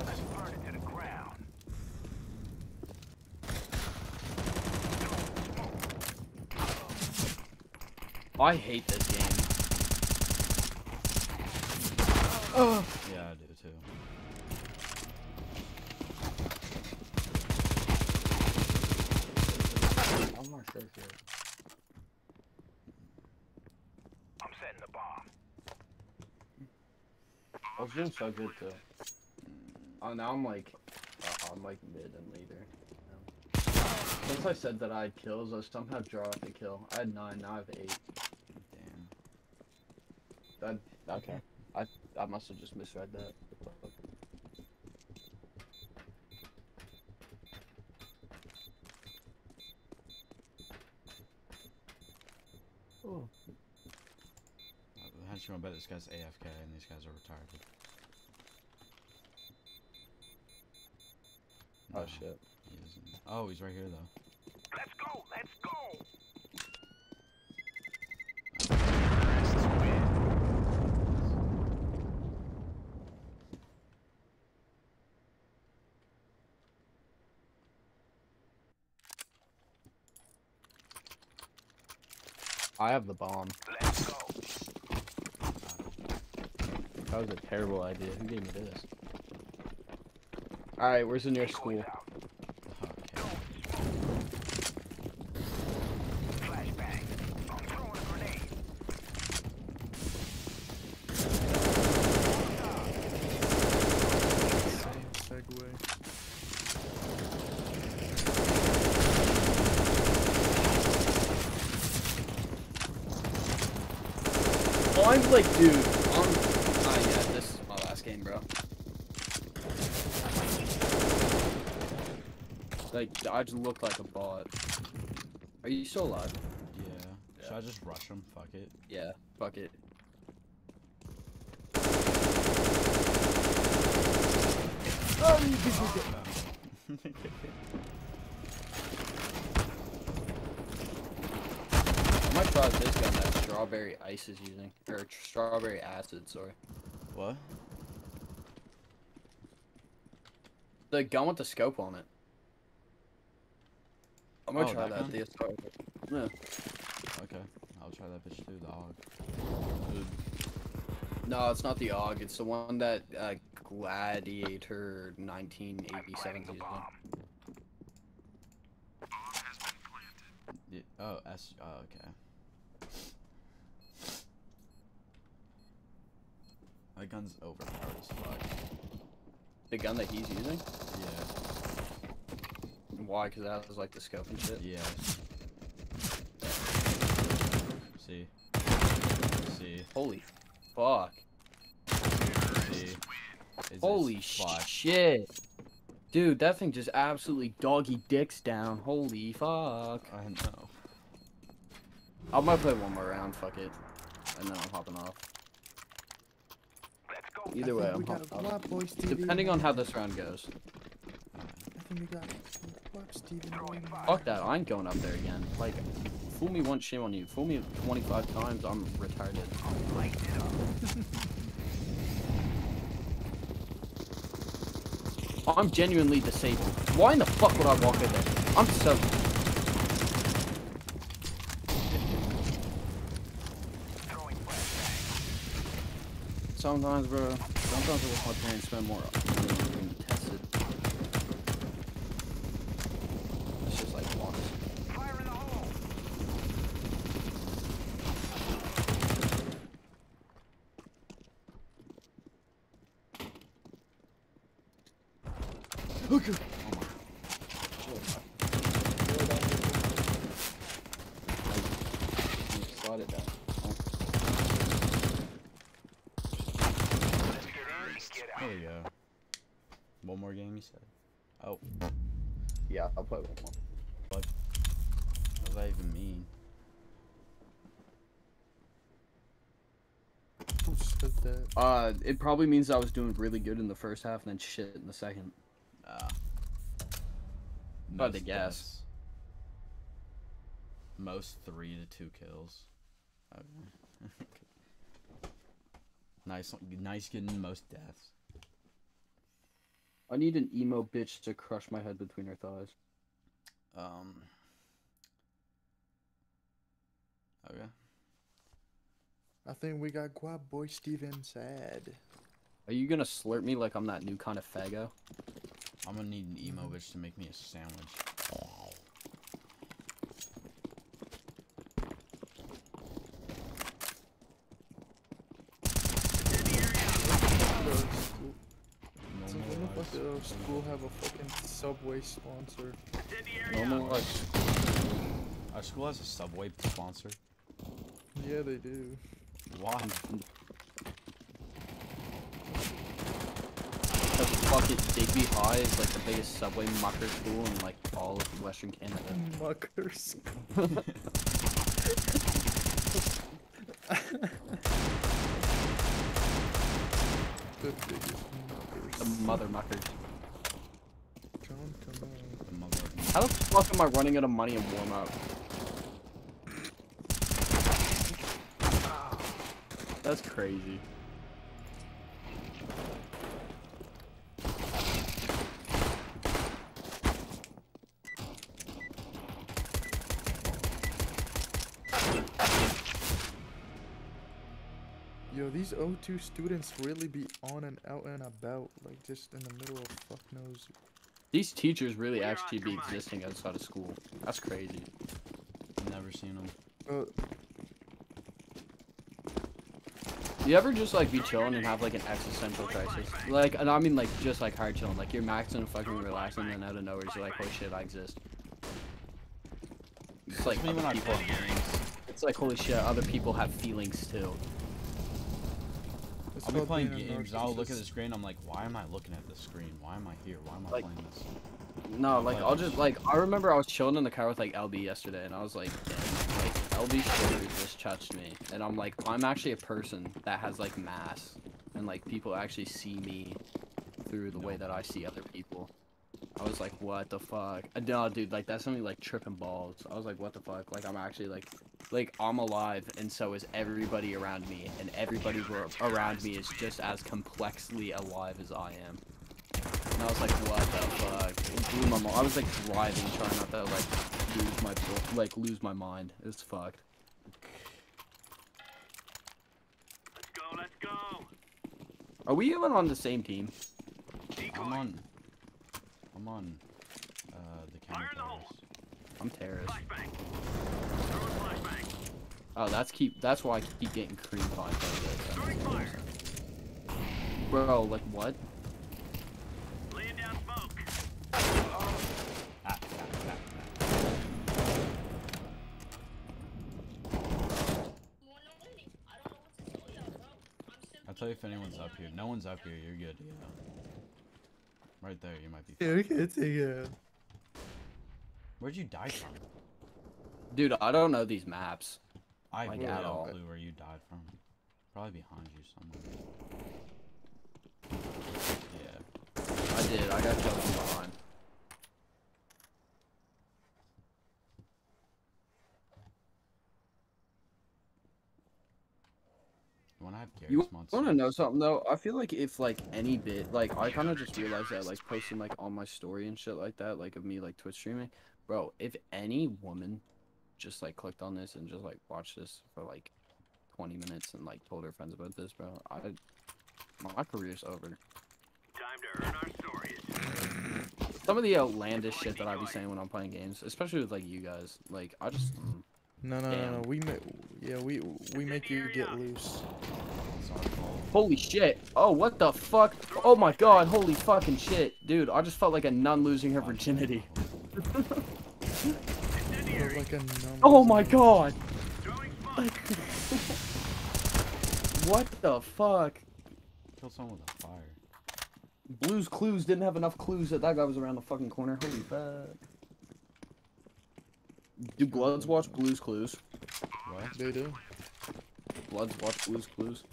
Let's burn it to the ground. I hate this game. Oh. Yeah, I do too. I'm not sure I'm setting the bomb. I was doing so good too. Oh, now I'm like, uh, I'm like mid and leader. Since I said that I had kills, I somehow draw up the kill. I had nine, now I have eight. Damn. Okay. I I must have just misread that. Oh. How you want to bet this guy's AFK and these guys are retarded? Oh shit. he. Oh, he's right here though. I have the bomb. Let's go. That was a terrible idea. Who gave me this? Alright, where's the nearest school? Out. Okay. Flashbang. I'm throwing a grenade. Same segue. Oh, I'm like, dude. I'm. Ah, yeah, this is my last game, bro. Like, I just look like a bot. Are you still alive? Yeah. Should I just rush him? Fuck it. Yeah, fuck it. I might try this gun that Strawberry Ice is using. Or Strawberry Acid, sorry. what? The gun with the scope on it. I'm gonna Oh, try that that. The assault. Yeah. Okay. I'll try that bitch too. The hog. No, it's not the AUG. It's the one that uh, Gladiator 1987 Planting is the using. bomb. Yeah. Oh, S. Oh, okay. My gun's overpowered as fuck. The gun that he's using? Yeah. Why? Because that was like the scope and shit. Yeah. See. See. Holy fuck. See. It's Holy fuck. shit. Dude, that thing just absolutely doggy dicks down. Holy fuck. I know. I might play one more round, fuck it. And then I'm hopping off. Let's go. Either way, I'm hopping off. Black Boy Stevie. Depending on how this round goes. I think we got Steven. Throwing going. fire. Fuck that, I ain't going up there again. Like, fool me once, shame on you. Fool me 25 times, I'm retarded. Light it up. I'm genuinely disabled. Why in the fuck would I walk in there? I'm so. Sometimes, bro. Sometimes I wish my parents spend more money on being tested. It's just like once. Fire in the hole. Slide it down. Let's get in and get out. There we go. One more game, you said? Oh, Yeah, I'll play one more. what What does that even mean? Who said that? Uh, it probably means I was doing really good in the first half and then shit in the second. Uh, If I had to guess. Most three to two kills. Okay. nice, nice getting most deaths. I need an emo bitch to crush my head between her thighs. Um. Okay. I think we got Guap Boy Steven sad. Are you gonna slurp me like I'm that new kind of fago? I'm gonna need an emo bitch to make me a sandwich. The school, so Normal when the fuck rice, did our school rice. have a fucking Subway sponsor? Normal like Our school has a Subway sponsor. Yeah, they do. Why? the fucking Digby High is like the biggest subway mucker school in like all of Western Canada. Muckers. the biggest The mother muckers. John, come on. The mother- How the fuck am I running out of money in warm up? That's crazy. Yo, these O2 students really be on and out and about, like just in the middle of fuck knows. These teachers really actually be existing outside of school. That's crazy. I've Never seen them. Uh, You ever just like be chilling and have like an existential crisis? Like, and I mean like just like hard chilling. Like you're maxing and fucking relaxing, and then out of nowhere you're like, holy shit, I exist. It's like That's me when other people. play games. It's like holy shit, other people have feelings too. It's I'll be playing games. I'll look at the screen. I'm like, why am I looking at this screen? Why am I here? Why am I Like- playing this? No, like Like- I'll just like I remember I was chilling in the car with like LB yesterday, and I was like, damn, like LB shoulder just touched me, and I'm like, I'm actually a person that has like mass, and like people actually see me through the way that I see other people. I was like, what the fuck? Uh, No, dude, like that's something like tripping balls. I was like, what the fuck? Like I'm actually like, like I'm alive, and so is everybody around me, and everybody around me is just as complexly alive as I am. And I was like, what the fuck? It blew my mind. I was like driving, trying not to like lose my like lose my mind. It's fucked. Let's go, let's go. Are we even on the same team? I'm on. I'm on. Uh, the counter Fire in the hole. I'm terrorist. Flashbang. Oh, that's keep. That's why I keep getting cream pie. Throwing fire. Bro, like what? Laying down smoke. Ah, ah, ah, ah. I'll tell you if anyone's up here. No one's up here. You're good. Right there. You might be. Yeah, we can't take it. Where'd you die from? Dude, I don't know these maps. I have Like, no at all. clue where you died from. Probably behind you somewhere. Yeah. I did. I got killed from behind. You wanna have Garry's You months? want to know something though? I feel like if like any bit, like I kind of just realized that like posting like on my story and shit like that, like of me like Twitch streaming, bro. If any woman just like clicked on this and just like watched this for like 20 minutes and like told her friends about this, bro, I my career's over. Time to earn our stories. Some of the outlandish shit that I be saying when I'm playing games, especially with like you guys, like I just mm, No, no, no, no. We make, yeah, we we make you get loose. It's our fault. Holy shit! Oh, what the fuck? Oh my god! Holy fucking shit, dude! I just felt like a nun losing her virginity. Like a number. Oh my god! What the fuck? Kill someone with a fire. Blues Clues didn't have enough clues that that guy was around the fucking corner. Holy fuck. Do Bloods watch Blues Clues? What? They do. Bloods watch Blues Clues?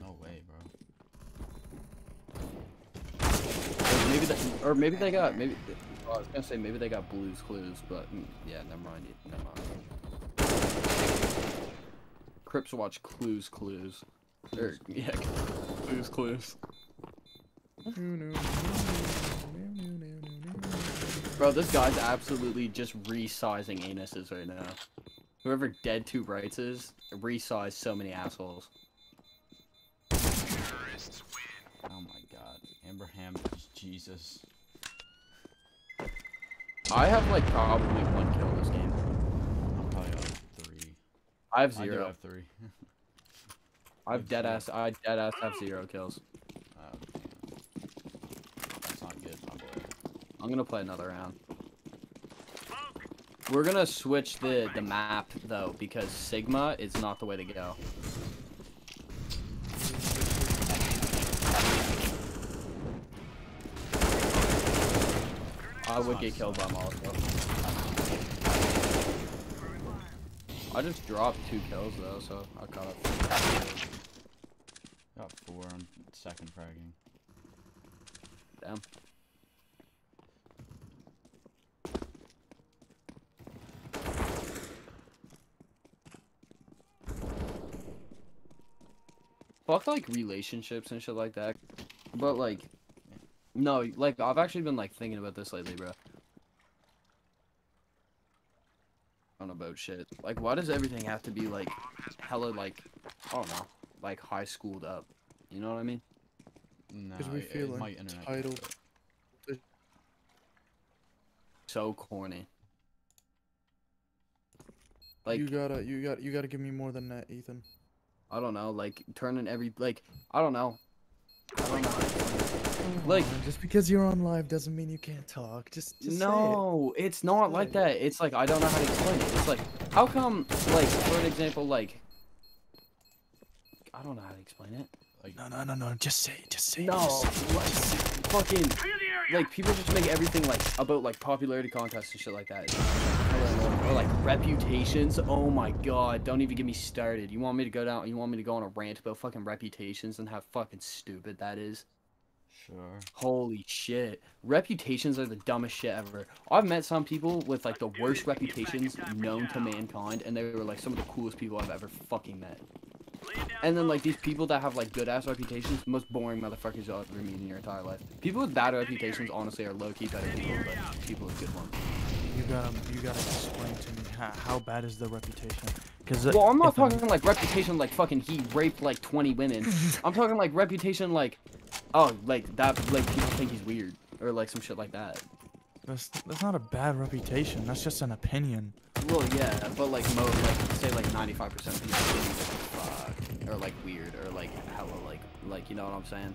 No way, bro. Or maybe they, or maybe they got maybe. I was gonna say maybe they got Blues Clues, but mm, yeah, never mind. Never mind. Crips watch Clues Clues. Or yeah, Clues Clues. Bro, this guy's absolutely just resizing anuses right now. Whoever Dead Two Rights is, is so many assholes. Oh my god. Abraham, Jesus. I have like probably one kill in this game. I'm probably up three. I have I do have three. I have have dead ass. I dead ass have zero kills. Oh, damn. That's not good, my boy. I'm gonna play another round. We're gonna switch the the map though because Sigma is not the way to go. I would get killed by Molotov. I just dropped two kills though, so I caught up. Got four on second fragging. Damn. Fuck like relationships and shit like that. But like no, like I've actually been like thinking about this lately, bro. On about shit. Like why does everything have to be like hella like I don't know, like high schooled up? You know what I mean? No, Because we it- feel it might internet entitled. So corny. Like you gotta, you got, you gotta give me more than that, Ethan. I don't know, like turning every like I don't know. I don't know. Like- just because you're on live doesn't mean you can't talk. Just, just say it. no, it's not like Say that. It's like I don't know how to explain it. It's like how come like for an example like I don't know how to explain it. Like, No, no, no, no. Just say it. Just say it. No, just say it, like, just say it. fucking like people just make everything like about like popularity contests and shit like that. It's hella annoying. Or like reputations. Oh my god, don't even get me started. You want me to go down? You want me to go on a rant about fucking reputations and how fucking stupid that is? sure. Holy shit. Reputations are the dumbest shit ever. I've met some people with like the worst reputations known to mankind, and they were like some of the coolest people I've ever fucking met. And then like these people that have like good ass reputations, most boring motherfuckers you'll ever meet in your entire life. People with bad reputations honestly are low key better people than people with good ones. You gotta, you gotta explain to me how, how bad is the reputation? Because uh, Well, I'm not talking like reputation like fucking he raped like 20 women. I'm talking like reputation like, oh, like that, like people think he's weird or like some shit like that. That's that's not a bad reputation. That's just an opinion. Well, yeah, but like mo, like say like 95% of people think he's like fuck or like weird or like like you know what I'm saying?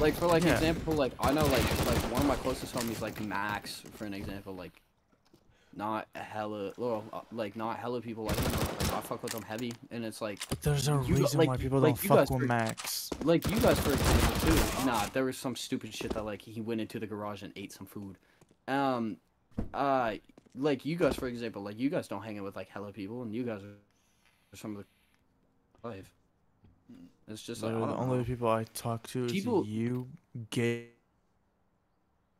Like for like Yeah. example, like I know like like one of my closest homies like Max for an example like. Not hella, well, uh, like not hella people like him. Like I fuck with him heavy, and it's like But there's a You reason like- why people like don't you fuck guys with for- Max. like you guys for example too nah there was some stupid shit that like he went into the garage and ate some food um uh like you guys for example like you guys don't hang out with like hella people and you guys are some of the life it's just like the only know. people I talk to is People- you, gay